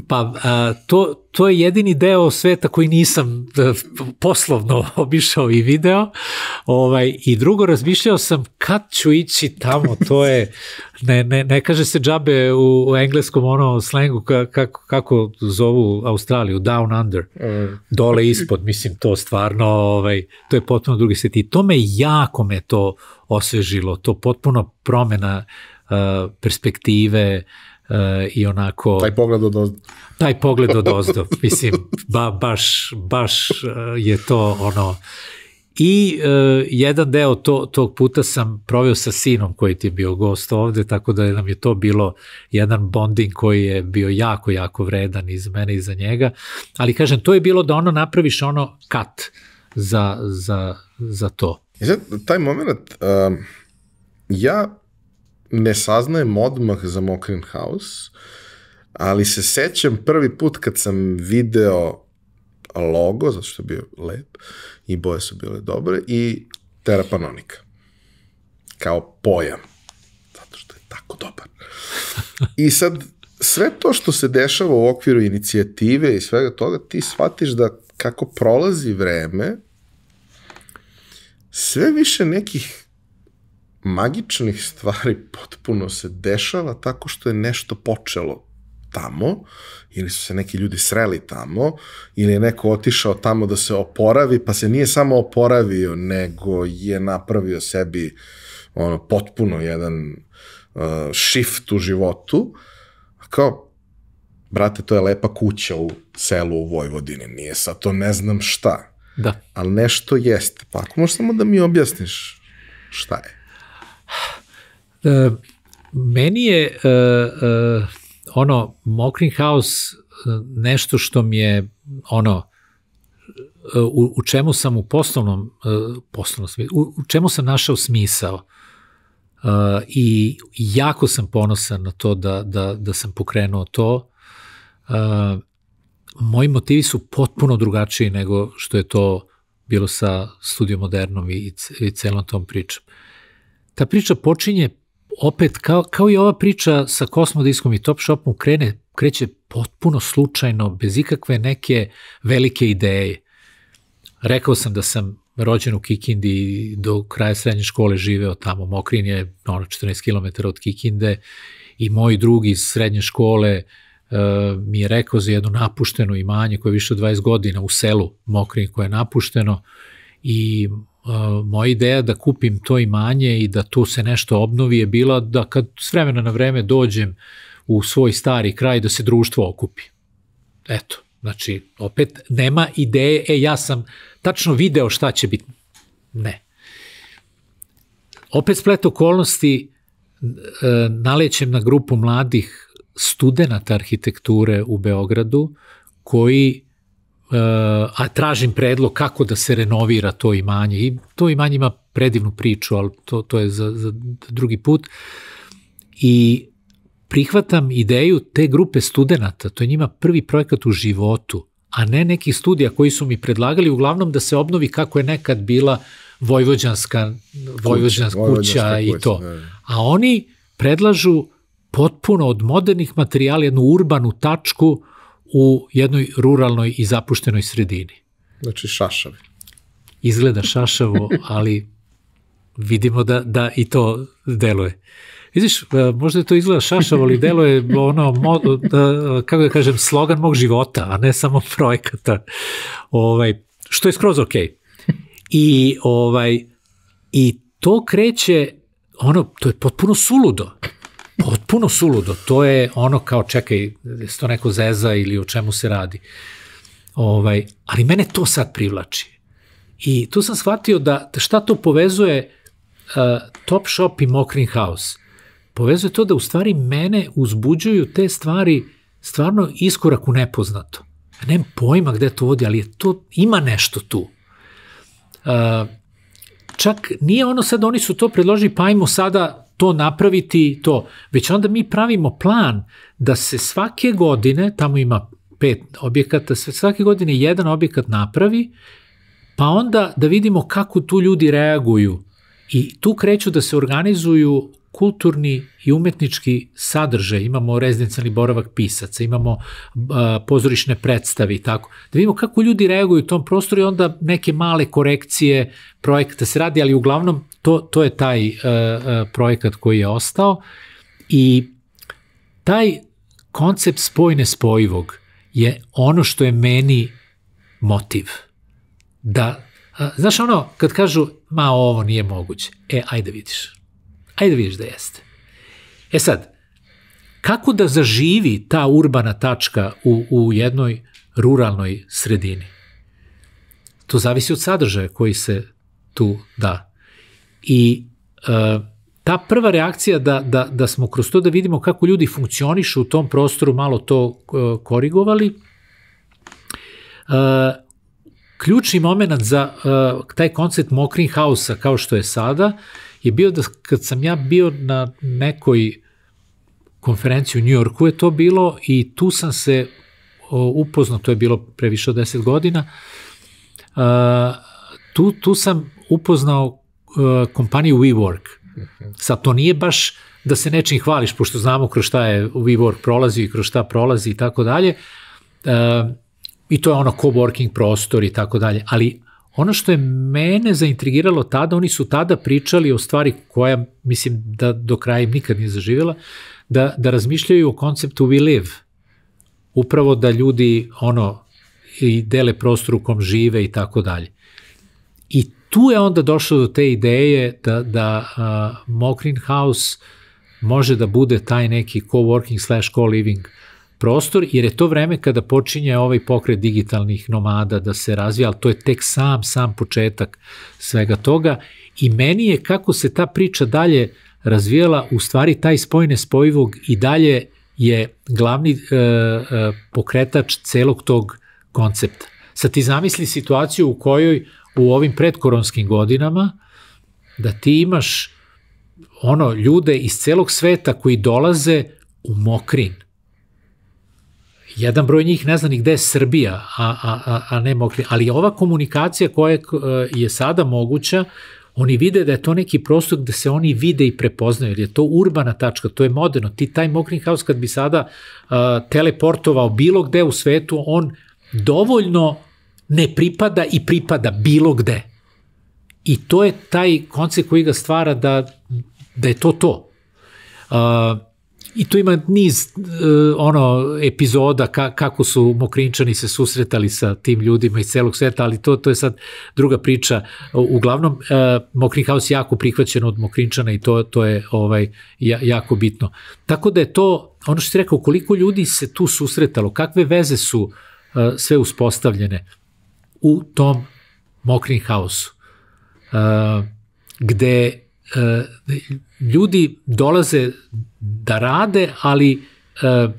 Pa a, to, to je jedini deo sveta koji nisam e, poslovno obišao i video. Ovaj, I drugo, razmišljao sam kad ću ići tamo, to je, ne, ne, ne kaže se džabe u, u engleskom ono slengu ka, kako, kako zovu Australiju, down under, dole ispod, mislim to stvarno, ovaj, to je potpuno drugi svet i to me jako me to osvežilo, to potpuno promena uh, perspektive, uh, i onako Taj pogled od ozdo. taj pogled od ozdo, mislim, ba, baš, baš uh, je to ono, I uh, jedan deo to, tog puta sam proveo sa sinom koji ti je bio gost ovde, tako da nam je to bilo jedan bonding koji je bio jako, jako vredan iz mene i za njega. Ali kažem, to je bilo da ono napraviš ono kat za, za, za to. I sad, taj moment, um, ja ne saznajem odmah za Mokrin House, ali se sećam prvi put kad sam video logo, zato što je bio lep i boje su bile dobre, i terapanonika. Kao pojam. Zato što je tako dobar. I sad, sve to što se dešava u okviru inicijative i svega toga, ti shvatiš da kako prolazi vreme, sve više nekih magičnih stvari potpuno se dešava tako što je nešto počelo tamo, ili su se neki ljudi sreli tamo, ili je neko otišao tamo da se oporavi, pa se nije samo oporavio, nego je napravio sebi ono, potpuno jedan uh, shift u životu, kao, brate, to je lepa kuća u selu u Vojvodini, nije sad to ne znam šta, Da. ali nešto jeste. Pa ako možeš samo da mi objasniš šta je. E, meni je e, e, ono Mokrin House nešto što mi je ono u, u čemu sam u poslovnom, poslovnom smislu, u, u čemu sam našao smisao uh, i jako sam ponosan na to da, da, da sam pokrenuo to. Uh, moji motivi su potpuno drugačiji nego što je to bilo sa Studio Modernom i, i celom tom pričom. Ta priča počinje opet kao, kao i ova priča sa Kosmodiskom i Top Shopom krene, kreće potpuno slučajno, bez ikakve neke velike ideje. Rekao sam da sam rođen u Kikindi i do kraja srednje škole živeo tamo. Mokrin je ono, 14 km od Kikinde i moj drug iz srednje škole uh, mi je rekao za jedno napušteno imanje koje je više od 20 godina u selu Mokrin koje je napušteno i moja ideja da kupim to imanje i da tu se nešto obnovi je bila da kad s vremena na vreme dođem u svoj stari kraj da se društvo okupi. Eto, znači, opet nema ideje, e, ja sam tačno video šta će biti. Ne. Opet splet okolnosti e, nalećem na grupu mladih studenta arhitekture u Beogradu koji a tražim predlog kako da se renovira to imanje. I to imanje ima predivnu priču, ali to, to je za, za drugi put. I prihvatam ideju te grupe studenta, to je njima prvi projekat u životu, a ne nekih studija koji su mi predlagali. Uglavnom da se obnovi kako je nekad bila vojvođanska, vojvođanska kuća, kuća i to. A oni predlažu potpuno od modernih materijala jednu urbanu tačku u jednoj ruralnoj i zapuštenoj sredini. Znači šašavi. Izgleda šašavo, ali vidimo da, da i to deluje. Vidiš, e, možda je to izgleda šašavo, ali delo je ono, mo, da, kako da kažem, slogan mog života, a ne samo projekata. Ovaj, što je skroz okej. Okay. I, ovaj, I to kreće, ono, to je potpuno suludo. Potpuno suludo. To je ono kao, čekaj, se to neko zeza ili o čemu se radi. Ovaj, ali mene to sad privlači. I tu sam shvatio da šta to povezuje uh, Top Shop i Mokrin House. Povezuje to da u stvari mene uzbuđuju te stvari stvarno iskorak u nepoznato. Ja nemam pojma gde to vodi, ali je to, ima nešto tu. Uh, čak nije ono sad, oni su to predložili, pa ajmo sada to napraviti, to, već onda mi pravimo plan da se svake godine, tamo ima pet objekata, svake godine jedan objekat napravi, pa onda da vidimo kako tu ljudi reaguju. I tu kreću da se organizuju kulturni i umetnički sadržaj, imamo rezidencijalni boravak pisaca, imamo a, pozorišne predstave i tako, da vidimo kako ljudi reaguju u tom prostoru i onda neke male korekcije projekta se radi, ali uglavnom to, to je taj a, projekat koji je ostao i taj koncept spojne spojivog je ono što je meni motiv. Da, a, znaš ono, kad kažu, ma ovo nije moguće, e, ajde vidiš Ajde vidiš da jeste. E sad, kako da zaživi ta urbana tačka u, u jednoj ruralnoj sredini? To zavisi od sadržaja koji se tu da. I e, ta prva reakcija da, da, da smo kroz to da vidimo kako ljudi funkcionišu u tom prostoru malo to e, korigovali, e, ključni moment za e, taj koncept mokrin hausa kao što je sada je bio da kad sam ja bio na nekoj konferenciji u Njujorku je to bilo i tu sam se upoznao, to je bilo pre više od 10 godina, tu, tu sam upoznao kompaniju WeWork. Sad, to nije baš da se nečim hvališ, pošto znamo kroz šta je WeWork prolazi i kroz šta prolazi i tako dalje. I to je ono coworking prostor i tako dalje. Ali Ono što je mene zaintrigiralo tada, oni su tada pričali o stvari koja, mislim, da do kraja im nikad nije zaživjela, da, da razmišljaju o konceptu we live. Upravo da ljudi, ono, i dele prostor u kom žive i tako dalje. I tu je onda došlo do te ideje da, da uh, Mokrin House može da bude taj neki co-working slash co-living prostor, jer je to vreme kada počinje ovaj pokret digitalnih nomada da se razvija, ali to je tek sam, sam početak svega toga i meni je kako se ta priča dalje razvijala, u stvari taj spojne spojivog i dalje je glavni e, e, pokretač celog tog koncepta. Sad ti zamisli situaciju u kojoj u ovim predkoronskim godinama da ti imaš ono ljude iz celog sveta koji dolaze u Mokrin, jedan broj njih ne zna ni gde je Srbija, a, a, a ne mogli. Ali ova komunikacija koja e, je sada moguća, oni vide da je to neki prostor gde se oni vide i prepoznaju, jer je to urbana tačka, to je moderno. Ti taj Mokrin House kad bi sada uh, teleportovao bilo gde u svetu, on dovoljno ne pripada i pripada bilo gde. I to je taj koncept koji ga stvara da, da je to to. Uh, I tu ima niz uh, ono epizoda ka, kako su Mokrinčani se susretali sa tim ljudima iz celog sveta, ali to to je sad druga priča. Uglavnom uh, Mokrin House jako prihvaćen od Mokrinčana i to to je ovaj ja, jako bitno. Tako da je to ono što ti rekao koliko ljudi se tu susretalo, kakve veze su uh, sve uspostavljene u tom Mokrin House. Uh, gde uh, ljudi dolaze da rade, ali uh,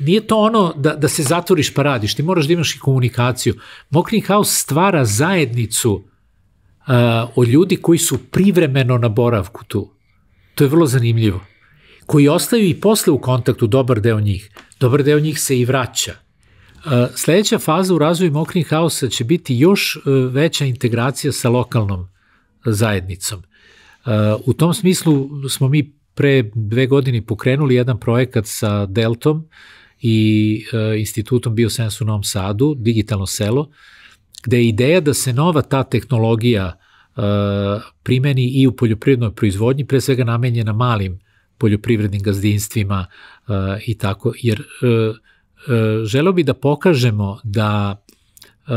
nije to ono da, da se zatvoriš pa radiš, ti moraš da imaš i komunikaciju. Mokrin House stvara zajednicu uh, od ljudi koji su privremeno na boravku tu. To je vrlo zanimljivo. Koji ostaju i posle u kontaktu, dobar deo njih. Dobar deo njih se i vraća. Sledeća faza u razvoju Mokrin House će biti još uh, veća integracija sa lokalnom zajednicom. U tom smislu smo mi pre dve godine pokrenuli jedan projekat sa Deltom i e, institutom Biosens u Novom Sadu, digitalno selo, gde je ideja da se nova ta tehnologija e, primeni i u poljoprivrednoj proizvodnji, pre svega namenjena malim poljoprivrednim gazdinstvima e, i tako, jer e, e, želeo bi da pokažemo da e,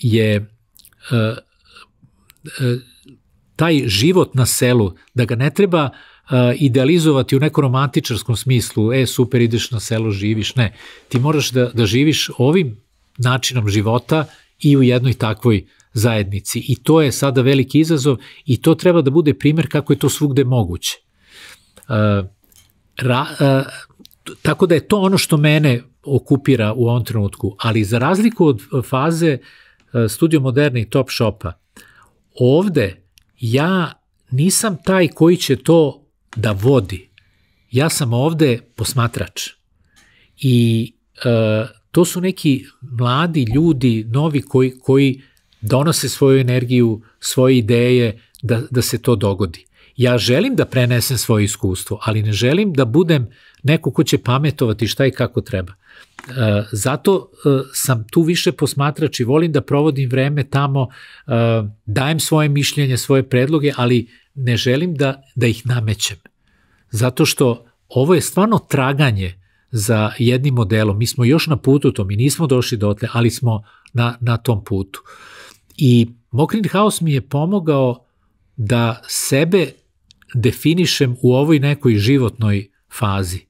je e, e, taj život na selu, da ga ne treba idealizovati u nekom romantičarskom smislu, e, super, ideš na selo, živiš, ne. Ti moraš da, da živiš ovim načinom života i u jednoj takvoj zajednici. I to je sada veliki izazov i to treba da bude primer kako je to svugde moguće. Ra, tako da je to ono što mene okupira u ovom trenutku, ali za razliku od faze uh, Studio Moderne i Top Shopa, ovde ja nisam taj koji će to da vodi. Ja sam ovde posmatrač. I uh, to su neki mladi ljudi, novi koji, koji donose svoju energiju, svoje ideje da, da se to dogodi. Ja želim da prenesem svoje iskustvo, ali ne želim da budem neko ko će pametovati šta i kako treba. Zato e, sam tu više posmatrač i volim da provodim vreme tamo, e, dajem svoje mišljenje, svoje predloge, ali ne želim da, da ih namećem. Zato što ovo je stvarno traganje za jednim modelom. Mi smo još na putu to, mi nismo došli dotle, ali smo na, na tom putu. I Mokrin House mi je pomogao da sebe definišem u ovoj nekoj životnoj fazi.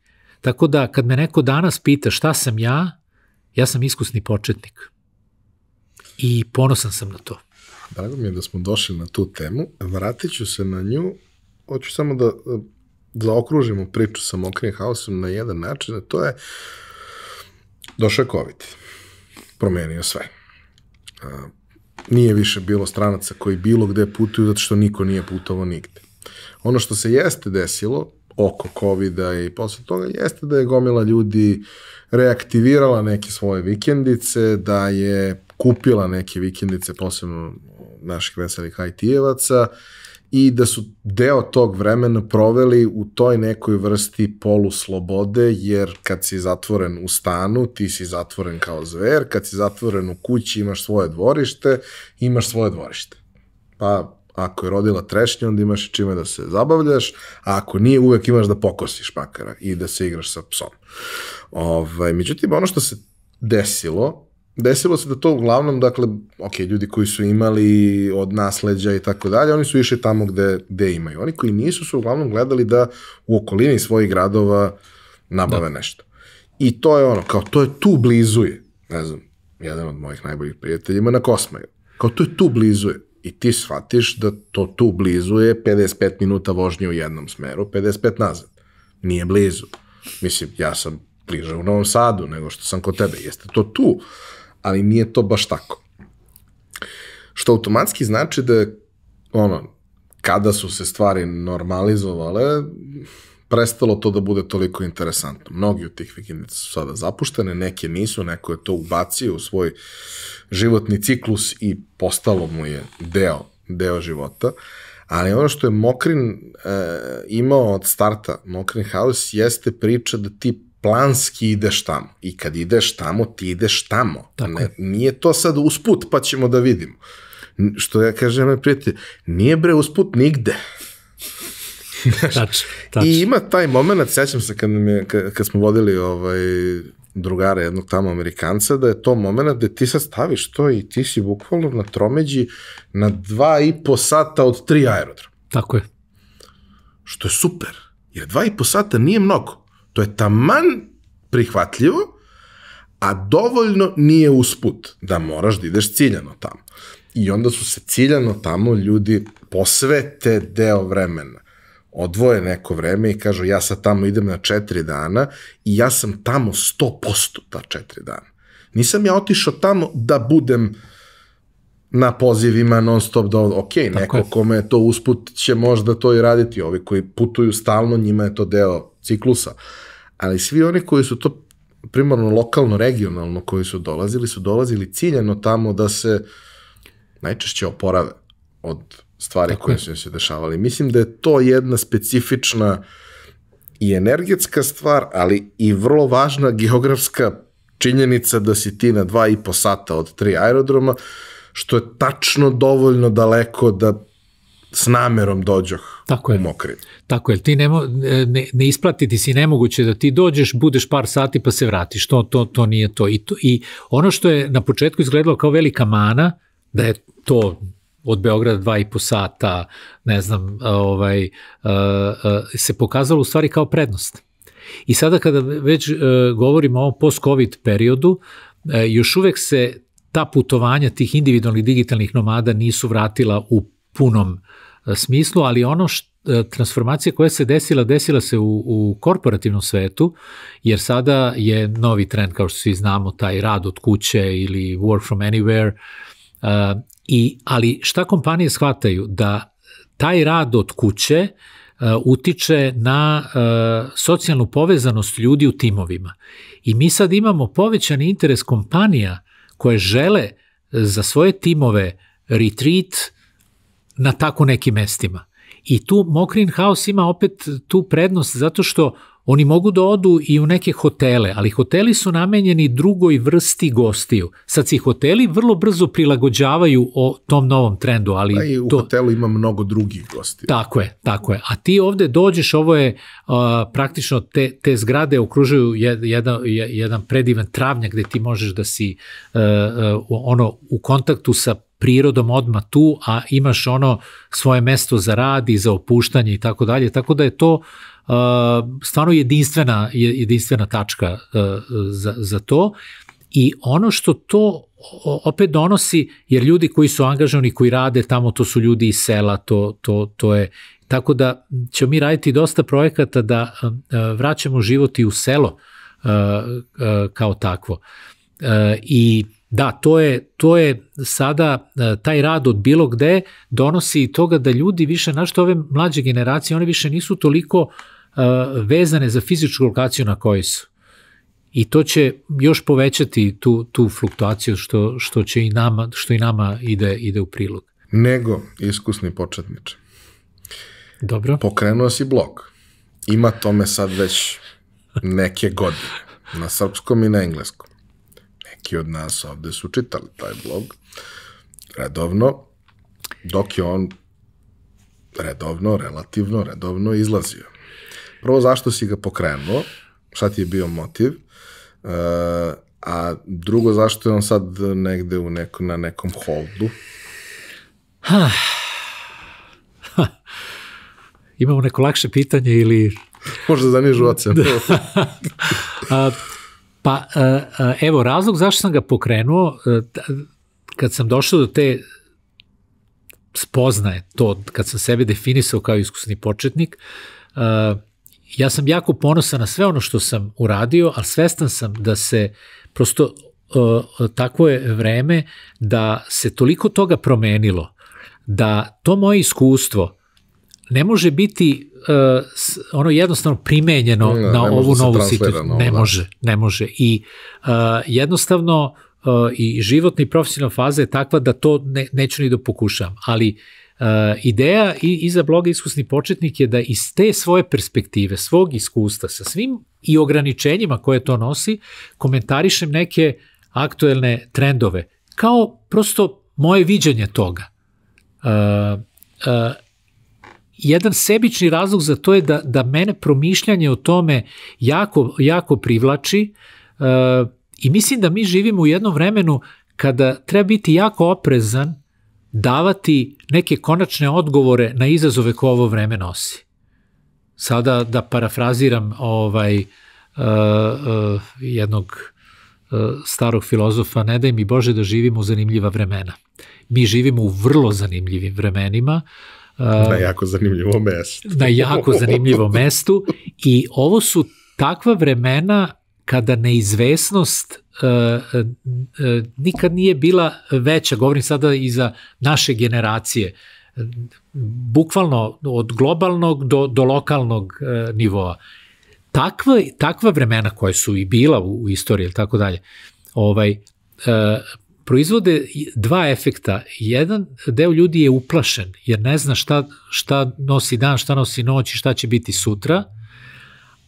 Tako da kad me neko danas pita šta sam ja, ja sam iskusni početnik. I ponosan sam na to. Drago mi je da smo došli na tu temu. Vratit ću se na nju. Hoću samo da zaokružimo priču sa Mokrim Hausom na jedan način, a to je došao je COVID. Promenio sve. Nije više bilo stranaca koji bilo gde putuju zato što niko nije putovao nigde. Ono što se jeste desilo oko covid i posle toga jeste da je gomila ljudi reaktivirala neke svoje vikendice, da je kupila neke vikendice, posebno naših veselih IT-evaca, i da su deo tog vremena proveli u toj nekoj vrsti polu slobode, jer kad si zatvoren u stanu, ti si zatvoren kao zver, kad si zatvoren u kući imaš svoje dvorište, imaš svoje dvorište. Pa ako je rodila trešnje, onda imaš čime da se zabavljaš, a ako nije, uvek imaš da pokosiš makara i da se igraš sa psom. Ovaj, međutim, ono što se desilo, desilo se da to uglavnom, dakle, ok, ljudi koji su imali od nasleđa i tako dalje, oni su išli tamo gde, gde imaju. Oni koji nisu su uglavnom gledali da u okolini svojih gradova nabave da. nešto. I to je ono, kao to je tu blizu je, ne znam, jedan od mojih najboljih prijatelja ima na Kosmaju. Kao to je tu blizu je. I ti shvatiš da to tu blizu je 55 minuta vožnje u jednom smeru, 55 nazad. Nije blizu. Mislim, ja sam bliže u Novom Sadu nego što sam kod tebe. Jeste to tu, ali nije to baš tako. Što automatski znači da ono, kada su se stvari normalizovale, prestalo to da bude toliko interesantno. Mnogi od tih vikendica su sada zapuštene, neke nisu, neko je to ubacio u svoj životni ciklus i postalo mu je deo, deo života. Ali ono što je Mokrin e, imao od starta, Mokrin House, jeste priča da ti planski ideš tamo. I kad ideš tamo, ti ideš tamo. Tako ne, nije to sad usput, pa ćemo da vidimo. Što ja kažem, prijatelj, nije bre usput nigde. tač, tač. I ima taj moment, sećam se kad, je, kad, kad smo vodili ovaj, drugara jednog tamo Amerikanca, da je to moment da ti sad staviš to i ti si bukvalno na tromeđi na dva i po sata od tri aerodroma. Tako je. Što je super, jer dva i po sata nije mnogo. To je taman prihvatljivo, a dovoljno nije usput da moraš da ideš ciljano tamo. I onda su se ciljano tamo ljudi posvete deo vremena odvoje neko vreme i kažu ja sad tamo idem na četiri dana i ja sam tamo 100% ta četiri dana. Nisam ja otišao tamo da budem na pozivima non stop da ok, Tako neko je. kome je to usput će možda to i raditi, ovi koji putuju stalno, njima je to deo ciklusa. Ali svi oni koji su to primarno lokalno, regionalno koji su dolazili, su dolazili ciljano tamo da se najčešće oporave od stvari Tako koje su se dešavali. Mislim da je to jedna specifična i energetska stvar, ali i vrlo važna geografska činjenica da si ti na dva i po sata od tri aerodroma, što je tačno dovoljno daleko da s namerom dođoh Tako je. u Mokrin. Tako je, ti ne, mo- ne, ne isplatiti si nemoguće da ti dođeš, budeš par sati pa se vratiš, to, to, to nije to. I, to. I ono što je na početku izgledalo kao velika mana, da je to od Beograda dva i po sata, ne znam, ovaj, uh, uh, se pokazalo u stvari kao prednost. I sada kada već uh, govorimo o ovom post-covid periodu, još uvek se ta putovanja tih individualnih digitalnih nomada nisu vratila u punom smislu, ali ono što transformacija koja se desila, desila se u, u korporativnom svetu, jer sada je novi trend, kao što svi znamo, taj rad od kuće ili work from anywhere, i, ali šta kompanije shvataju? Da taj rad od kuće uh, utiče na uh, socijalnu povezanost ljudi u timovima. I mi sad imamo povećan interes kompanija koje žele za svoje timove retreat na tako nekim mestima. I tu Mokrin House ima opet tu prednost zato što oni mogu da odu i u neke hotele, ali hoteli su namenjeni drugoj vrsti gostiju. Sad se hoteli vrlo brzo prilagođavaju o tom novom trendu, ali A i u to, hotelu ima mnogo drugih gosti. Tako je, tako je. A ti ovde dođeš, ovo je uh, praktično te, te zgrade okružuju jedan, jedan predivan travnjak gde ti možeš da si uh, uh, ono u kontaktu sa prirodom odma tu, a imaš ono svoje mesto za rad i za opuštanje i tako dalje. Tako da je to uh, stvarno jedinstvena, jedinstvena tačka uh, za, za to. I ono što to opet donosi, jer ljudi koji su angažovani, koji rade tamo, to su ljudi iz sela, to, to, to je Tako da ćemo mi raditi dosta projekata da uh, vraćamo život i u selo uh, uh, kao takvo. I Da, to je, to je sada taj rad od bilo gde donosi toga da ljudi više, našto ove mlađe generacije, one više nisu toliko uh, vezane za fizičku lokaciju na kojoj su. I to će još povećati tu, tu fluktuaciju što, što, će i nama, što i nama ide, ide u prilog. Nego iskusni početniče. Dobro. Pokrenuo si blog. Ima tome sad već neke godine. Na srpskom i na engleskom neki od nas ovde su čitali taj blog redovno, dok je on redovno, relativno, redovno izlazio. Prvo, zašto si ga pokrenuo? Šta ti je bio motiv? Uh, a drugo, zašto je on sad negde u neko, na nekom holdu? Ha. ha. Imamo neko lakše pitanje ili... Možda za nižu ocenu. a, Pa, evo, razlog zašto sam ga pokrenuo, kad sam došao do te spoznaje, to kad sam sebe definisao kao iskusni početnik, ja sam jako ponosan na sve ono što sam uradio, ali svestan sam da se prosto takvo je vreme da se toliko toga promenilo, da to moje iskustvo ne može biti uh, ono jednostavno primenjeno ne, na ne ovu novu situaciju. Ne da. može, ne može. I uh, jednostavno uh, i životna i profesionalna faza je takva da to ne, neću ni da pokušam. Ali uh, ideja i, iza bloga Iskusni početnik je da iz te svoje perspektive, svog iskustva, sa svim i ograničenjima koje to nosi, komentarišem neke aktuelne trendove. Kao prosto moje viđenje toga. Uh, uh, jedan sebični razlog za to je da, da mene promišljanje o tome jako, jako privlači uh, i mislim da mi živimo u jednom vremenu kada treba biti jako oprezan davati neke konačne odgovore na izazove koje ovo vreme nosi. Sada da parafraziram ovaj uh, uh, jednog uh, starog filozofa, ne daj mi Bože da živimo u zanimljiva vremena. Mi živimo u vrlo zanimljivim vremenima, uh, Na jako zanimljivom mestu. Na jako zanimljivom mestu i ovo su takva vremena kada neizvesnost uh, uh, nikad nije bila veća, govorim sada i za naše generacije, bukvalno od globalnog do, do lokalnog uh, nivoa. Takva, takva vremena koje su i bila u, u istoriji, tako dalje, ovaj, uh, proizvode dva efekta. Jedan deo ljudi je uplašen, jer ne zna šta, šta nosi dan, šta nosi noć i šta će biti sutra,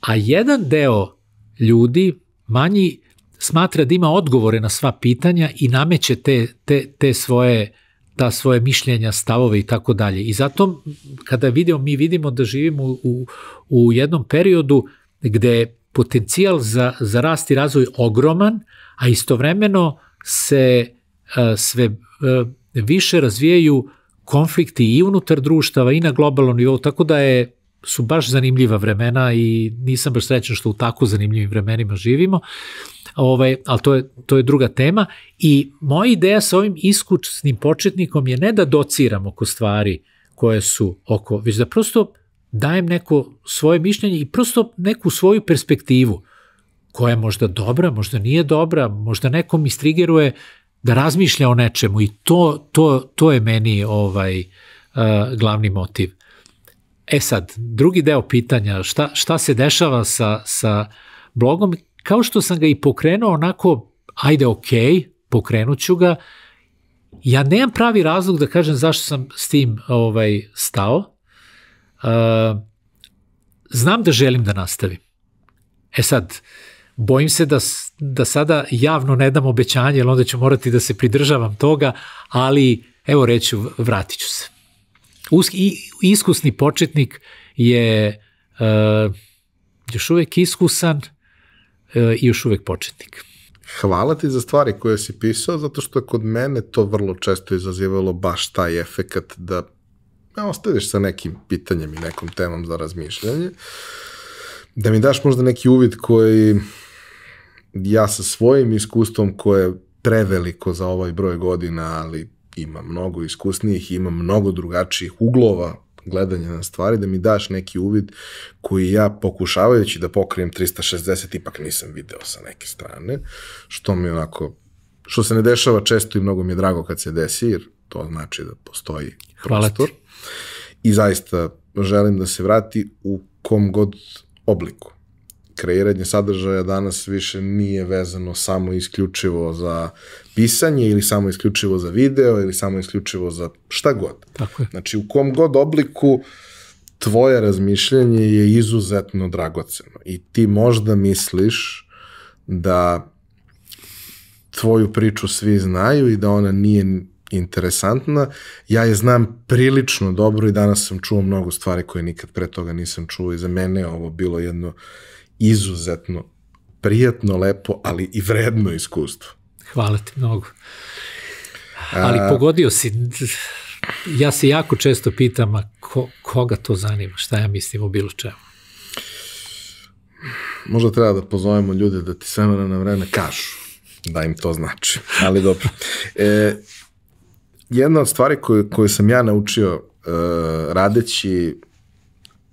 a jedan deo ljudi, manji, smatra da ima odgovore na sva pitanja i nameće te, te, te svoje ta svoje mišljenja, stavove i tako dalje. I zato kada vidimo, mi vidimo da živimo u, u jednom periodu gde je potencijal za, za rast i razvoj ogroman, a istovremeno se a, sve a, više razvijaju konflikti i unutar društava i na globalnom nivou, tako da je su baš zanimljiva vremena i nisam baš srećan što u tako zanimljivim vremenima živimo, ovaj, ali to je, to je druga tema. I moja ideja sa ovim iskučnim početnikom je ne da dociram oko stvari koje su oko, već da prosto dajem neko svoje mišljenje i prosto neku svoju perspektivu koja je možda dobra, možda nije dobra, možda nekom istrigeruje da razmišlja o nečemu i to, to, to je meni ovaj uh, glavni motiv. E sad, drugi deo pitanja, šta, šta se dešava sa, sa blogom, kao što sam ga i pokrenuo onako, ajde ok, pokrenut ću ga, ja nemam pravi razlog da kažem zašto sam s tim ovaj, stao. Uh, znam da želim da nastavim. E sad, bojim se da, da sada javno ne dam obećanje, jer onda ću morati da se pridržavam toga, ali evo reću, vratit ću se. Us, i, iskusni početnik je uh, još uvek iskusan uh, i još uvek početnik. Hvala ti za stvari koje si pisao, zato što kod mene to vrlo često izazivalo baš taj efekat da me ostaviš sa nekim pitanjem i nekom temom za razmišljanje, da mi daš možda neki uvid koji ja sa svojim iskustvom koje je preveliko za ovaj broj godina, ali ima mnogo iskusnijih, ima mnogo drugačijih uglova gledanja na stvari, da mi daš neki uvid koji ja pokušavajući da pokrijem 360 ipak nisam video sa neke strane, što mi onako, što se ne dešava često i mnogo mi je drago kad se desi, jer to znači da postoji prostor. I zaista želim da se vrati u kom god obliku kreiranje sadržaja danas više nije vezano samo isključivo za pisanje ili samo isključivo za video ili samo isključivo za šta god. Tako je. Znači u kom god obliku tvoje razmišljanje je izuzetno dragoceno i ti možda misliš da tvoju priču svi znaju i da ona nije interesantna. Ja je znam prilično dobro i danas sam čuo mnogo stvari koje nikad pre toga nisam čuo i za mene je ovo bilo jedno izuzetno prijatno, lepo, ali i vredno iskustvo. Hvala ti mnogo. Ali A... pogodio si, ja se jako često pitam, a ko, koga to zanima, šta ja mislim o bilo čemu? Možda treba da pozovemo ljude da ti sve na vreme kažu da im to znači, ali dobro. E, jedna od stvari koju, koju sam ja naučio uh, radeći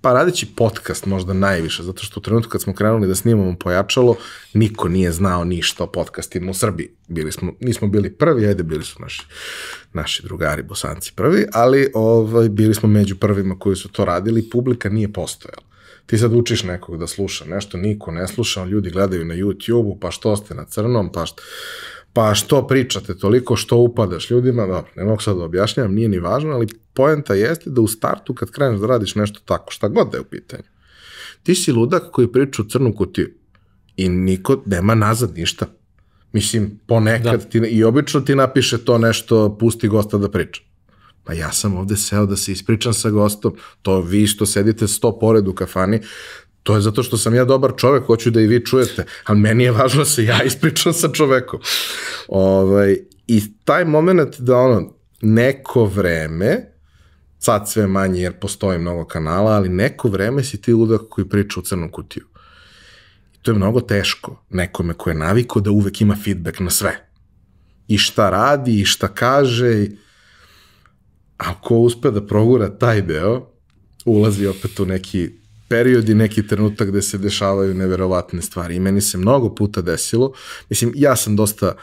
Pa radeći podcast možda najviše, zato što u trenutku kad smo krenuli da snimamo pojačalo, niko nije znao ništa o podcastima u Srbiji. Bili smo, nismo bili prvi, ajde bili su naši, naši drugari bosanci prvi, ali ovaj, bili smo među prvima koji su to radili, publika nije postojala. Ti sad učiš nekog da sluša nešto, niko ne sluša, ljudi gledaju na YouTube-u, pa što ste na crnom, pa što pa što pričate toliko, što upadaš ljudima, dobro, ne mogu sad da objašnjam, nije ni važno, ali poenta jeste da u startu kad kreneš da radiš nešto tako, šta god da je u pitanju, ti si ludak koji priča u crnu kutiju i niko nema nazad ništa. Mislim, ponekad da. ti, i obično ti napiše to nešto, pusti gosta da priča. Pa ja sam ovde seo da se ispričam sa gostom, to vi što sedite sto pored u kafani, To je zato što sam ja dobar čovek, hoću da i vi čujete, ali meni je važno da se ja ispričam sa čovekom. Ovaj, I taj moment da ono, neko vreme, sad sve manje jer postoji mnogo kanala, ali neko vreme si ti ludak koji priča u crnu kutiju. I to je mnogo teško nekome ko je naviko da uvek ima feedback na sve. I šta radi, i šta kaže. I... A ko uspe da progura taj deo, ulazi opet u neki period i neki trenutak gde se dešavaju neverovatne stvari. I meni se mnogo puta desilo. Mislim, ja sam dosta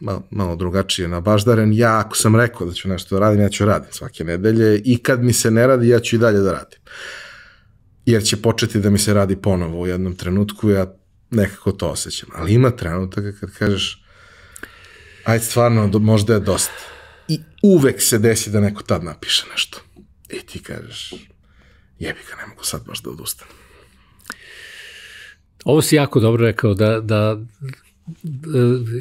malo, malo drugačije nabaždaren. Ja ako sam rekao da ću nešto da radim, ja ću radim svake nedelje i kad mi se ne radi, ja ću i dalje da radim. Jer će početi da mi se radi ponovo u jednom trenutku, ja nekako to osjećam. Ali ima trenutaka kad kažeš ajde stvarno, možda je dosta. I uvek se desi da neko tad napiše nešto. I ti kažeš, jebi ga, ne mogu sad baš da odustanem. Ovo si jako dobro rekao da, da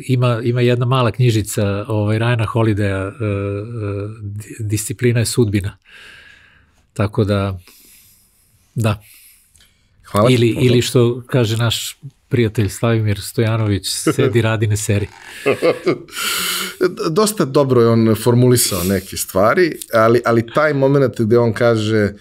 ima, ima jedna mala knjižica ovaj, Rajana Holidaya, uh, uh, disciplina je sudbina. Tako da, da. Hvala ili, ili što kaže naš prijatelj Slavimir Stojanović, sedi, radi, ne seri. Dosta dobro je on formulisao neke stvari, ali, ali taj moment gde on kaže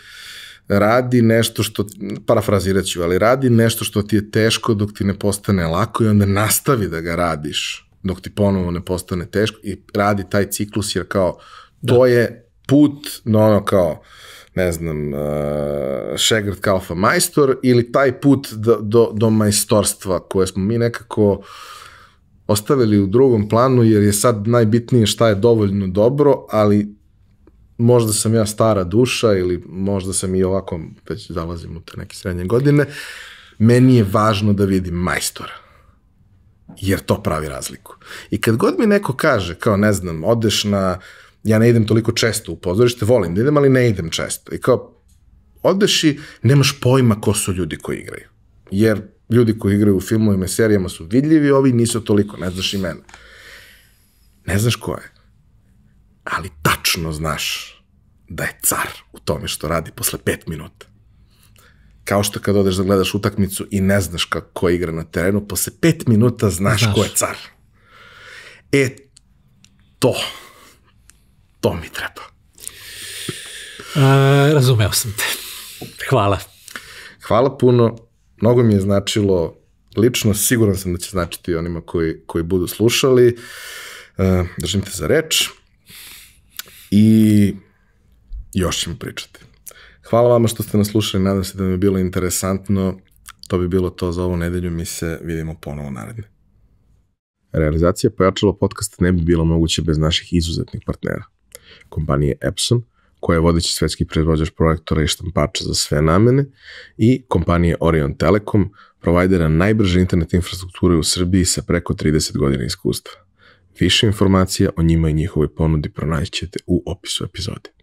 radi nešto što, parafrazirat ću, ali radi nešto što ti je teško dok ti ne postane lako i onda nastavi da ga radiš dok ti ponovo ne postane teško i radi taj ciklus jer kao to da. je put na ono kao ne znam, uh, Šegrt Kalfa majstor ili taj put do, do, do majstorstva koje smo mi nekako ostavili u drugom planu jer je sad najbitnije šta je dovoljno dobro, ali možda sam ja stara duša ili možda sam i ovako već zalazim u te neke srednje godine, meni je važno da vidim majstora. Jer to pravi razliku. I kad god mi neko kaže, kao ne znam, odeš na, ja ne idem toliko često u pozorište, volim da idem, ali ne idem često. I kao, odeš i nemaš pojma ko su ljudi koji igraju. Jer ljudi koji igraju u filmovima i serijama su vidljivi, ovi nisu toliko, ne znaš imena. Ne znaš ko je ali tačno znaš da je car u tome što radi posle pet minuta. Kao što kad odeš da gledaš utakmicu i ne znaš kako igra na terenu, posle pet minuta znaš, znaš. ko je car. E, to, to mi treba. A, razumeo sam te. Hvala. Hvala puno. Mnogo mi je značilo lično, siguran sam da će značiti onima koji, koji budu slušali. Uh, držim te za reč i još ćemo pričati. Hvala vama što ste nas slušali, nadam se da mi je bilo interesantno. To bi bilo to za ovu nedelju, mi se vidimo ponovo naredne. Realizacija pojačalo podcasta ne bi bila moguće bez naših izuzetnih partnera. Kompanije Epson, koja je vodeći svetski proizvođač projektora i štampača za sve namene, i kompanije Orion Telekom, provajdera najbrže internet infrastrukture u Srbiji sa preko 30 godina iskustva. Više informacija o njima i njihovoj ponudi pronaćete u opisu epizode.